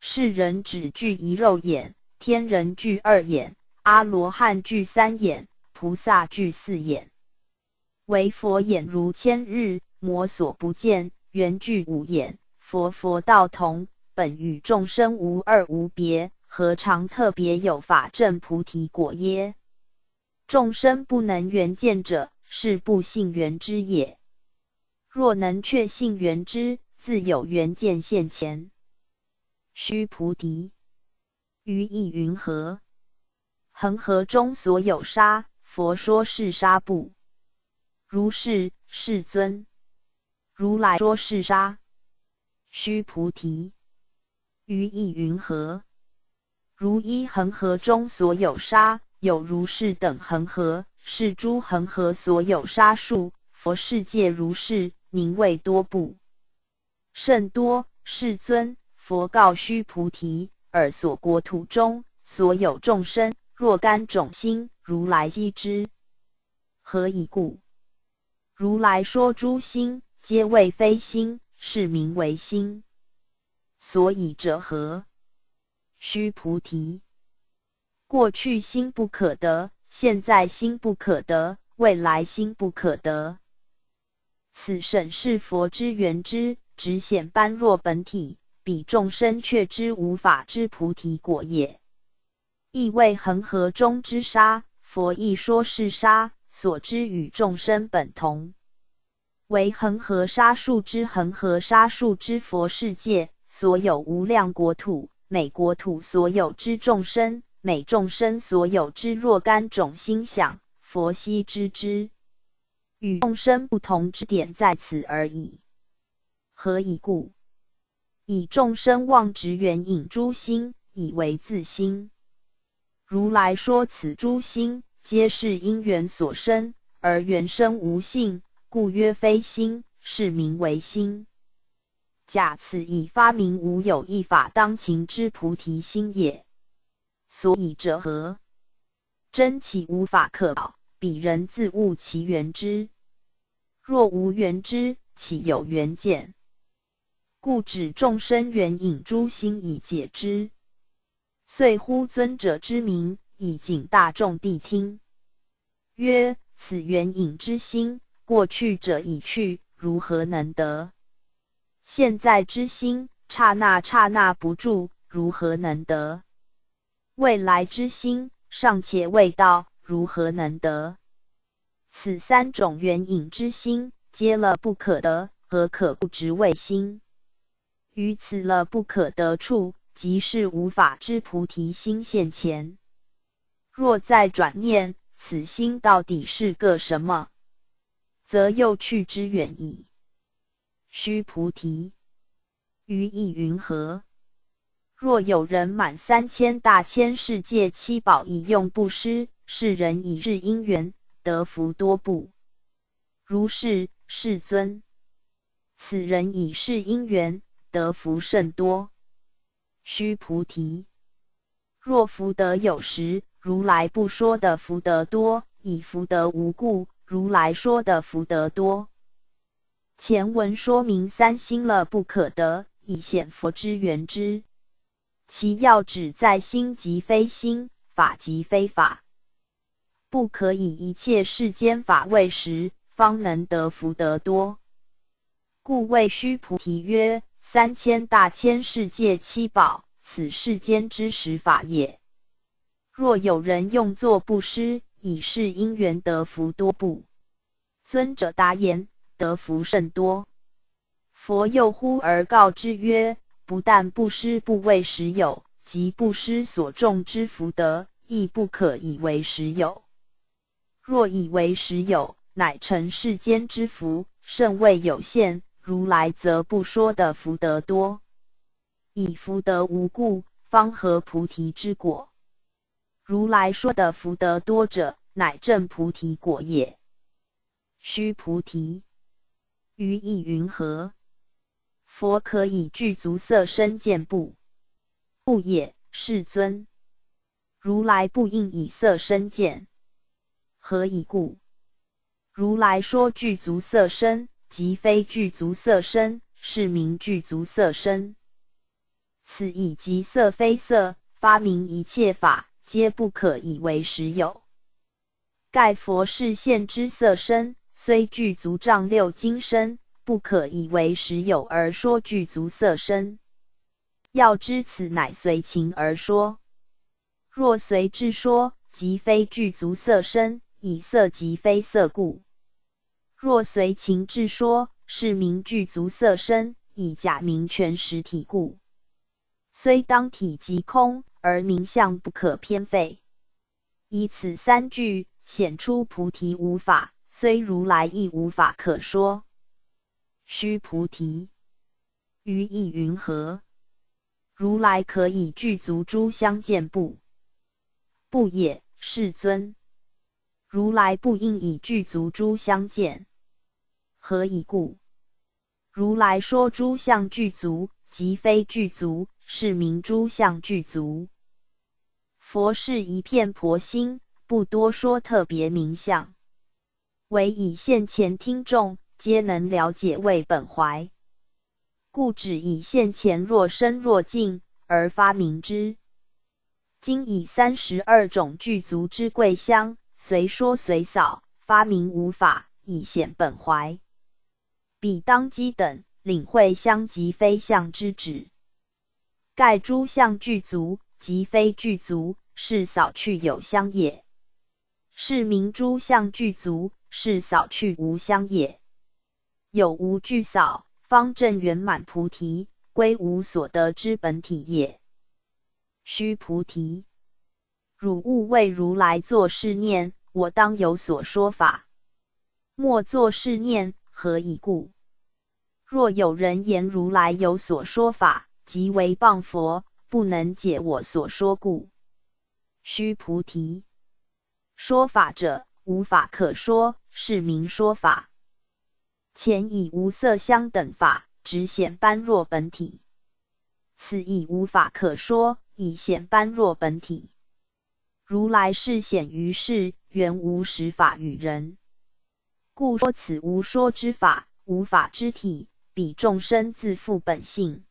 世人只具一肉眼，天人具二眼，阿罗汉具三眼，菩萨具四眼。为佛眼如千日，魔所不见；缘具五眼，佛佛道同，本与众生无二无别，何尝特别有法证菩提果耶？众生不能缘见者，是不信缘之也。若能确信缘之，自有缘见现前。须菩提，于意云何？恒河中所有沙，佛说是沙不？如是，世尊。如来说是沙。须菩提，于意云何？如一恒河中所有沙，有如是等恒河，是诸恒河所有沙数。佛世界如是，名为多不？甚多，世尊。佛告须菩提：尔所国土中所有众生，若干种心，如来悉知。何以故？如来说诸心，皆为非心，是名为心。所以者何？须菩提，过去心不可得，现在心不可得，未来心不可得。此审是佛之缘之，直显般若本体，彼众生却知无法之菩提果也。亦谓恒河中之沙，佛亦说是沙。所知与众生本同，为恒河沙数之恒河沙数之佛世界，所有无量国土，每国土所有之众生，每众生所有之若干种心想，佛悉知之。与众生不同之点在此而已。何以故？以众生妄执缘引诸心，以为自心。如来说此诸心。皆是因缘所生，而缘生无性，故曰非心，是名为心。假此以发明无有一法当勤之菩提心也。所以者何？真岂无法可保？彼人自悟其缘之。若无缘之，岂有缘见？故指众生缘引诸心以解之。遂呼尊者之名。以警大众谛听，曰：此缘引之心，过去者已去，如何能得？现在之心，刹那刹那不住，如何能得？未来之心，尚且未到，如何能得？此三种缘引之心，皆了不可得，何可不执为心？于此了不可得处，即是无法之菩提心现前。若再转念，此心到底是个什么，则又去之远矣。须菩提，于意云何？若有人满三千大千世界七宝以用布施，是人以日因缘得福多不？如是，世尊。此人以是因缘得福甚多。须菩提，若福德有时。如来不说的福德多，以福德无故；如来说的福德多。前文说明三心了不可得，以显佛之缘之。其要旨在心即非心，法即非法，不可以一切世间法为实，方能得福德多。故谓须菩提曰：三千大千世界七宝，此世间之实法也。若有人用作布施，以是因缘得福多不？尊者答言：得福甚多。佛又呼而告之曰：不但布施不为实有，即布施所种之福德，亦不可以为实有。若以为实有，乃成世间之福，甚为有限。如来则不说的福德多，以福德无故，方合菩提之果。如来说的福德多者，乃正菩提果也。须菩提，于意云何？佛可以具足色身见不？不也，世尊。如来不应以色身见，何以故？如来说具足色身，即非具足色身，是名具足色身。此以即色非色，发明一切法，皆不可以为实有。盖佛是现之色身，虽具足丈六金身。不可以为实有而说具足色身，要知此乃随情而说。若随智说，即非具足色身，以色即非色故；若随情智说，是名具足色身，以假名全实体故。虽当体即空，而名相不可偏废。以此三句显出菩提无法，虽如来亦无法可说。须菩提，于意云何？如来可以具足诸相见不？不也，世尊。如来不应以具足诸相见，何以故？如来说诸相具足，即非具足，是名诸相具足。佛是一片婆心，不多说特别名相，唯以现前听众。皆能了解为本怀，故只以现前若深若静而发明之。今以三十二种具足之贵香，随说随扫，发明无法，以显本怀。彼当机等领会相即非相之旨。盖诸相具足，即非具足，是扫去有相也；是名诸相具足，是扫去无相也。有无具扫，方正圆满菩提，归无所得之本体也。须菩提，汝勿为如来作是念：我当有所说法。莫作是念，何以故？若有人言如来有所说法，即为谤佛，不能解我所说故。须菩提，说法者，无法可说，是名说法。前以无色相等法，只显般若本体；此亦无法可说，以显般若本体。如来是显于世，原无实法与人，故说此无说之法，无法之体，彼众生自负本性。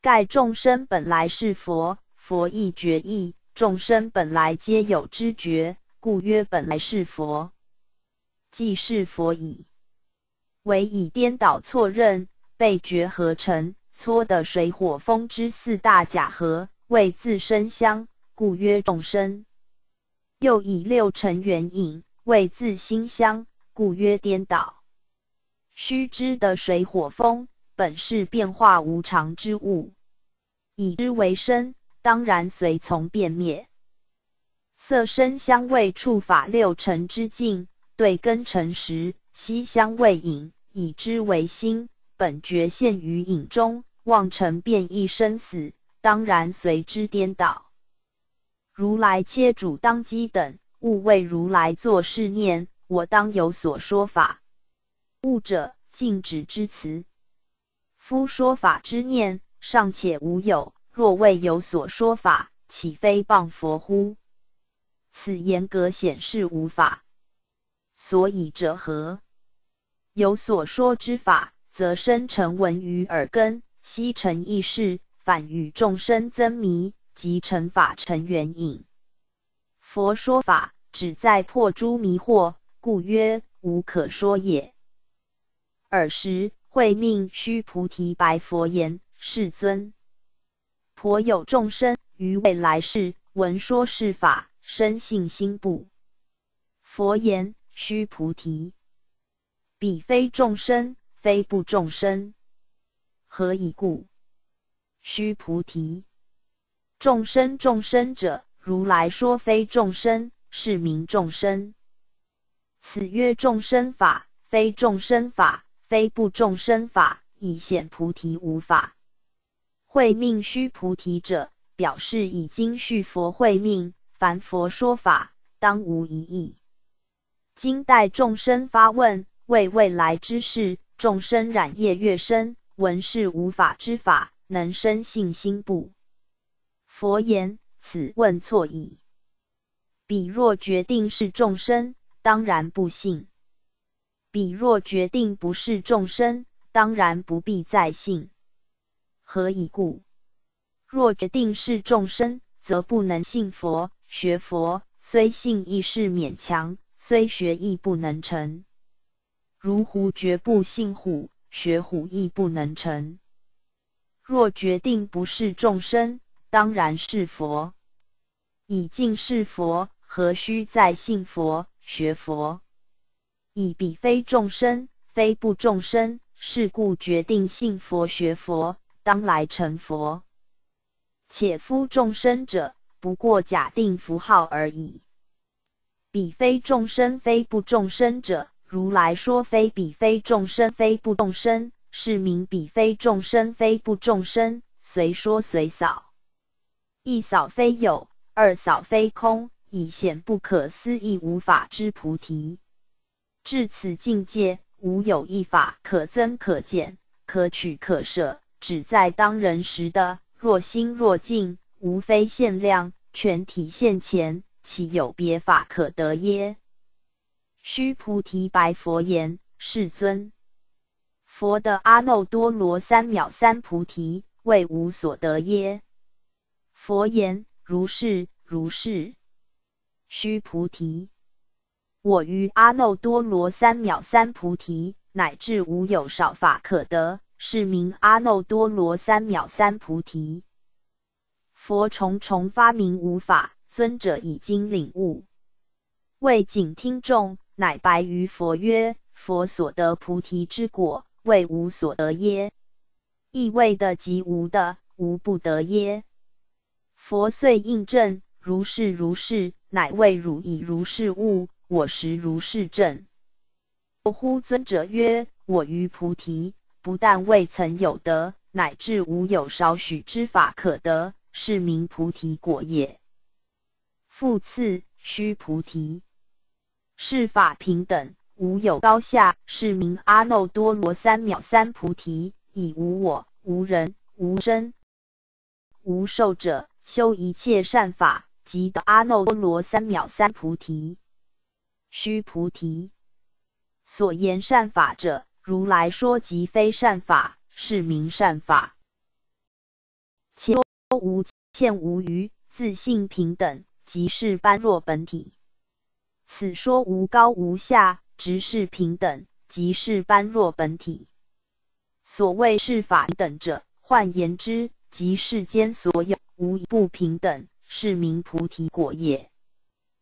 盖众生本来是佛，佛亦觉意，众生本来皆有知觉，故曰本来是佛，即是佛矣。唯以颠倒错认，被觉合成，搓的水火风之四大假合，为自身相，故曰众生；又以六尘缘影，为自心相，故曰颠倒。须知的水火风，本是变化无常之物，以之为身，当然随从变灭。色身香味触法六尘之境，对根尘时，悉相味影。以之为心，本觉现于影中，望尘变异生死，当然随之颠倒。如来切主当机等，勿为如来作是念：我当有所说法。悟者静止之词。夫说法之念尚且无有，若未有所说法，岂非谤佛乎？此严格显示无法。所以者何？有所说之法，则生成闻于耳根，悉成意识，反与众生增迷，即成法成缘影。佛说法，只在破诸迷惑，故曰无可说也。尔时，会命须菩提白佛言：“世尊，颇有众生于未来世闻说是法，生信心不？”佛言：“须菩提。”彼非众生，非不众生，何以故？须菩提，众生众生者，如来说非众生，是名众生。此曰众生法，非众生法，非不众生法，以显菩提无法。会命须菩提者，表示已经续佛会命，凡佛说法，当无一义。今代众生发问，为未来之事，众生染业越深，闻是无法之法，能生信心不？佛言：此问错矣。彼若决定是众生，当然不信；彼若决定不是众生，当然不必再信。何以故？若决定是众生，则不能信佛、学佛，虽信亦是勉强。虽学亦不能成，如虎绝不信虎，学虎亦不能成。若决定不是众生，当然是佛。已尽是佛，何须再信佛、学佛？以彼非众生，非不众生，是故决定信佛、学佛，当来成佛。且夫众生者，不过假定符号而已。彼非众生，非不众生者，如来说非彼非众生，非不众生，是名彼非众生，非不众生，随说随扫，一扫非有，二扫非空，以显不可思议无法之菩提。至此境界，无有一法可增可减，可取可舍，只在当人时的若心若境，无非限量，全体现前。岂有别法可得耶？须菩提白佛言：“世尊，佛的阿耨多罗三藐三菩提，为无所得耶？”佛言：“如是，如是。”须菩提，我于阿耨多罗三藐三菩提，乃至无有少法可得，是名阿耨多罗三藐三菩提。佛重重发明无法。尊者已经领悟，为警听众，乃白于佛曰：“佛所得菩提之果，为无所得耶？意味的即无的，无不得耶？”佛遂应证：“如是如是，乃为汝以如是悟，我实如是证。”呼尊者曰：“我于菩提，不但未曾有得，乃至无有少许之法可得，是名菩提果也。”复次，须菩提，是法平等，无有高下，是名阿耨多罗三藐三菩提。以无我、无人、无身、无寿者，修一切善法，即得阿耨多罗三藐三菩提。须菩提，所言善法者，如来说即非善法，是名善法。且无欠无余，自性平等。即是般若本体。此说无高无下，直是平等，即是般若本体。所谓是法等者，换言之，即世间所有无一不平等，是名菩提果也。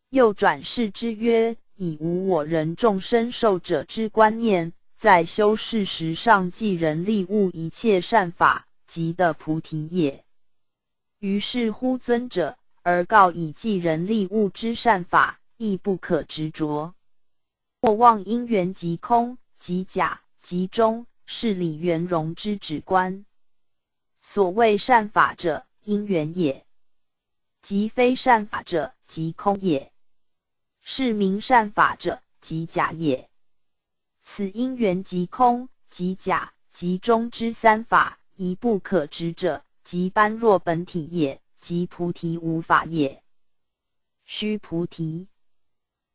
又转世之曰：以无我人众生受者之观念，在修事实上即人利物一切善法，即的菩提也。于是乎尊者。而告以济人利物之善法，亦不可执着。或望因缘即空，即假，即中，是理圆融之止观。所谓善法者，因缘也；即非善法者，即空也。是名善法者，即假也。此因缘即空，即假，即中之三法，一不可执者，即般若本体也。即菩提无法也。须菩提，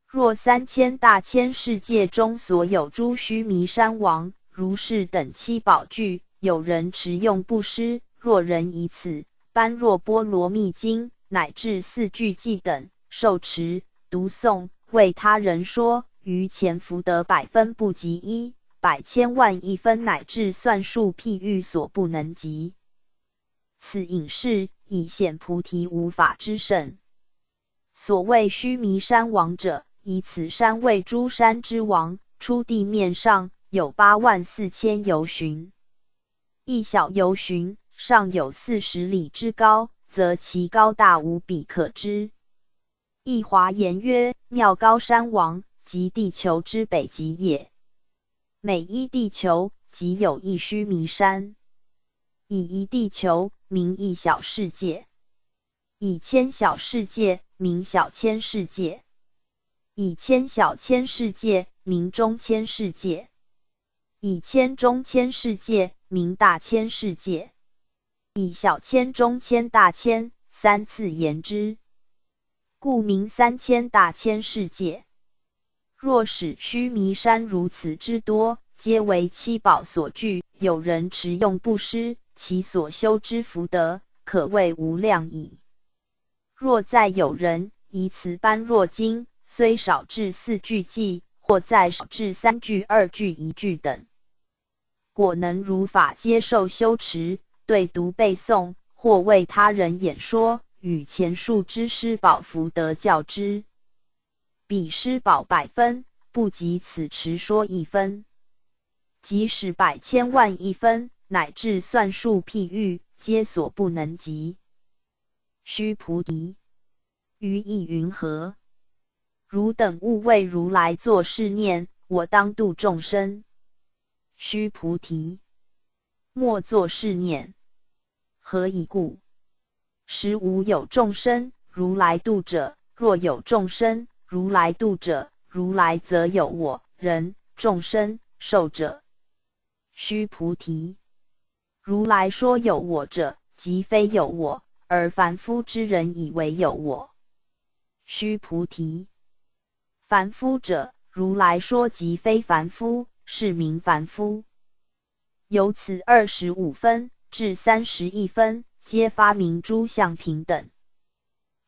若三千大千世界中所有诸须弥山王、如是等七宝具，有人持用不施，若人以此般若波罗蜜经乃至四句偈等受持读诵，为他人说，于前福得百分不及一，百千万亿分乃至算数譬喻所不能及。此隐士。以显菩提无法之圣。所谓须弥山王者，以此山为诸山之王。出地面上有八万四千由旬，一小由旬上有四十里之高，则其高大无比可知。一华言曰：妙高山王，即地球之北极也。每一地球，即有一须弥山。以一地球。名一小世界，以千小世界名小千世界；以千小千世界，名中千世界；以千中千世界，名大千世界；以小千中千大千，三次言之，故名三千大千世界。若使须弥山如此之多，皆为七宝所具，有人持用不施，其所修之福德，可谓无量矣。若再有人以此般若经，虽少至四句偈，或再少至三句、二句、一句等，果能如法接受修持，对读背诵，或为他人演说，与前述之师宝福德较之。彼师宝百分，不及此持说一分；即使百千万亿分，乃至算数譬喻，皆所不能及。须菩提，于意云何？汝等勿为如来作是念：我当度众生。须菩提，莫作是念。何以故？实无有众生，如来度者；若有众生，如来度者，如来则有我人众生寿者。须菩提，如来说有我者，即非有我，而凡夫之人以为有我。须菩提，凡夫者，如来说即非凡夫，是名凡夫。由此二十五分至三十一分，皆发明诸相平等。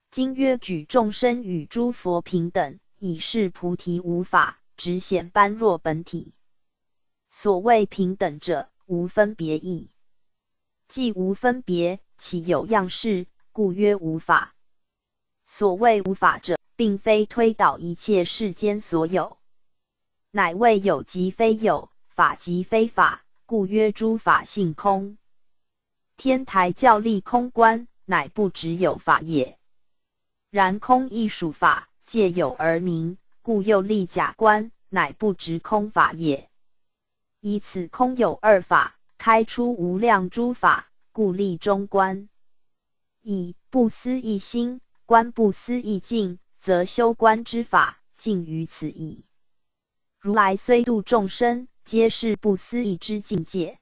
今曰举众生与诸佛平等，以示菩提无法，直显般若本体。所谓平等者，无分别意。既无分别，岂有样式？故曰无法。所谓无法者，并非推导一切世间所有，乃谓有即非有，法即非法，故曰诸法性空。天台教立空观，乃不只有法也。然空亦属法，借有而名，故又立假观，乃不执空法也。以此空有二法，开出无量诸法，故立中观。以不思一心，观不思一境，则修观之法尽于此矣。如来虽度众生，皆是不思议之境界。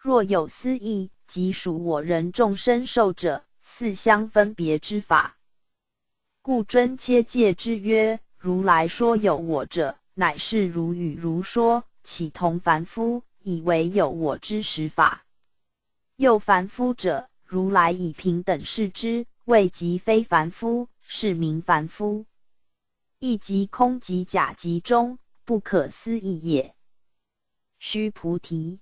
若有思议，即属我人众生受者，四相分别之法。故尊切戒之曰：“如来说有我者，乃是如语如说，岂同凡夫以为有我之实法？又凡夫者，如来以平等视之，谓即非凡夫，是名凡夫。亦即空即假即中，不可思议也。须菩提，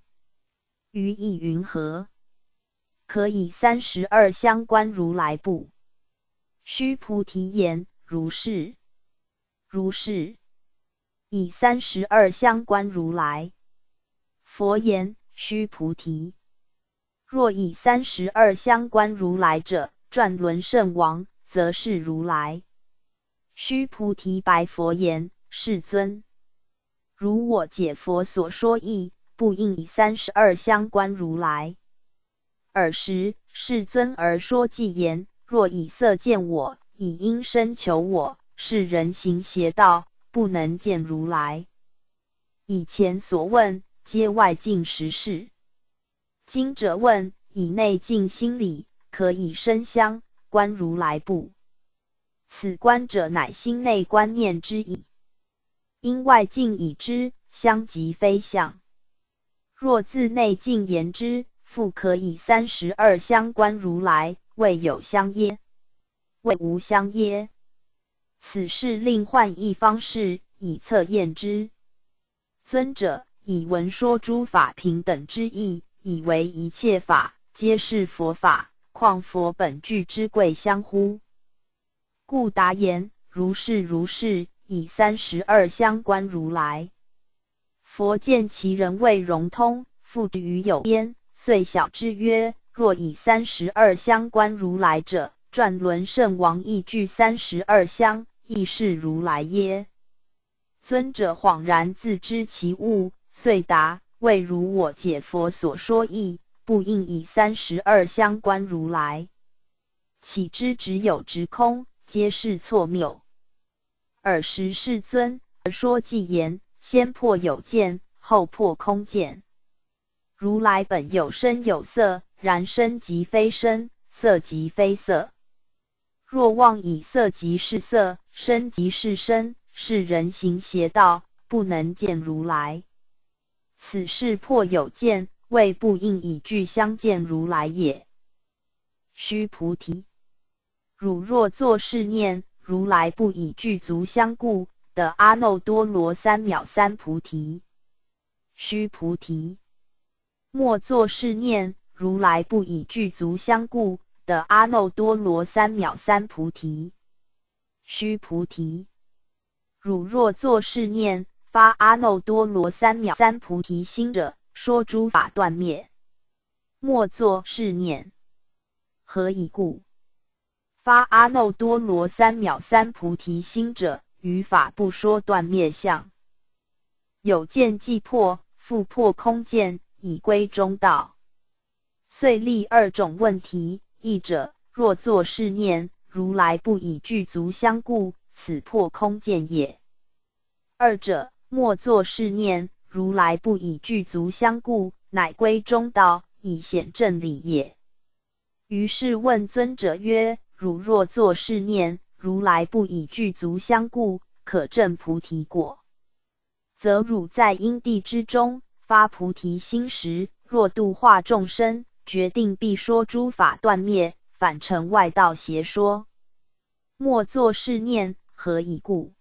于意云何？可以三十二相观如来不？”须菩提言：“如是，如是。以三十二相观如来。”佛言：“须菩提，若以三十二相观如来者，转轮圣王，则是如来。”须菩提白佛言：“世尊，如我解佛所说义，不应以三十二相观如来。尔时，世尊而说偈言。”若以色见我，以音声求我，是人行邪道，不能见如来。以前所问，皆外境实事。今者问，以内境心理，可以生相观如来不？此观者，乃心内观念之意。因外境已知，相即非相。若自内境言之，复可以三十二相观如来。未有相耶？未无相耶？此事另换一方式以测验之。尊者以闻说诸法平等之意，以为一切法皆是佛法，况佛本具之贵相乎？故答言：如是如是。以三十二相观如来。佛见其人未融通，复于有边，遂晓之曰。若以三十二相观如来者，转轮圣王亦具三十二相，亦是如来耶？尊者恍然自知其物，遂答：未如我解佛所说义，不应以三十二相观如来。岂知只有直空，皆是错谬。尔时世尊而说偈言：先破有见，后破空见。如来本有身有色，然身即非身，色即非色。若妄以色即是色，身即是身，是人行邪道，不能见如来。此事破有见，谓不应以具相见如来也。须菩提，汝若作是念，如来不以具足相故，的阿耨多罗三藐三菩提。须菩提，莫作是念，如来不以具足相故。的阿耨多罗三藐三菩提，须菩提，汝若作是念，发阿耨多罗三藐三菩提心者，说诸法断灭。莫作是念，何以故？发阿耨多罗三藐三菩提心者，于法不说断灭相，有见即破，复破空见，以归中道。遂立二种问题。一者，若作是念，如来不以具足相故，此破空见也；二者，莫作是念，如来不以具足相故，乃归中道，以显正理也。于是问尊者曰：汝若作是念，如来不以具足相故，可证菩提果，则汝在因地之中发菩提心时，若度化众生。决定必说诸法断灭，反成外道邪说。莫作是念，何以故？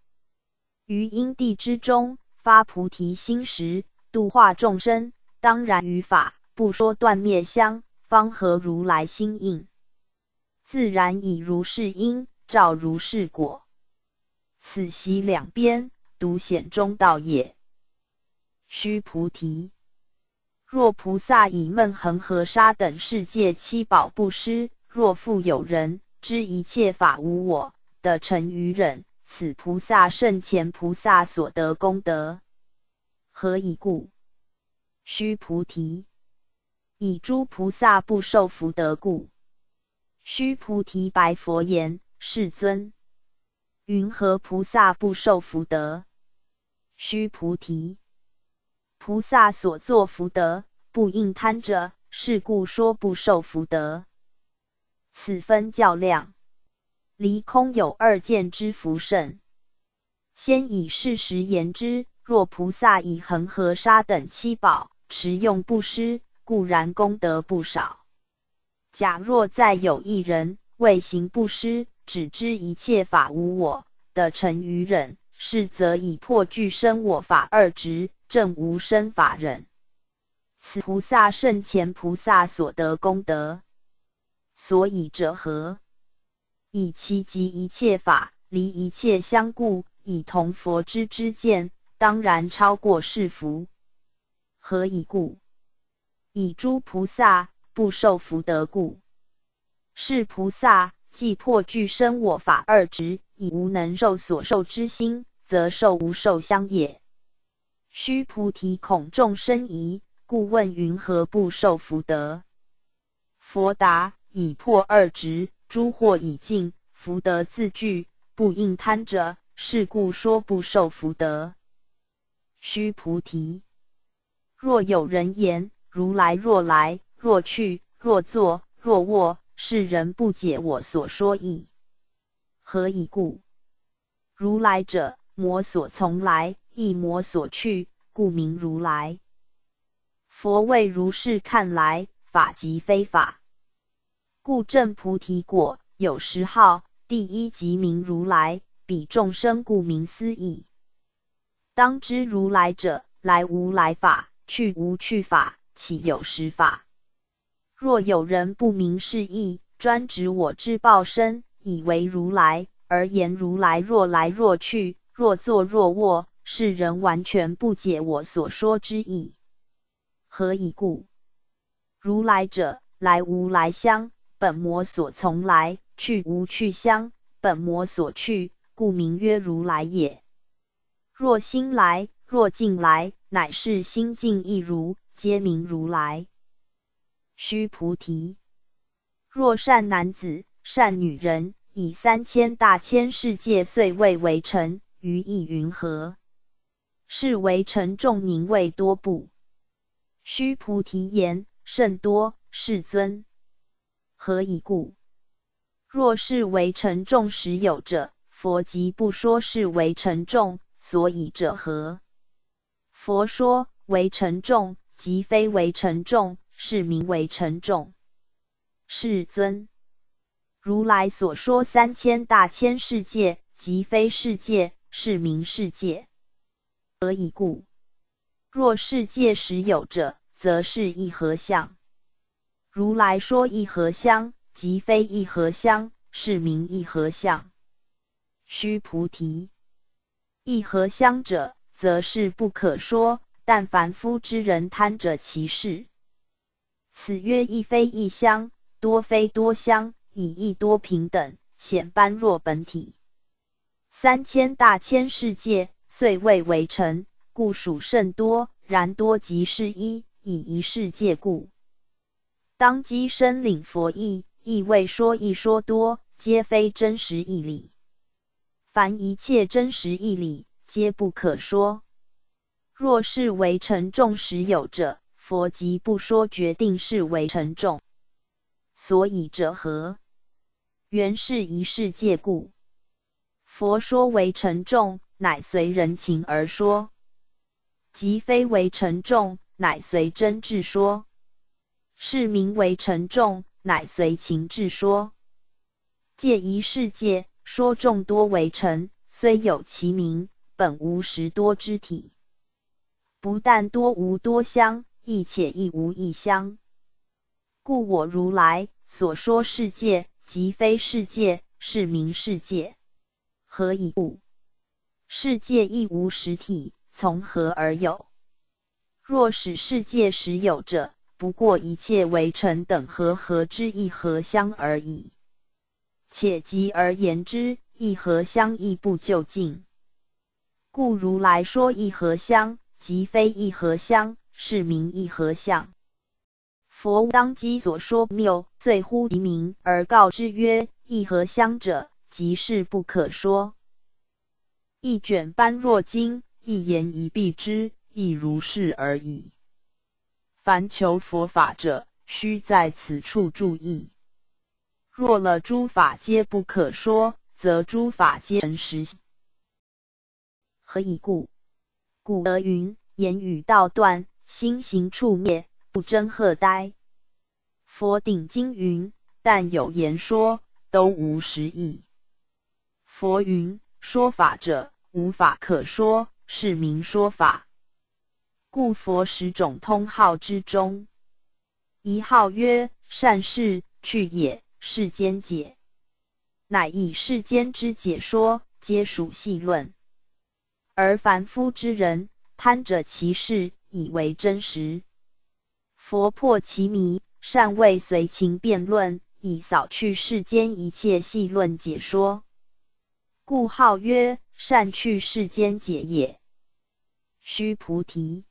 于因地之中发菩提心时，度化众生，当然于法不说断灭相，方合如来心应，自然以如是因照如是果。此习两边，独显中道也。须菩提。若菩萨以闷恒河沙等世界七宝布施，若复有人知一切法无我的成于忍，此菩萨胜前菩萨所得功德。何以故？须菩提，以诸菩萨不受福德故。须菩提白佛言：世尊，云何菩萨不受福德？须菩提。菩萨所作福德不应贪者，是故说不受福德。此分较量，离空有二见之福甚。先以事实言之：若菩萨以恒河沙等七宝持用布施，固然功德不少。假若再有一人为行布施，只知一切法无我的成于忍，是则以破具生我法二执。正无生法忍，此菩萨胜前菩萨所得功德。所以者何？以其及一切法，离一切相故，以同佛之之见，当然超过世福。何以故？以诸菩萨不受福德故。是菩萨既破具生我法二执，以无能受所受之心，则受无受相也。须菩提，恐众生疑，故问云何不受福德？佛答：以破二执，诸惑已尽，福德自具，不应贪者，是故说不受福德。须菩提，若有人言：如来若来，若去，若坐，若卧，世人不解我所说意。何以故？如来者，魔所从来。亦魔所去，故名如来。佛为如是看来，法即非法，故正菩提果有十号。第一即名如来，彼众生故名思义。当知如来者，来无来法，去无去法，岂有实法？若有人不明是义，专指我之报身，以为如来，而言如来若来若去，若坐若卧。世人完全不解我所说之意，何以故？如来者，来无来相，本魔所从来；去无去相，本魔所去，故名曰如来也。若心来，若境来，乃是心境亦如，皆名如来。须菩提，若善男子、善女人，以三千大千世界岁位为尘，于意云何？是为尘众宁为多不？须菩提言：甚多，世尊。何以故？若是为尘众实有者，佛即不说是为尘众，所以者何？佛说为尘众，即非为尘众，是名为尘众。世尊，如来所说三千大千世界，即非世界，是名世界。何以故？若世界实有者，则是一合相。如来说一合相，即非一合相，是名一合相。须菩提，一合相者。则是不可说，但凡夫之人贪着其事。此曰一非一相，多非多相，以一多平等，显般若本体。三千大千世界，虽未为成，故属甚多。然多即是一，以一世界故。当机身领佛意，亦未说一说多，皆非真实义理。凡一切真实义理。皆不可说。若是为尘众实有者，佛即不说，决定是为尘众。所以者何？原是一世界故。佛说为尘众，乃随人情而说；即非为尘众，乃随真智说。是名为尘众，乃随情智说。借一世界说众多为尘，虽有其名。本无实多之体，不但多无多相，亦且亦无一相。故我如来所说世界，即非世界，是名世界。何以故？世界亦无实体，从何而有？若使世界实有者，不过一切为尘等和合之一合相而已。且即而言之，一合相亦不究竟。故如来说一合相，即非一合相，是名一合相。佛当机所说谬，罪乎其名，而告之曰：一合相者，即是不可说。一卷般若经，一言一蔽之，亦如是而已。凡求佛法者，须在此处注意。若了诸法皆不可说，则诸法皆成实。何以故？古德云：言语道断，心行处灭，不争何哉？佛顶经云：但有言说，都无实义。佛云：说法者，无法可说，是名说法。故佛十种通号之中，一号曰善事去也，世间解，乃以世间之解说，皆属细论。而凡夫之人贪者其事，以为真实。佛破其迷，善为随情辩论，以扫去世间一切细论解说，故号曰善去世间解也。须菩提，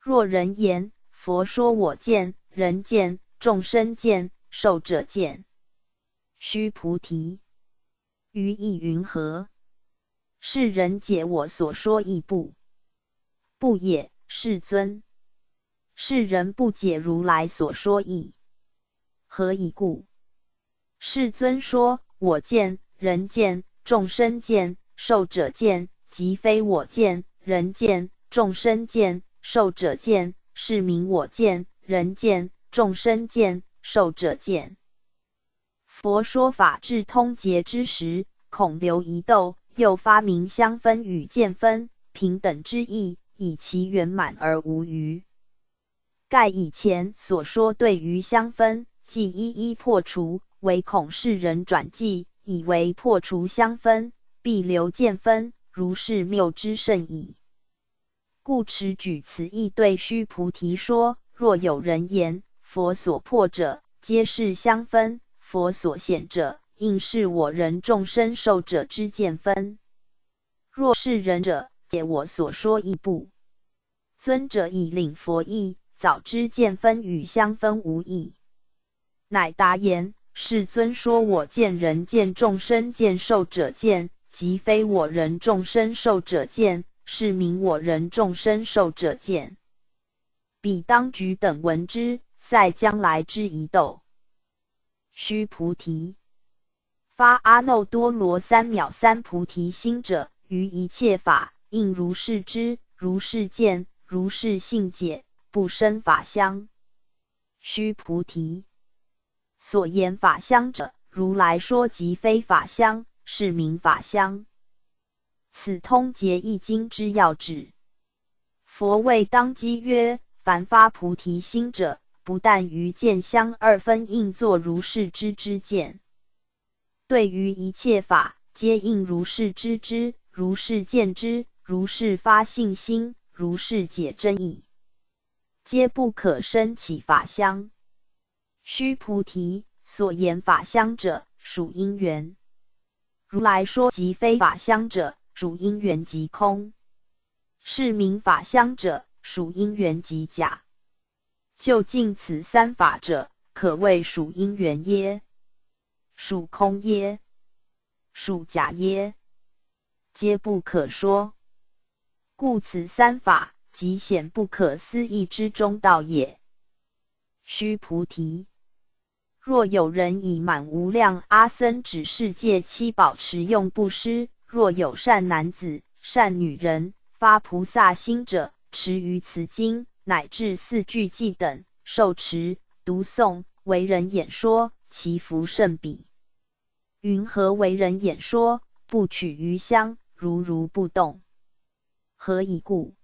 若人言佛说我见、人见、众生见、寿者见，须菩提，于意云何？是人解我所说亦不不也，世尊。世人不解如来所说意，何以故？世尊说：我见、人见、众生见、寿者见，即非我见、人见、众生见、寿者见，是名我见、人见、众生见、寿者见。佛说法智通节之时，恐留疑窦。又发明相分与见分平等之意，以其圆满而无余。盖以前所说对于相分，即一一破除，唯恐世人转记，以为破除相分必留见分，如是谬之甚矣。故持举此意对须菩提说：若有人言佛所破者，皆是相分；佛所显者，应是我人众生受者之见分。若是人者，解我所说亦不。尊者以领佛意，早知见分与相分无异，乃答言：世尊说：“我见人见众生见受者见，即非我人众生受者见，是名我人众生受者见。”彼当局等闻之，塞将来之一斗。须菩提，发阿耨多罗三藐三菩提心者，于一切法应如是知，如是见，如是信解，不生法相。须菩提。所言法相者，如来说即非法相，是名法相。此通结一经之要旨。佛谓当机曰：凡发菩提心者，不但于见相二分应作如是知之见，对于一切法，皆应如是知之，如是见之，如是发信心，如是解真义，皆不可生起法相。须菩提，所言法相者，属因缘；如来说即非法相者，属因缘即空。是名法相者，属因缘即假。就近此三法者，可谓属因缘耶？属空耶？属假耶？皆不可说。故此三法，即显不可思议之中道也。须菩提。若有人以满无量阿僧祇世界七宝持用布施，若有善男子、善女人发菩萨心者，持于此经乃至四句偈等，受持、读诵、为人演说，其福甚彼。云何为人演说？不取余香，如如不动。何以故？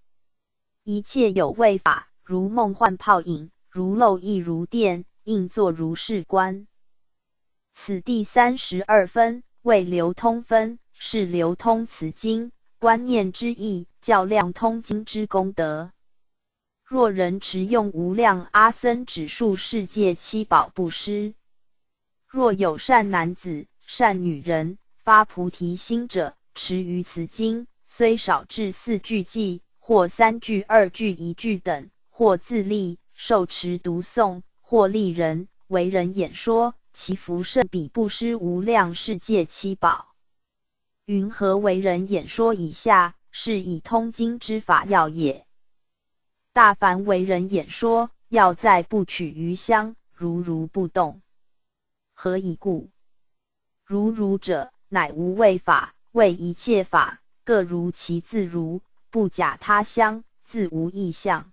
一切有为法，如梦幻泡影，如漏亦如电。应作如是观。此第三十二分为流通分，是流通此经观念之意，较量通经之功德。若人持用无量阿僧指数世界七宝布施，若有善男子、善女人发菩提心者，持于此经，虽少至四句偈，或三句、二句、一句等，或自立受持读诵。或利人为人演说，其福甚比不施无量世界七宝。云何为人演说？以下是以通经之法要也。大凡为人演说，要在不取余香，如如不动。何以故？如如者，乃无为法，为一切法各如其自如，不假他香，自无异相。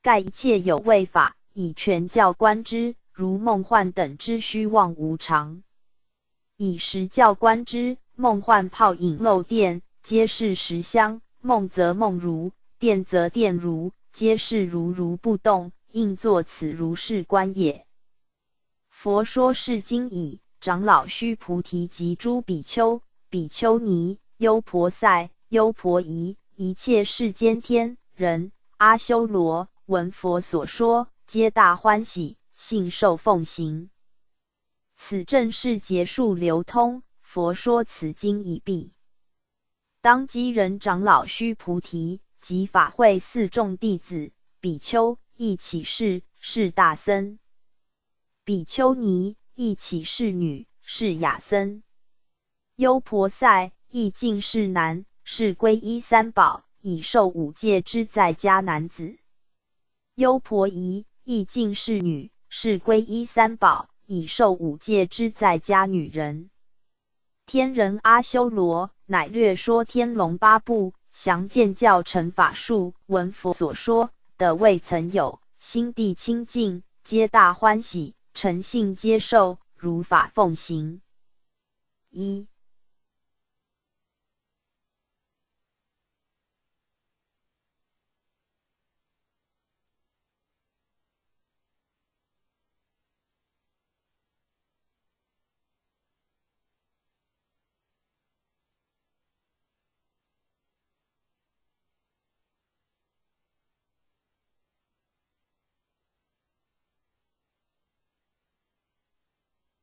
盖一切有为法。以全教观之，如梦幻等之虚妄无常；以实教观之，梦幻泡影漏电，皆是实相；梦则梦如，电则电如，皆是如如不动，应作此如是观也。佛说是经已，长老须菩提及诸比丘、比丘尼、优婆塞、优婆夷，一切世间天人阿修罗，闻佛所说。皆大欢喜，信受奉行。此正是结束流通。佛说此经已毕。当机人长老须菩提及法会四众弟子比丘一起是，是大僧；比丘尼一起是女，是雅僧；优婆塞亦尽是男，是皈依三宝，已受五戒之在家男子；优婆夷。亦尽是女，是皈依三宝，已受五戒之在家女人。天人阿修罗，乃略说天龙八部，详见教成法术，闻佛所说的未曾有，心地清净，皆大欢喜，诚信接受，如法奉行。一